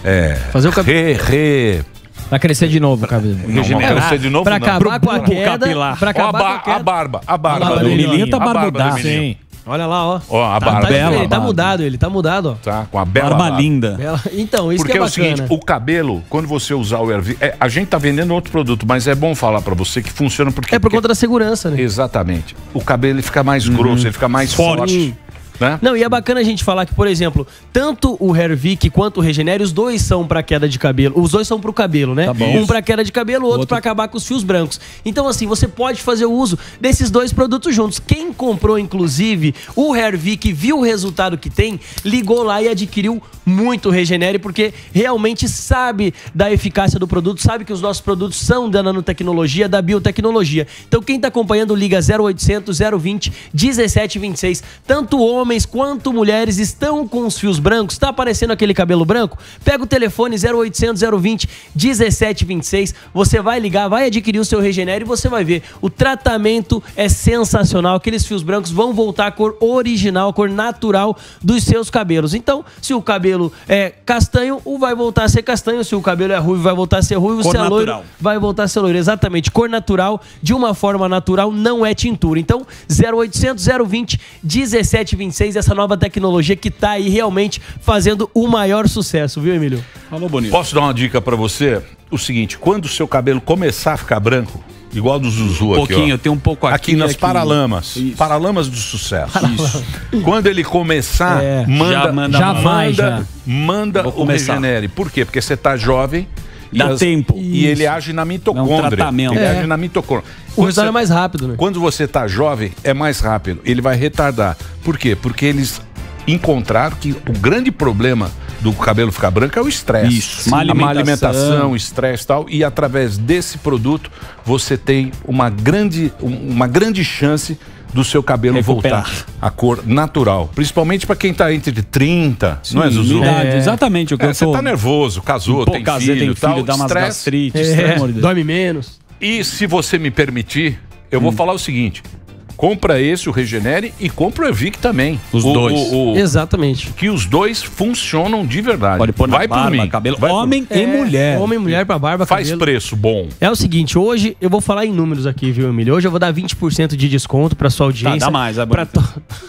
é, Fazer o cabelo. Re, re, Pra crescer de novo o cabelo. não, É, crescer de novo, pra não. acabar com a queda. capilar. Pra acabar a, ba- com a queda. a barba, a barba, A barba do do menino. Milinho tá A barba do barbudaço. menino. Sim. Olha lá, ó. Ó, a Tá- barba. tá Bela diferente, Tá barba. mudado ele, tá mudado, ó. Tá, com a bela Barba linda. Bela- Então, isso Porque que é é o seguinte, o cabelo, quando você usar o Ervic, é, a gente tá vendendo outro produto, mas é bom falar pra você que funciona porque É por conta da segurança, né? Exatamente. O cabelo ele fica mais grosso, ele fica mais Forte. forte. Né? Não, e é bacana a gente falar que, por exemplo, tanto o Hervik quanto o Regenere, os dois são pra queda de cabelo. Os dois são pro cabelo, né? Tá bom. Um pra queda de cabelo, o outro, pra acabar com os fios brancos. Então, assim, você pode fazer o uso desses dois produtos juntos. Quem comprou, inclusive, o Hervik, viu o resultado que tem, ligou lá e adquiriu muito Regenere, porque realmente sabe da eficácia do produto, sabe que os nossos produtos são da nanotecnologia, da biotecnologia. Então, quem tá acompanhando, liga 0800 020 1726. Tanto homem homens quanto mulheres estão com os fios brancos, está aparecendo aquele cabelo branco? Pega o telefone 0800 020 1726, você vai ligar, vai adquirir o seu Regenera e você vai ver. O tratamento é sensacional, aqueles fios brancos vão voltar à cor original, a cor natural dos seus cabelos. Então, se o cabelo é castanho, o vai voltar a ser castanho, se o cabelo é ruivo, vai voltar a ser ruivo, Cor se é loiro, natural. vai voltar a ser loiro. Exatamente, cor natural, de uma forma natural, não é tintura. Então, 0800 020 1726, essa nova tecnologia que tá aí realmente fazendo o maior sucesso, viu, Emílio? Falou bonito. Posso dar uma dica pra você? O seguinte, quando o seu cabelo começar a ficar branco, igual do Zuzu Um aqui, pouquinho, ó. tem um pouco aqui Aqui nas aqui. paralamas. Paralamas do sucesso. Isso. Quando ele começar, É, manda, já manda Já mais. vai, manda, já. manda o. Regenere. Por quê? Porque você tá jovem. E Dá tempo. E ele age na mitocôndria. É um tratamento. Ele É. age na mitocôndria. O Quando resultado você- é mais rápido, né? quando você tá jovem, é mais rápido. Ele vai retardar. Por quê? Porque eles encontraram que o grande problema do cabelo ficar branco é o estresse. Isso. Má A má alimentação. alimentação, estresse e tal. E através desse produto, você tem uma grande, um- uma grande chance do seu cabelo Recuperar. voltar à cor natural. Principalmente para quem tá entre 30, não é, Sim, Zuzu? idade, exatamente o que É, eu Você tô- tá nervoso, casou, Pô, tem casei, filho, tem filho, tal, dá umas gastrites, É, dorme menos. E se você me permitir, eu Hum. vou falar o seguinte: compra esse, o Regenere, e compra o Evic também. Os O- dois. o- o- Exatamente. que os dois funcionam de verdade. Pode pôr na Vai por barba, mim. cabelo. Vai por Homem mim. e mulher. Homem, mulher pra barba, Faz cabelo. preço bom. É o seguinte, hoje eu vou falar em números aqui, viu, Emílio? Hoje eu vou dar 20% de desconto pra sua audiência. Tá, dá mais, é pra to-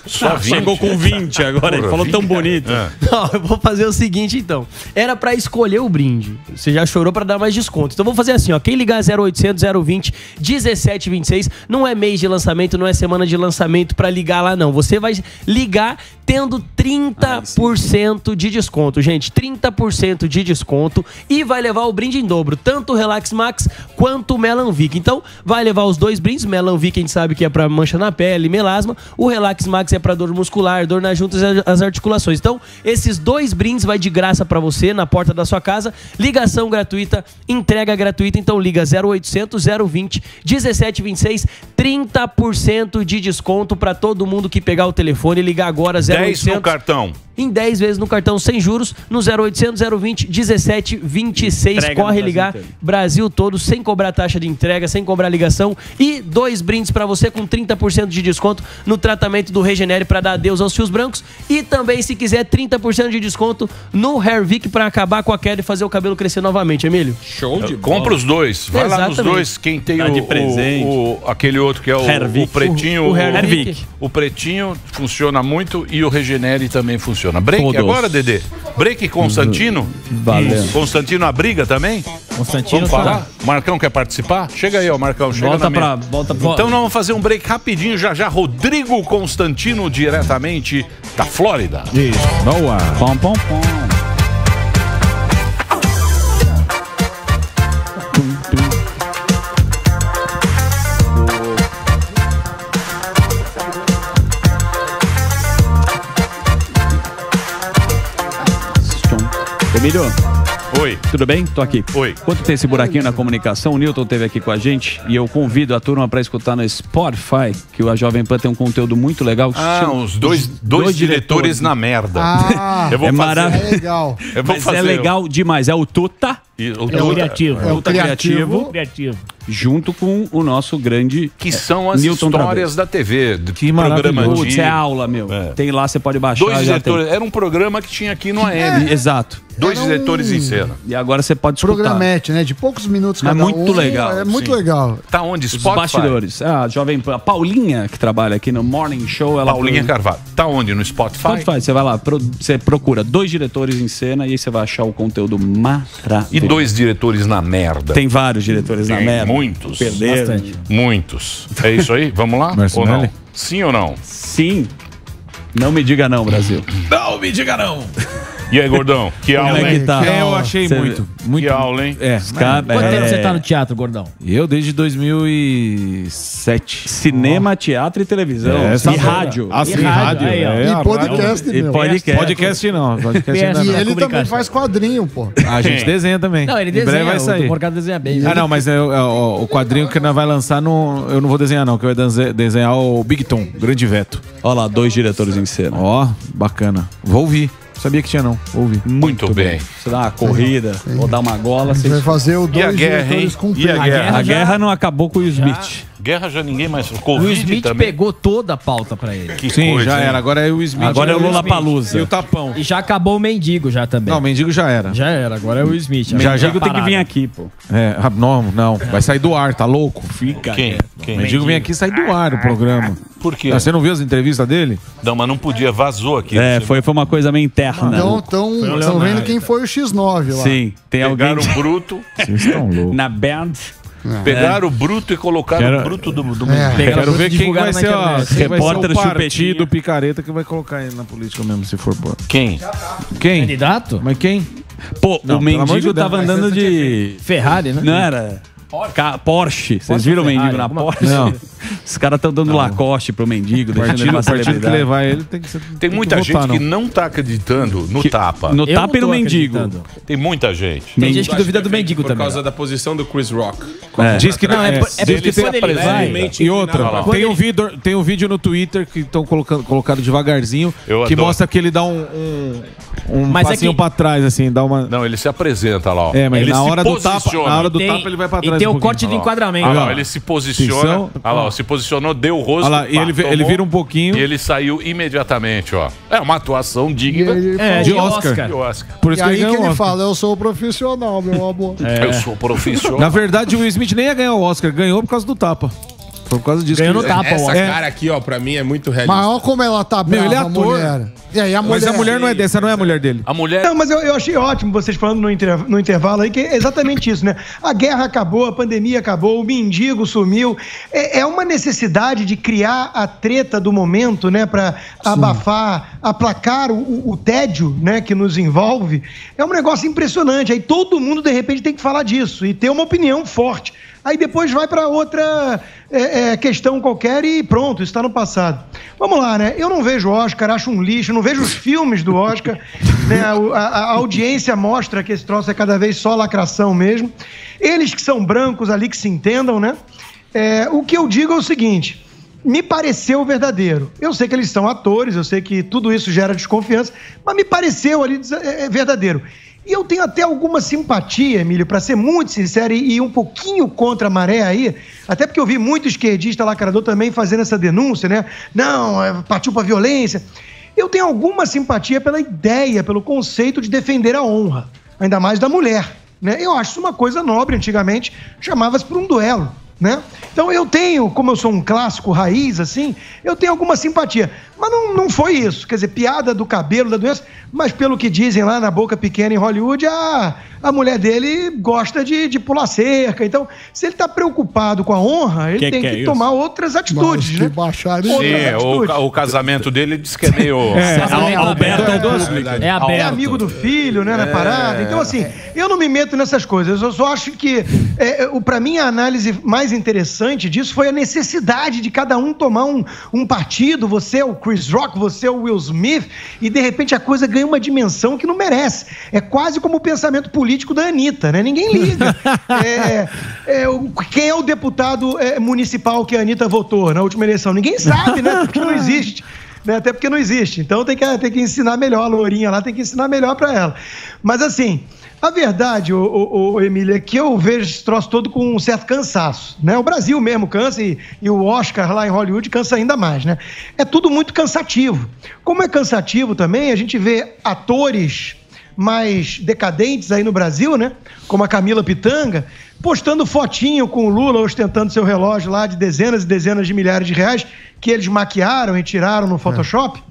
Só Ah, 20. chegou com 20 agora, ele Porra, falou tão 20, bonito. É. *laughs* Não, eu vou fazer o seguinte então. Era pra escolher o brinde. Você já chorou pra dar mais desconto. Então eu vou fazer assim, ó. Quem ligar 0800 020 1726 não é mês de lançamento, não é semana de lançamento pra ligar lá não. Você vai ligar tendo 30% de desconto, gente. 30% de desconto e vai levar o brinde em dobro, tanto o Relax Max quanto o Melanvic. Então, vai levar os dois brindes. Melanvic a gente sabe que é pra mancha na pele, melasma. O Relax Max é pra dor muscular, dor nas juntas e as articulações. Então, esses dois brindes vai de graça pra você na porta da sua casa. Ligação gratuita, entrega gratuita. Então, liga 0800 020 1726, 30% de desconto pra todo mundo que pegar o telefone e ligar agora 10 0800 no cartão. em 10 vezes no cartão sem juros, no 0800 020 1726. Entrega Corre Brasil ligar inteiro. Brasil todo, sem cobrar taxa de entrega, sem cobrar ligação. E dois brindes pra você com 30% de desconto no tratamento do Regenere pra dar adeus aos fios brancos. E também, se quiser, 30% de desconto no Hairvic pra acabar com a queda e fazer o cabelo crescer novamente, Emílio. Show de Compra os dois. Vai lá nos Exatamente. dois. Quem tem Dá o, de presente. o- o- aquele outro que é o, Hervik. o pretinho. O- o o, Hervik. o pretinho funciona muito e o Regenere também funciona. Break Todos. agora, Dedê? Break Constantino? Valeu. Isso. Constantino a briga também? Constantino Vamos falar? Marcão quer participar? Chega aí, ó, Marcão. Chega Volta pra- volta pra- Então nós vamos fazer um break rapidinho. Já já, Rodrigo Constantino, diretamente da Flórida. Isso. Boa. Pom, pom, pom. Emílio, Oi. tudo bem? Tô aqui. Oi. Quando tem esse buraquinho na comunicação, o Newton esteve aqui com a gente e eu convido a turma para escutar no Spotify, que a Jovem Pan tem um conteúdo muito legal. que Ah, chama- os dois, dois, diretores na merda. Ah, *laughs* Eu vou é fazer- maravilhoso. é legal. Eu vou Mas fazer é legal demais. É o Tuta, E o É o Tuta- criativo. É o criativo. Criativo. junto com o nosso grande Que são as Newton histórias da TV. Que maravilhoso. programa Putz, de... é aula, meu. É. Tem lá, você pode baixar. Dois diretores. Era um programa que tinha aqui no AM. tem. Exato. Dois Era um- diretores em cena. E agora você pode escutar. Programete, né? De poucos minutos É cada muito um. legal, É muito sim. legal. Tá onde? Os Spotify? bastidores. Ah, a Jovem. A Paulinha, que trabalha aqui no Morning Show, ela. Paulinha Carvalho. Tá onde? No Spotify? Spotify, você vai lá, pro- você procura dois diretores em cena e aí você vai achar o conteúdo maravilhoso. Dois diretores na merda. Tem vários diretores na Tem merda. muitos. Perderam. Muitos. É isso aí? Vamos lá? ou não? Sim ou não? Sim. Não me diga não, Brasil. Não me diga não. E aí, gordão? Que Como aula, é que hein? tá? É, eu achei Você- muito. muito Que aula, hein? É, Quanto tempo você tá no teatro, gordão? Eu desde 2007. Cinema, teatro e televisão. É, essa e rádio. Ah, sim, rádio. aí, ó. é, E a podcast, rádio- E meu. podcast. Podcast não. Podcast ainda E não. ele também faz quadrinho, pô. A gente desenha também. Não, ele Em breve desenha, vai o sair. do Morgado desenha bem. Ah, não, mas é, o- é o, o quadrinho que nós vai lançar, no, eu não vou desenhar, não, que vai dese- desenhar o Big Tom, Grande Veto. Olha lá, dois diretores em cena. Ó, bacana. Vou ouvir. Sabia que tinha, não. Vou ouvir. Muito bem. Você dá uma corrida, ou dá uma gola. A gente vai fazer o E a dois guerra, diretores hein? com E a guerra? A guerra não acabou com o Smith. Guerra já ninguém mais. O Covid Will Smith também. pegou toda a pauta pra ele. Que Sim, coisa, já hein? era. Agora é o Smith. Agora é o Lula. Palusa. E o tapão. E já acabou o mendigo já também. Não, o mendigo já era. Já era, agora é o Smith. Já, já. Mendigo tem que vir aqui, pô. É, ah, não, não. Vai sair do ar, tá louco? Fica. Quem? quieto. Quem? O mendigo vem aqui e sai do ar o programa. Por quê? Ah, Você não viu as entrevistas dele? Não, mas não podia, vazou aqui. É, foi, foi uma coisa meio interna. Então, tão, Foi o tão vendo quem foi o X9 lá. Sim, tem alguém Pegaram o bruto, Vocês estão *laughs* loucos. na band. Pegaram o bruto e colocaram Quero- o bruto do, do É. Quero ver quem vai, ser, ó, quem vai ser Repórter o partido picareta que vai colocar ele na política mesmo, se for pôr. Quem? Quem? Candidato? Mas quem? Pô, Não, o de mendigo Deus, tava andando de. Ferrari, né? Não era? Ca- Porsche. Vocês Porsche viram o mendigo na Alguma Porsche? Não. Os caras estão dando Lacoste pro mendigo, O deixando ele partido, uma o partido que levar ele tem que ser. Tem muita que gente votar, que não. não tá acreditando no Que- tapa. No Eu tapa e não no mendigo. Tem muita gente. Tem gente que duvida do mendigo Por também. causa da posição do Chris Rock. É. Diz que Não, é, é, por- porque tem- ele E outra, tem um, vídeo, tem um vídeo no Twitter que estão colocando colocado devagarzinho Eu que adoro. mostra que ele dá um, um, um Mas é passinho que- pra trás, assim, dá uma. Não, ele se apresenta lá, ó. É, mas ele na se hora, do tapa, na hora do Tem- tapa ele vai pra E trás. tem um o corte de enquadramento. Olha lá, ele se posiciona. Olha lá, ó, se posicionou, deu o rosto. Olha lá, e pá, ele, tomou, ele vira um pouquinho. E ele saiu imediatamente, ó. É uma atuação E digna ele É, De de Oscar. Oscar. de Oscar. Por E isso que aí ele que ele Oscar. fala, eu sou profissional, meu amor. *laughs* Eu sou profissional. Na verdade, o Will Smith nem ia ganhar o Oscar, ganhou por causa do tapa. Foi por causa disso. Ganhou no tapa, Essa ó. cara aqui, ó, pra mim é muito realista. Mas olha como ela tá Meu, brava, ele é a ator. mulher. E aí a mulher... Mas a mulher não é dessa, não é a mulher dele. A mulher. Não, mas eu, eu achei ótimo vocês falando no, inter- no intervalo aí, que é exatamente isso, né? A guerra acabou, a pandemia acabou, o mendigo sumiu. É, é uma necessidade de criar a treta do momento, né? Pra abafar, aplacar o, o- o tédio, né? Que nos envolve. É um negócio impressionante. Aí todo mundo, de repente, tem que falar disso e ter uma opinião forte. Aí depois vai para outra é, é, questão qualquer e pronto, está no passado. Vamos lá, né? Eu não vejo Oscar, acho um lixo, não vejo os filmes do Oscar. *laughs* né? A, a audiência mostra que esse troço é cada vez só lacração mesmo. Eles que são brancos ali, que se entendam, né? É, o que eu digo é o seguinte. Me pareceu verdadeiro. Eu sei que eles são atores, eu sei que tudo isso gera desconfiança, mas me pareceu ali é, é verdadeiro. E eu tenho até alguma simpatia, Emílio, para ser muito sincero e, e um pouquinho contra a maré aí, até porque eu vi muito esquerdista lacrador também fazendo essa denúncia, né? Não, é, partiu para violência. Eu tenho alguma simpatia pela ideia, pelo conceito de defender a honra, ainda mais da mulher. Né? Eu acho isso uma coisa nobre, antigamente chamava-se por um duelo. Né? Então eu tenho, como eu sou um clássico raiz, assim, eu tenho alguma simpatia. Mas não, não foi isso. Quer dizer, piada do cabelo, da doença, mas pelo que dizem lá na boca pequena em Hollywood, a, a mulher dele gosta de, de pular cerca. Então, se ele está preocupado com a honra, ele Que tem que que, é isso? tomar outras atitudes, Mas né? Outras Sim, o, atitudes. ca- o casamento dele diz que é meio. É, Alberto É Augusto. É É aberto. amigo do filho, né, na parada. Então, assim, eu não me meto nessas coisas. Eu só acho que, é, é, o para mim, a análise mais interessante disso foi a necessidade de cada um tomar um, um partido. Você é o Chris Rock, você é o Will Smith, e de repente a coisa ganha uma dimensão que não merece. É quase como o pensamento político da Anitta, né? Ninguém liga. *laughs* É, é, quem é o deputado é, municipal que a Anitta votou na última eleição? Ninguém sabe, né? Porque não existe né? Até porque não existe. Então tem que, tem que ensinar melhor, a Lourinha lá tem que ensinar melhor para ela. Mas assim, a verdade, o Emília, é que eu vejo esse troço todo com um certo cansaço. Né? O Brasil mesmo cansa e, e o Oscar lá em Hollywood cansa ainda mais. Né? É tudo muito cansativo. Como é cansativo também, a gente vê atores mais decadentes aí no Brasil, né? Como a Camila Pitanga, postando fotinho com o Lula ostentando seu relógio lá de dezenas e dezenas de milhares de reais que eles maquiaram e tiraram no Photoshop.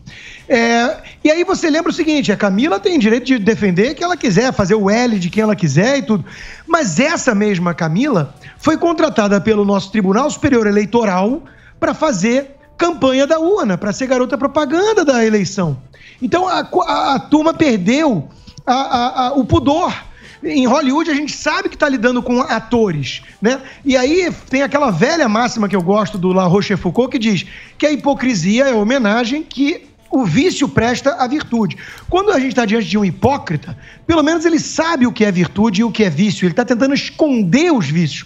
É, e aí você lembra o seguinte: a Camila tem direito de defender que ela quiser, fazer o L de quem ela quiser e tudo. Mas essa mesma Camila foi contratada pelo nosso Tribunal Superior Eleitoral para fazer campanha da urna, para ser garota propaganda da eleição. Então a, a- a turma perdeu a- o pudor. Em Hollywood a gente sabe que está lidando com atores, né? E aí tem aquela velha máxima que eu gosto do La Rochefoucauld que diz que a hipocrisia é a homenagem que o vício presta à virtude. Quando a gente está diante de um hipócrita, pelo menos ele sabe o que é virtude e o que é vício. Ele está tentando esconder os vícios.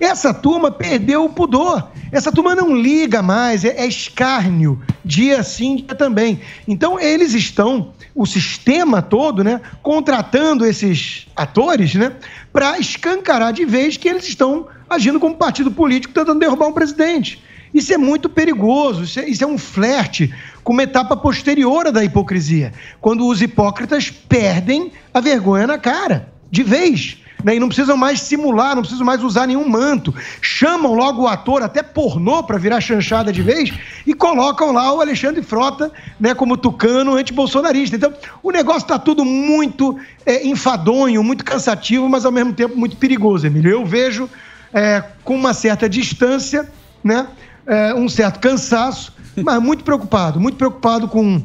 Essa turma perdeu o pudor. Essa turma não liga mais, é, é escárnio, dia sim, dia também. Então eles estão, o sistema todo, né, contratando esses atores, né, para escancarar de vez que eles estão agindo como partido político tentando derrubar um presidente. Isso é muito perigoso, isso é, isso é um flerte com uma etapa posterior da hipocrisia, quando os hipócritas perdem a vergonha na cara, de vez. Né? E não precisam mais simular, não precisam mais usar nenhum manto. Chamam logo o ator, até pornô, para virar chanchada de vez, e colocam lá o Alexandre Frota né, como tucano anti-bolsonarista. Então, o negócio está tudo muito é, enfadonho, muito cansativo, mas ao mesmo tempo muito perigoso, Emílio. Eu vejo é, com uma certa distância, né, é, um certo cansaço, mas muito preocupado, muito preocupado com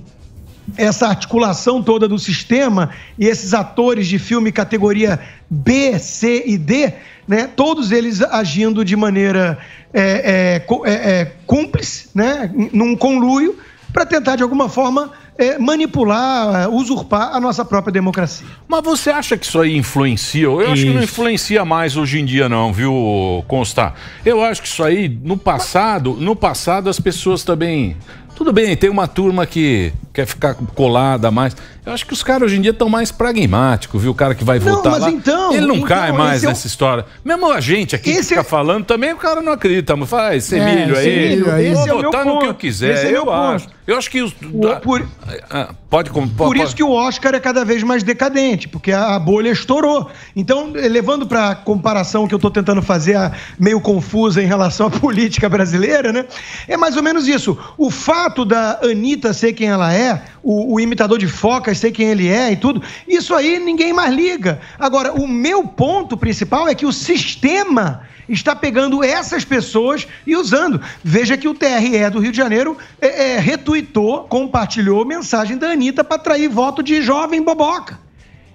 essa articulação toda do sistema e esses atores de filme categoria B, C e D, né, todos eles agindo de maneira é, é, é, é, cúmplice, né, num conluio, para tentar de alguma forma é, manipular, é, usurpar a nossa própria democracia. Mas você acha que isso aí influencia? Eu acho que não Isso. influencia mais hoje em dia, não, viu, Constar? Eu acho que isso aí, no passado, no passado as pessoas também. Tudo bem, tem uma turma que quer ficar colada mais. Eu acho que os caras hoje em dia estão mais pragmáticos, viu? O cara que vai Não, votar mas lá. então, ele não então, cai mais esse é o- nessa história. Mesmo a gente aqui que fica falando também, o cara não acredita. Mas fala, "Ah, esse É, milho esse aí, milho aí. vou Esse é o meu botar no que eu quiser. Esse é eu meu ponto. acho. Eu acho que os. por- Ah, Pode, com- Por pode- isso que o Oscar é cada vez mais decadente, porque a bolha estourou. Então, levando para a comparação que eu estou tentando fazer, meio confusa em relação à *laughs* política brasileira, né? É mais ou menos isso. O fato da Anitta ser quem ela é, o, o imitador de focas ser quem ele é e tudo, isso aí ninguém mais liga. Agora, o meu ponto principal é que o sistema está pegando essas pessoas e usando. Veja que o TRE do Rio de Janeiro é, é, retuitou, compartilhou mensagem da Anitta para atrair voto de jovem boboca.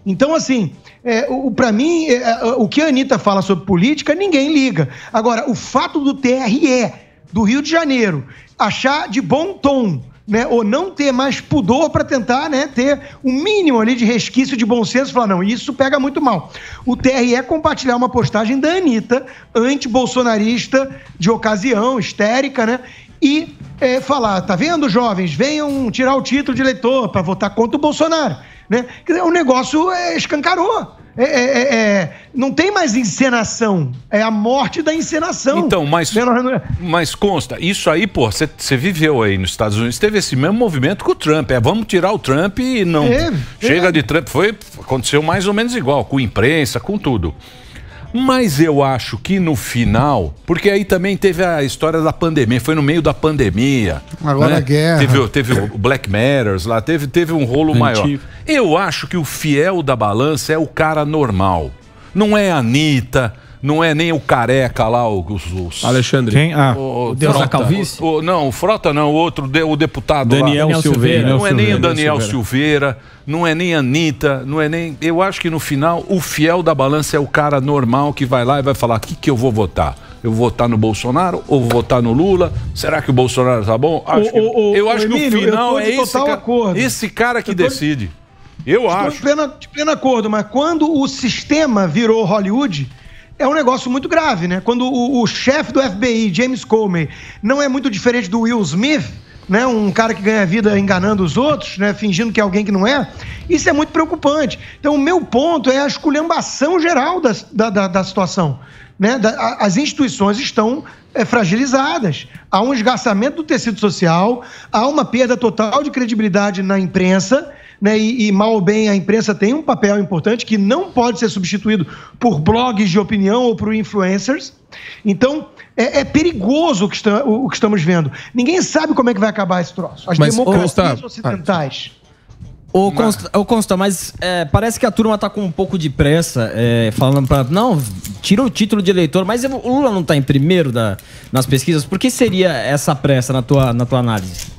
Então, assim, é, para mim, é, é, o que a Anitta fala sobre política, ninguém liga. Agora, o fato do TRE do Rio de Janeiro achar de bom tom né, ou não ter mais pudor para tentar né, ter o mínimo ali de resquício de bom senso, falar, não, isso pega muito mal. O TRE compartilhar uma postagem da Anitta, anti-bolsonarista de ocasião, histérica, né? E é, falar, tá vendo, jovens, venham tirar o título de eleitor para votar contra o Bolsonaro. Né? Quer dizer, O negócio é, escancarou. É, é, é, é, não tem mais encenação. É a morte da encenação. Então, mas, mas consta, isso aí, pô, você viveu aí nos Estados Unidos, teve esse mesmo movimento com o Trump. É, vamos tirar o Trump e não. Chega de Trump. Foi, aconteceu mais ou menos igual, com imprensa, com tudo. Mas eu acho que no final, porque aí também teve a história da pandemia, foi no meio da pandemia. Agora a guerra. Teve, o- teve o Black Matters lá, teve, teve um rolo Antigo. maior. Eu acho que o fiel da balança é o cara normal. Não é a Anitta, não é nem o careca lá, o- os. os- Alexandre. Quem? Ah, o, o Deus da Frota. calvície? O- o- não, o Frota não, o outro, de- o deputado Daniel lá. Silveira. Não é nem o Daniel Silveira. Silveira, não é nem a Anitta, não é nem. Eu acho que no final, o fiel da balança é o cara normal que vai lá e vai falar: o que, que eu vou votar? Eu vou votar no Bolsonaro ou vou votar no Lula? Será que o Bolsonaro tá bom? Acho que- eu acho que Emílio, o final é esse cara, esse cara que Eu tô- decide. Eu Estou acho. De pleno, de pleno acordo, mas quando o sistema virou Hollywood, é um negócio muito grave, né? Quando o, o chefe do FBI, James Comey, não é muito diferente do Will Smith, né? Um cara que ganha vida enganando os outros, né? Fingindo que é alguém que não é. Isso é muito preocupante. Então, o meu ponto é a esculhambação geral da, da, da- da situação. Né? Da- a- as instituições estão é, fragilizadas. Há um esgarçamento do tecido social, há uma perda total de credibilidade na imprensa, né? E, e, mal ou bem a imprensa tem um papel importante que não pode ser substituído por blogs de opinião ou por influencers. Então, é, é perigoso o que, está- o- o que estamos vendo. Ninguém sabe como é que vai acabar esse troço. As Mas, democracias Consta- ocidentais. Ô, Consta, ô, Consta, mas é, parece que a turma tá com um pouco de pressa, é, falando pra. Não, tira o título de eleitor, mas o Lula não tá em primeiro da, nas pesquisas. Por que seria essa pressa na tua, na tua análise?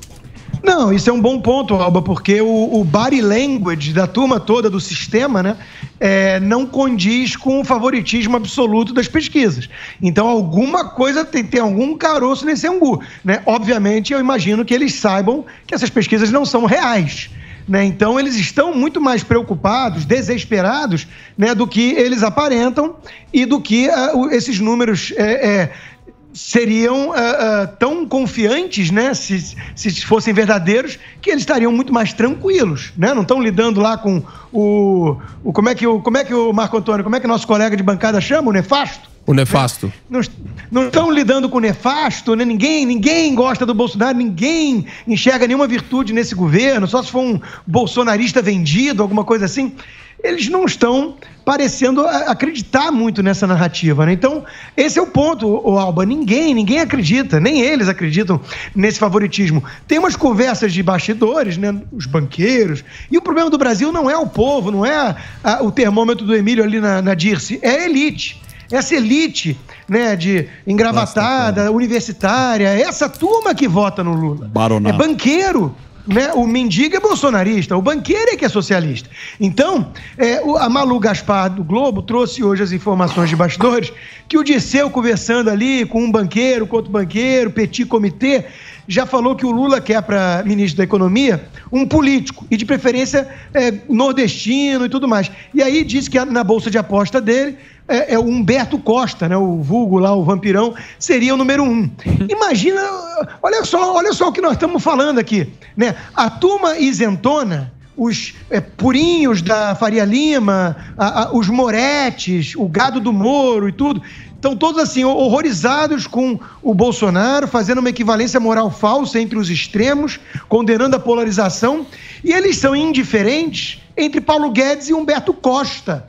Não, isso é um bom ponto, Alba, porque o, o body language da turma toda do sistema, né, é, não condiz com o favoritismo absoluto das pesquisas. Então, alguma coisa tem, tem algum caroço nesse angu. Né? Obviamente, eu imagino que eles saibam que essas pesquisas não são reais. Né? Então, eles estão muito mais preocupados, desesperados, né, do que eles aparentam e do que o- esses números é, é, seriam ah, ah, tão confiantes, né, se, se fossem verdadeiros, que eles estariam muito mais tranquilos, né? Não estão lidando lá com o, o como é que o como é que o Marco Antônio, como é que nosso colega de bancada chama, o nefasto? O nefasto. Não, est- não estão lidando com o nefasto, né? Ninguém, ninguém gosta do Bolsonaro, ninguém enxerga nenhuma virtude nesse governo, só se for um bolsonarista vendido, alguma coisa assim. Eles não estão parecendo acreditar muito nessa narrativa, né? Então, esse é o ponto, o Alba. Ninguém, ninguém acredita, nem eles acreditam nesse favoritismo. Tem umas conversas de bastidores, né? Os banqueiros. E o problema do Brasil não é o povo, não é a- a- o termômetro do Emílio ali na, na Dirce, é a elite essa elite né, de engravatada, universitária, essa turma que vota no Lula. Baronato. É banqueiro. Né? O mendigo é bolsonarista, o banqueiro é que é socialista. Então, é, o- a Malu Gaspar do Globo trouxe hoje as informações de bastidores que o Disseu conversando ali com um banqueiro, com outro banqueiro, petit comitê, já falou que o Lula quer para ministro da Economia um político, e de preferência é, nordestino e tudo mais. E aí disse que na bolsa de aposta dele é, é o Humberto Costa, né, o vulgo lá, o vampirão, seria o número um. Imagina, olha só, olha só o que nós estamos falando aqui. Né? A turma isentona, os é, purinhos da Faria Lima, a- a- os moretes, o gado do Moro e tudo, estão todos assim, horrorizados com o Bolsonaro, fazendo uma equivalência moral falsa entre os extremos, condenando a polarização, e eles são indiferentes entre Paulo Guedes e Humberto Costa,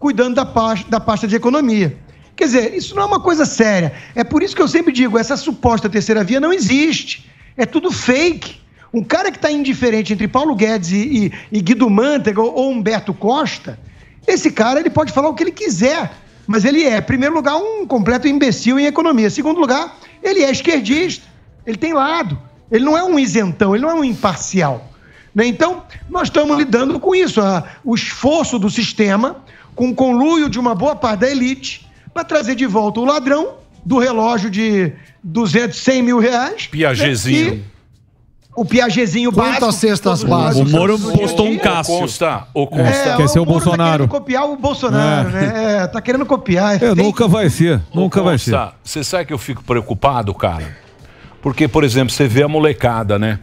cuidando da pasta, da pasta de economia. Quer dizer, isso não é uma coisa séria. É por isso que eu sempre digo, essa suposta terceira via não existe. É tudo fake. Um cara que está indiferente entre Paulo Guedes e, e, e Guido Mantega ou, Humberto Costa, esse cara ele pode falar o que ele quiser, mas ele é, em primeiro lugar, um completo imbecil em economia. Em segundo lugar, ele é esquerdista, ele tem lado, ele não é um isentão, ele não é um imparcial. Né? Então, nós estamos lidando com isso, a- o esforço do sistema, com o conluio de uma boa parte da elite, para trazer de volta o ladrão do relógio de 200, 100 mil reais. Piagetzinho. né? E O Piagetzinho básico. Quantas cestas todos nós básicas? usamos hoje em dia. O Consta, o É, Consta. Quer ser o Moro Bolsonaro. Tá querendo copiar o Bolsonaro, É. né? É, tá querendo copiar. É É, nunca vai ser. Nunca vai ser. Você sabe que eu fico preocupado, cara? Porque, por exemplo, você vê a molecada, né?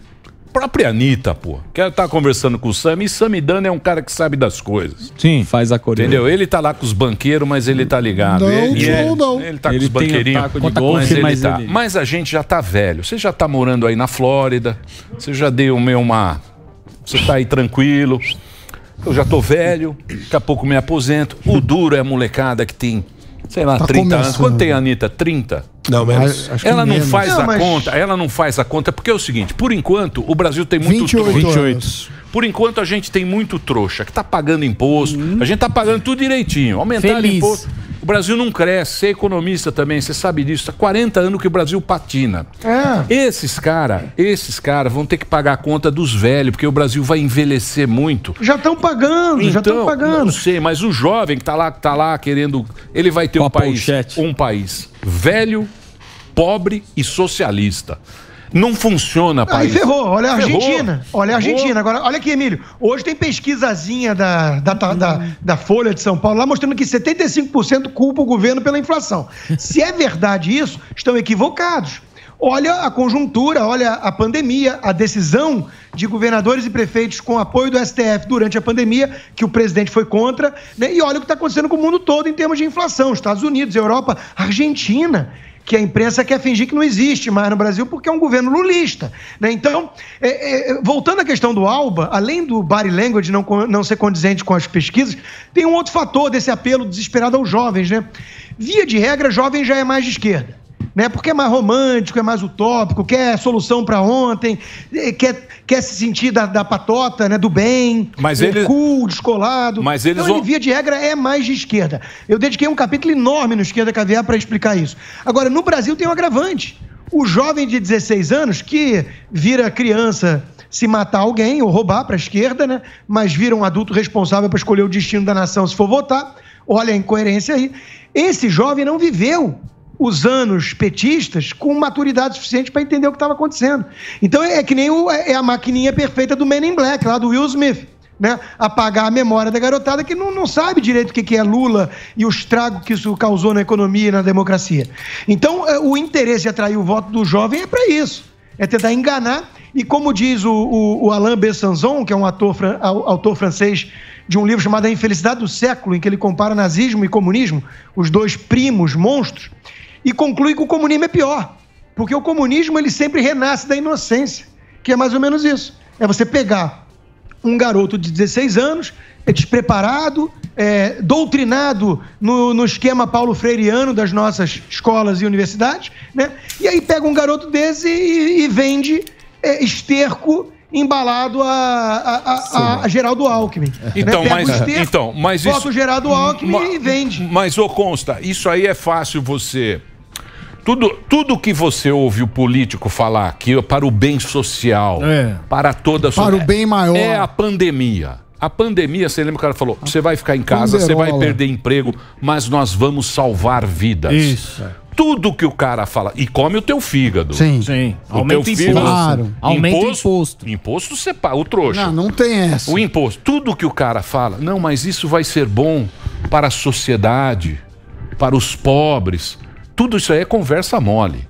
Própria Anitta, pô. Quero estar conversando com o Sam. E Samidana é um cara que sabe das coisas. Sim. Faz a coreia. Entendeu? Ele tá lá com os banqueiros, mas ele tá ligado. Não, ele, não, não. Ele tá Ele com os banqueirinhos. um golfe, mas, ele mas tá. ele- Mas a gente já tá velho. Você já tá morando aí na Flórida. Você já deu meio uma. Você tá aí tranquilo. Eu já tô velho. Daqui a pouco me aposento. O duro é a molecada que tem, sei lá, Tá 30 anos. começando. Quanto tem a Anitta? 30? Não, menos. Acho que Ela não menos. faz Não, a mas- conta, ela não faz a conta, porque é o seguinte, por enquanto, o Brasil tem muito 28 trouxa. anos. Por enquanto, a gente tem muito trouxa, que tá pagando imposto, a gente tá pagando tudo direitinho, aumentar o imposto. O Brasil não cresce, você é economista também, você sabe disso, há 40 anos que o Brasil patina. É. Esses caras, esses caras vão ter que pagar a conta dos velhos, porque o Brasil vai envelhecer muito. Já estão pagando, já estão Então, pagando. Não sei, mas o jovem que tá lá, que tá lá querendo. Ele vai ter Com um país, pochete. um país velho, pobre e socialista. Não funciona, Aí país. ferrou, olha a Ferrou. Argentina. Olha a Ferrou. Argentina. Agora, olha aqui, Emílio. Hoje tem pesquisazinha da, da, da, da- da Folha de São Paulo lá mostrando que 75% culpa o governo pela inflação. *laughs* Se é verdade isso, estão equivocados. Olha a conjuntura, olha a pandemia, a decisão de governadores e prefeitos com apoio do STF durante a pandemia, que o presidente foi contra, né? e olha o que está acontecendo com o mundo todo em termos de inflação. Estados Unidos, Europa, Argentina que a imprensa quer fingir que não existe mais no Brasil porque é um governo lulista. Né? Então, é, é, voltando à questão do ALBA, além do body language não, não ser condizente com as pesquisas, tem um outro fator desse apelo desesperado aos jovens. Né? Via de regra, jovem já é mais de esquerda. Né? Porque é mais romântico, é mais utópico, quer solução para ontem, eh, quer, quer se sentir da, da patota, né? do bem, Mas eles- cool, descolado. Mas eles então, vão- ele, via de regra, é mais de esquerda. Eu dediquei um capítulo enorme no Esquerda Caviar para explicar isso. Agora, no Brasil tem um agravante. O jovem de 16 anos que vira criança se matar alguém ou roubar para a esquerda, né? Mas vira um adulto responsável para escolher o destino da nação se for votar. Olha a incoerência aí. Esse jovem não viveu os anos petistas com maturidade suficiente para entender o que estava acontecendo. Então é, é que nem o- é a maquininha perfeita do Men in Black, lá do Will Smith. Né? Apagar a memória da garotada que não, não sabe direito o que, que é Lula e o estrago que isso causou na economia e na democracia. Então, é, o interesse de atrair o voto do jovem é para isso. É tentar enganar. E como diz o, o, o Alain Bessanzon, que é um ator, autor francês de um livro chamado A Infelicidade do Século, em que ele compara nazismo e comunismo, os dois primos monstros, e conclui que o comunismo é pior. Porque o comunismo ele sempre renasce da inocência, que é mais ou menos isso. É você pegar um garoto de 16 anos, é despreparado, é, doutrinado no, no esquema paulo freireano das nossas escolas e universidades, né? E aí pega um garoto desse e, e vende é, esterco embalado a, a, a- a Geraldo Alckmin. Então, né? Pega mas, esterco, então, mas bota isso. o Geraldo Alckmin Ma- e vende. Mas, ô Consta, isso aí é fácil você. Tudo, tudo que você ouve o político falar aqui para o bem social, para toda a Para o bem maior. É a pandemia. A pandemia, você lembra que o cara falou: você vai ficar em casa, você vai Panderola. perder emprego, mas nós vamos salvar vidas. Isso. Tudo que o cara fala. E come o teu fígado. Sim. Sim. O Aumenta imposto. Claro. Aumenta o imposto. Imposto você paga, o trouxa. Não, não tem essa. O imposto. Tudo que o cara fala, não, mas isso vai ser bom para a sociedade, para os pobres. Tudo isso aí é conversa mole.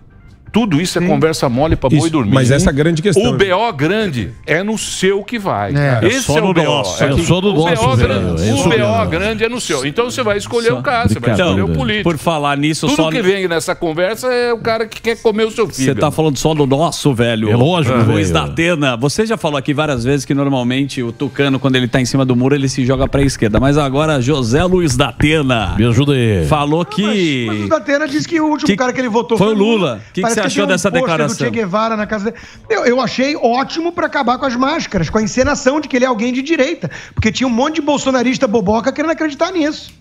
Tudo isso é conversa mole para boi Isso, dormir. mas essa é a grande questão. O BO grande é no seu que vai. É. Esse Só é o no BO. nosso, É eu que- sou do o nosso, BO grande, o BO grande é no seu. Então você vai escolher o cara, você vai Então, escolher o político. Por falar nisso, Tudo só. que vem nessa conversa é o cara que quer comer o seu Você filho. tá falando só do nosso, velho. É lógico, Luiz da Atena. Você já falou aqui várias vezes que normalmente o Tucano, quando ele tá em cima do muro, ele se joga pra esquerda. Mas agora, José Luiz da Atena. Me ajuda aí. Falou que. Mas o Datena disse que o último cara que ele votou foi o Lula. O que que você achou um dessa declaração? Do che Guevara na casa dele. Eu, eu achei ótimo pra acabar com as máscaras, com a encenação de que ele é alguém de direita. Porque tinha um monte de bolsonarista boboca querendo acreditar nisso.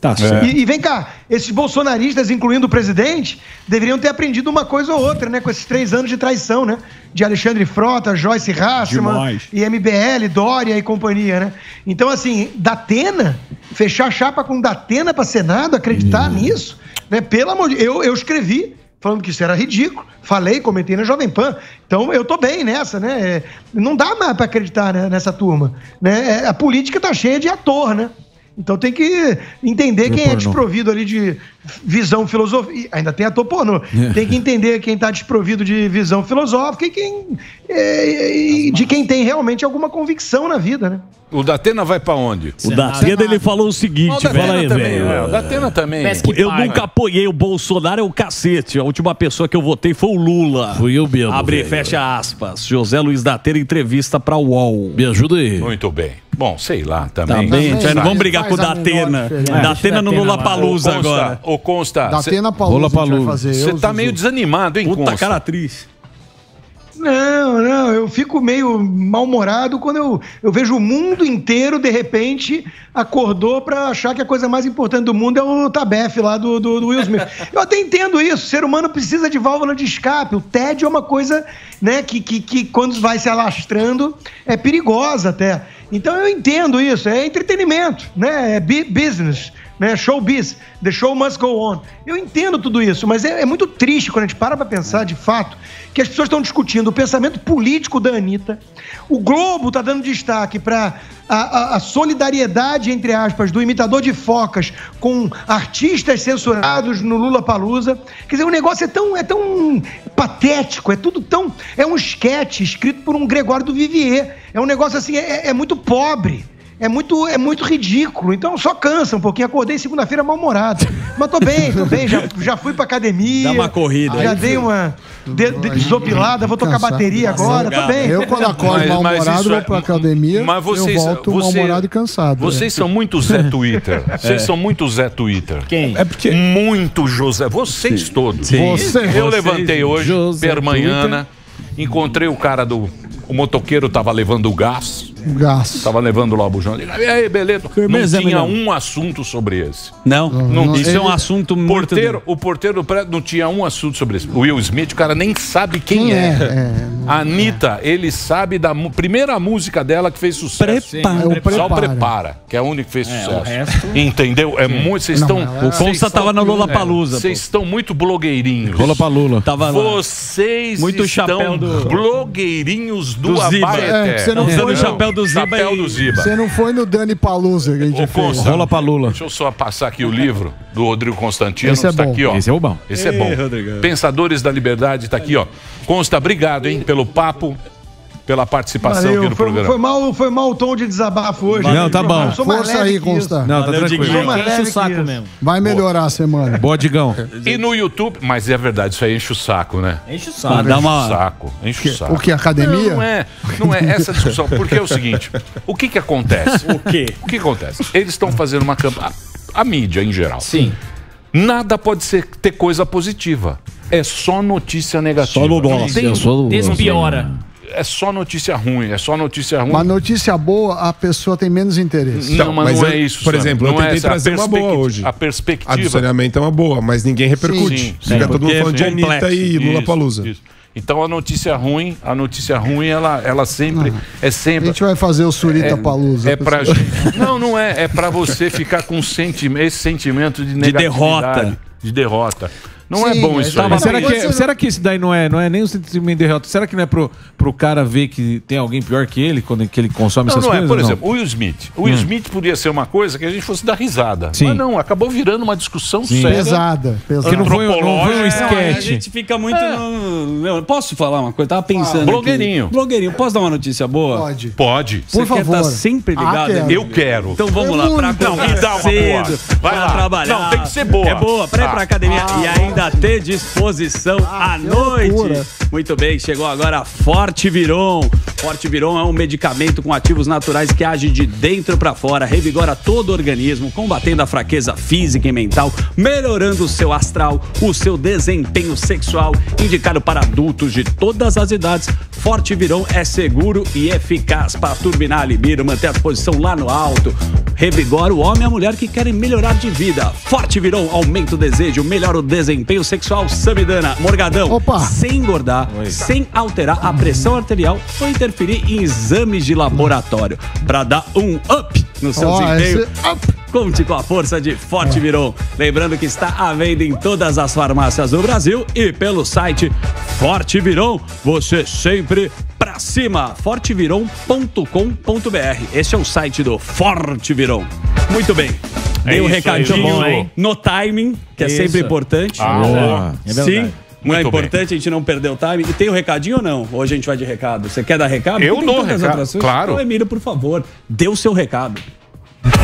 Tá E, e vem cá, esses bolsonaristas, incluindo o presidente, deveriam ter aprendido uma coisa ou outra, né? Com esses três anos de traição, né? De Alexandre Frota, Joyce Hasselman, e MBL, Dória e companhia, né? Então, assim, Datena, fechar a chapa com Datena para Senado, acreditar nisso, né? Pelo amor de eu, eu escrevi falando que isso era ridículo, falei, comentei na Jovem Pan. Então, eu tô bem nessa, né? É, Não dá mais para acreditar né, nessa turma, né? É, A política tá cheia de ator, né? Então tem que entender quem é desprovido ali de visão filosófica. Ainda tem ator pornô. Tem que entender quem está desprovido de visão filosófica e quem é, e de quem tem realmente alguma convicção na vida, né? O Datena vai pra onde? O Datena, ele falou o seguinte, O fala aí, velho. é, o Datena também. Eu nunca apoiei o Bolsonaro, é o cacete. A última pessoa que eu votei foi o Lula. Fui eu mesmo. Abre e fecha aspas. José Luiz Datena, entrevista pra UOL. Me ajuda aí. Muito bem. Bom, sei lá também. bem, Sabe? não vamos brigar com o Datena. Datena no Lula Palusa agora. Ô, Consta. Datena Palusa Você eu, tá meio desanimado, hein, Puta Consta? cara atriz. Não, não, eu fico meio mal-humorado quando eu, eu vejo o mundo inteiro, de repente, acordou pra achar que a coisa mais importante do mundo é o Tabef lá do, do, do Will Smith. *laughs* Eu até entendo isso, o ser humano precisa de válvula de escape. O tédio é uma coisa né, que, que, que quando vai se alastrando é perigosa até. Então eu entendo isso, é entretenimento, né? É business, né? Showbiz, the show must go on. Eu entendo tudo isso, mas é, é muito triste quando a gente para pra pensar, de fato, que as pessoas estão discutindo o pensamento político da Anitta. O Globo está dando destaque para a, a- a solidariedade, entre aspas, do imitador de focas com artistas censurados no Lula Palusa. Quer dizer, o negócio é tão, é tão patético, é tudo tão. É um esquete escrito por um Gregório do Vivier. É um negócio assim, é, é muito pobre. É muito, é muito ridículo. Então só cansa um pouquinho. Acordei segunda-feira mal-humorado. Mas tô bem, tô bem. Já, já fui pra academia. Dá uma corrida. Já Aí, dei uma de, de- desopilada. Vou tocar Cansado. bateria agora. Tô bem. Eu, quando acordo mal-humorado, vou é- pra academia, Mas vocês, eu volto você- mal-humorado e cansado. Vocês É. são muito Zé *laughs* Twitter. Vocês É. são muito Zé Twitter. Quem? É porque. Muito José. Vocês todos. Sim. Você. Eu Vocês. levantei hoje, José permanhana, encontrei o cara do. O motoqueiro tava levando o gás. Gasto. Tava levando lá o bujão. E aí, beleza. Firmeza, não tinha um assunto sobre esse. Não, Não, isso ele- é um assunto muito... Porteiro, o porteiro do prédio não tinha um assunto sobre isso. O Will Smith, o cara nem sabe quem, Quem é. é? A Anitta, ele sabe da mu- primeira música dela que fez sucesso. Prepara. Sim, É o Só Prepara. prepara, que é a única que fez É, sucesso. o resto- Entendeu? É muito. Vocês Não, estão. ela- O Consta tava estão- no Lollapalooza, é, Vocês estão muito blogueirinhos. Lula. Tava lá. Vocês Muito estão chapéu do- blogueirinhos do, Do. Abaeté. É, você não foi o no- chapéu do Ziba. Chapéu e- do Ziba. Você não foi no Dani Palusa que a gente Ô, fez. Consta, Rola pra Lula. Deixa eu só passar aqui o livro do Rodrigo Constantino. Esse é está bom. aqui, ó. Esse é o bom. Esse é Ei, bom. Rodrigão. Pensadores da Liberdade está aqui, ó. Consta, obrigado, hein, pelo papo, pela participação Valeu, aqui no foi, programa. foi mal, foi mal o tom de desabafo hoje. Não, né? tá bom. Eu sou Força aí, que isso. Consta. Não, tá Valeu, tranquilo. Enche o saco mesmo. Vai melhorar a semana. Boa, Digão. E no YouTube, mas é verdade, isso aí enche o saco, né? Enche o Ah, saco. dá Enche o uma... saco, enche o saco. O que? Academia? Não, não é, não é essa discussão, porque é o seguinte, o que que acontece? *laughs* O quê? O que acontece? Eles estão fazendo uma campanha, a mídia em geral. Sim. Nada pode ser, ter coisa positiva. É só notícia negativa. Só no Não nosso, tem- eu sou do- Despiora. É só notícia ruim, é só notícia ruim. Uma notícia boa, a pessoa tem menos interesse. Não, mas, mas não eu- é isso. por Sandro. exemplo, eu não é tentei. A trazer uma boa hoje. A A do perspectiva. saneamento é uma boa, mas ninguém repercute. Sim, Fica sim. todo mundo falando de é Anitta e Lula Palusa. isso. Então a notícia ruim, a notícia ruim, ela, ela sempre é A sempre gente vai fazer o Surita Palusa. é pra gente. Não, não é, é pra você ficar com senti- esse sentimento de De derrota. de derrota. Não é Sim, bom mas isso aí. Mas será Você que, não- será que isso daí não é, não é nem o sentimento de derrota? Será que não é pro, pro cara ver que tem alguém pior que ele quando que ele consome Não, essas não é. coisas? Por não? exemplo, o Will Smith. O Will Smith podia ser uma coisa que a gente fosse dar risada. Sim. Mas não, acabou virando uma discussão Sim. séria. Pesada, pesada. Que não foi, não foi um. Não, a esquete. gente fica muito no... Meu, posso falar uma coisa? Tava pensando blogueirinho. aqui. Blogueirinho. Posso dar uma notícia boa? Pode. Pode. Você Por quer favor. estar sempre Ah, ligado? quero. hein? Eu quero. Então vamos É lá, pra. Não, me dá uma boa. Vai lá. trabalhar. Não, tem que ser boa. É boa, pra ir Tá. pra academia e ainda ter disposição à que noite. loucura. Muito bem, chegou agora a Forte Viron. Forte Viron é um medicamento com ativos naturais que age de dentro pra fora, revigora todo o organismo, combatendo a fraqueza física e mental, melhorando o seu astral, o seu desempenho sexual, indicado para adultos de todas as idades. Forte Viron é seguro e eficaz para turbinar a libido, manter a disposição lá no alto. Revigora o homem e a mulher que querem melhorar de vida. Forte Viron aumenta o desejo, melhora o desempenho sexual. Samidana, Morgadão, Opa. sem engordar, sem alterar a pressão arterial ou interferir em exames de laboratório. Para dar um up no seu Ó, desempenho. esse- up. Conte com a força de Forte Viron. Lembrando que está à venda em todas as farmácias do Brasil e pelo site Forte Viron. Você sempre pra cima. forteviron.com.br. Esse é o site do Forte Viron. Muito bem. É Dei o aí, recadinho bom, no timing, que é Isso. sempre importante. Ah. É verdade. Sim. Não é Muito bem. importante a gente não perder o time. E tem o recadinho ou não? Hoje a gente vai de recado. Você quer dar recado? Eu dou recado, claro. Então, Emílio, por favor, dê o seu recado.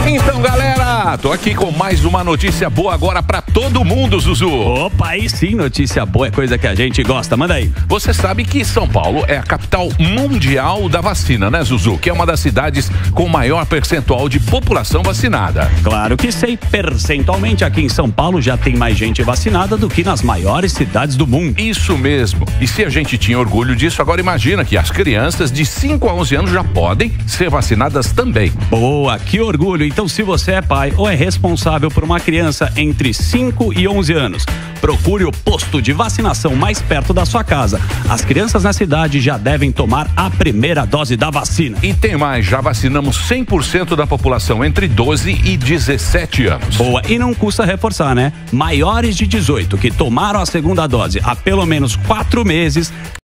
Então, galera, tô aqui com mais uma notícia boa agora pra todo mundo, Zuzu. Opa, aí sim, notícia boa, é coisa que a gente gosta. Manda aí. Você sabe que São Paulo é a capital mundial da vacina, né, Zuzu? Que é uma das cidades com maior percentual de população vacinada. Claro que sei, percentualmente aqui em São Paulo já tem mais gente vacinada do que nas maiores cidades do mundo. Isso mesmo. E se a gente tinha orgulho disso, agora imagina que as crianças de 5 a 11 anos já podem ser vacinadas também. Boa, que orgulho. Então, se você é pai ou é responsável por uma criança entre 5 e 11 anos, procure o posto de vacinação mais perto da sua casa. As crianças na cidade já devem tomar a primeira dose da vacina. E tem mais, já vacinamos 100% da população entre 12 e 17 anos. Boa, e não custa reforçar, né? Maiores de 18 que tomaram a segunda dose há pelo menos quatro meses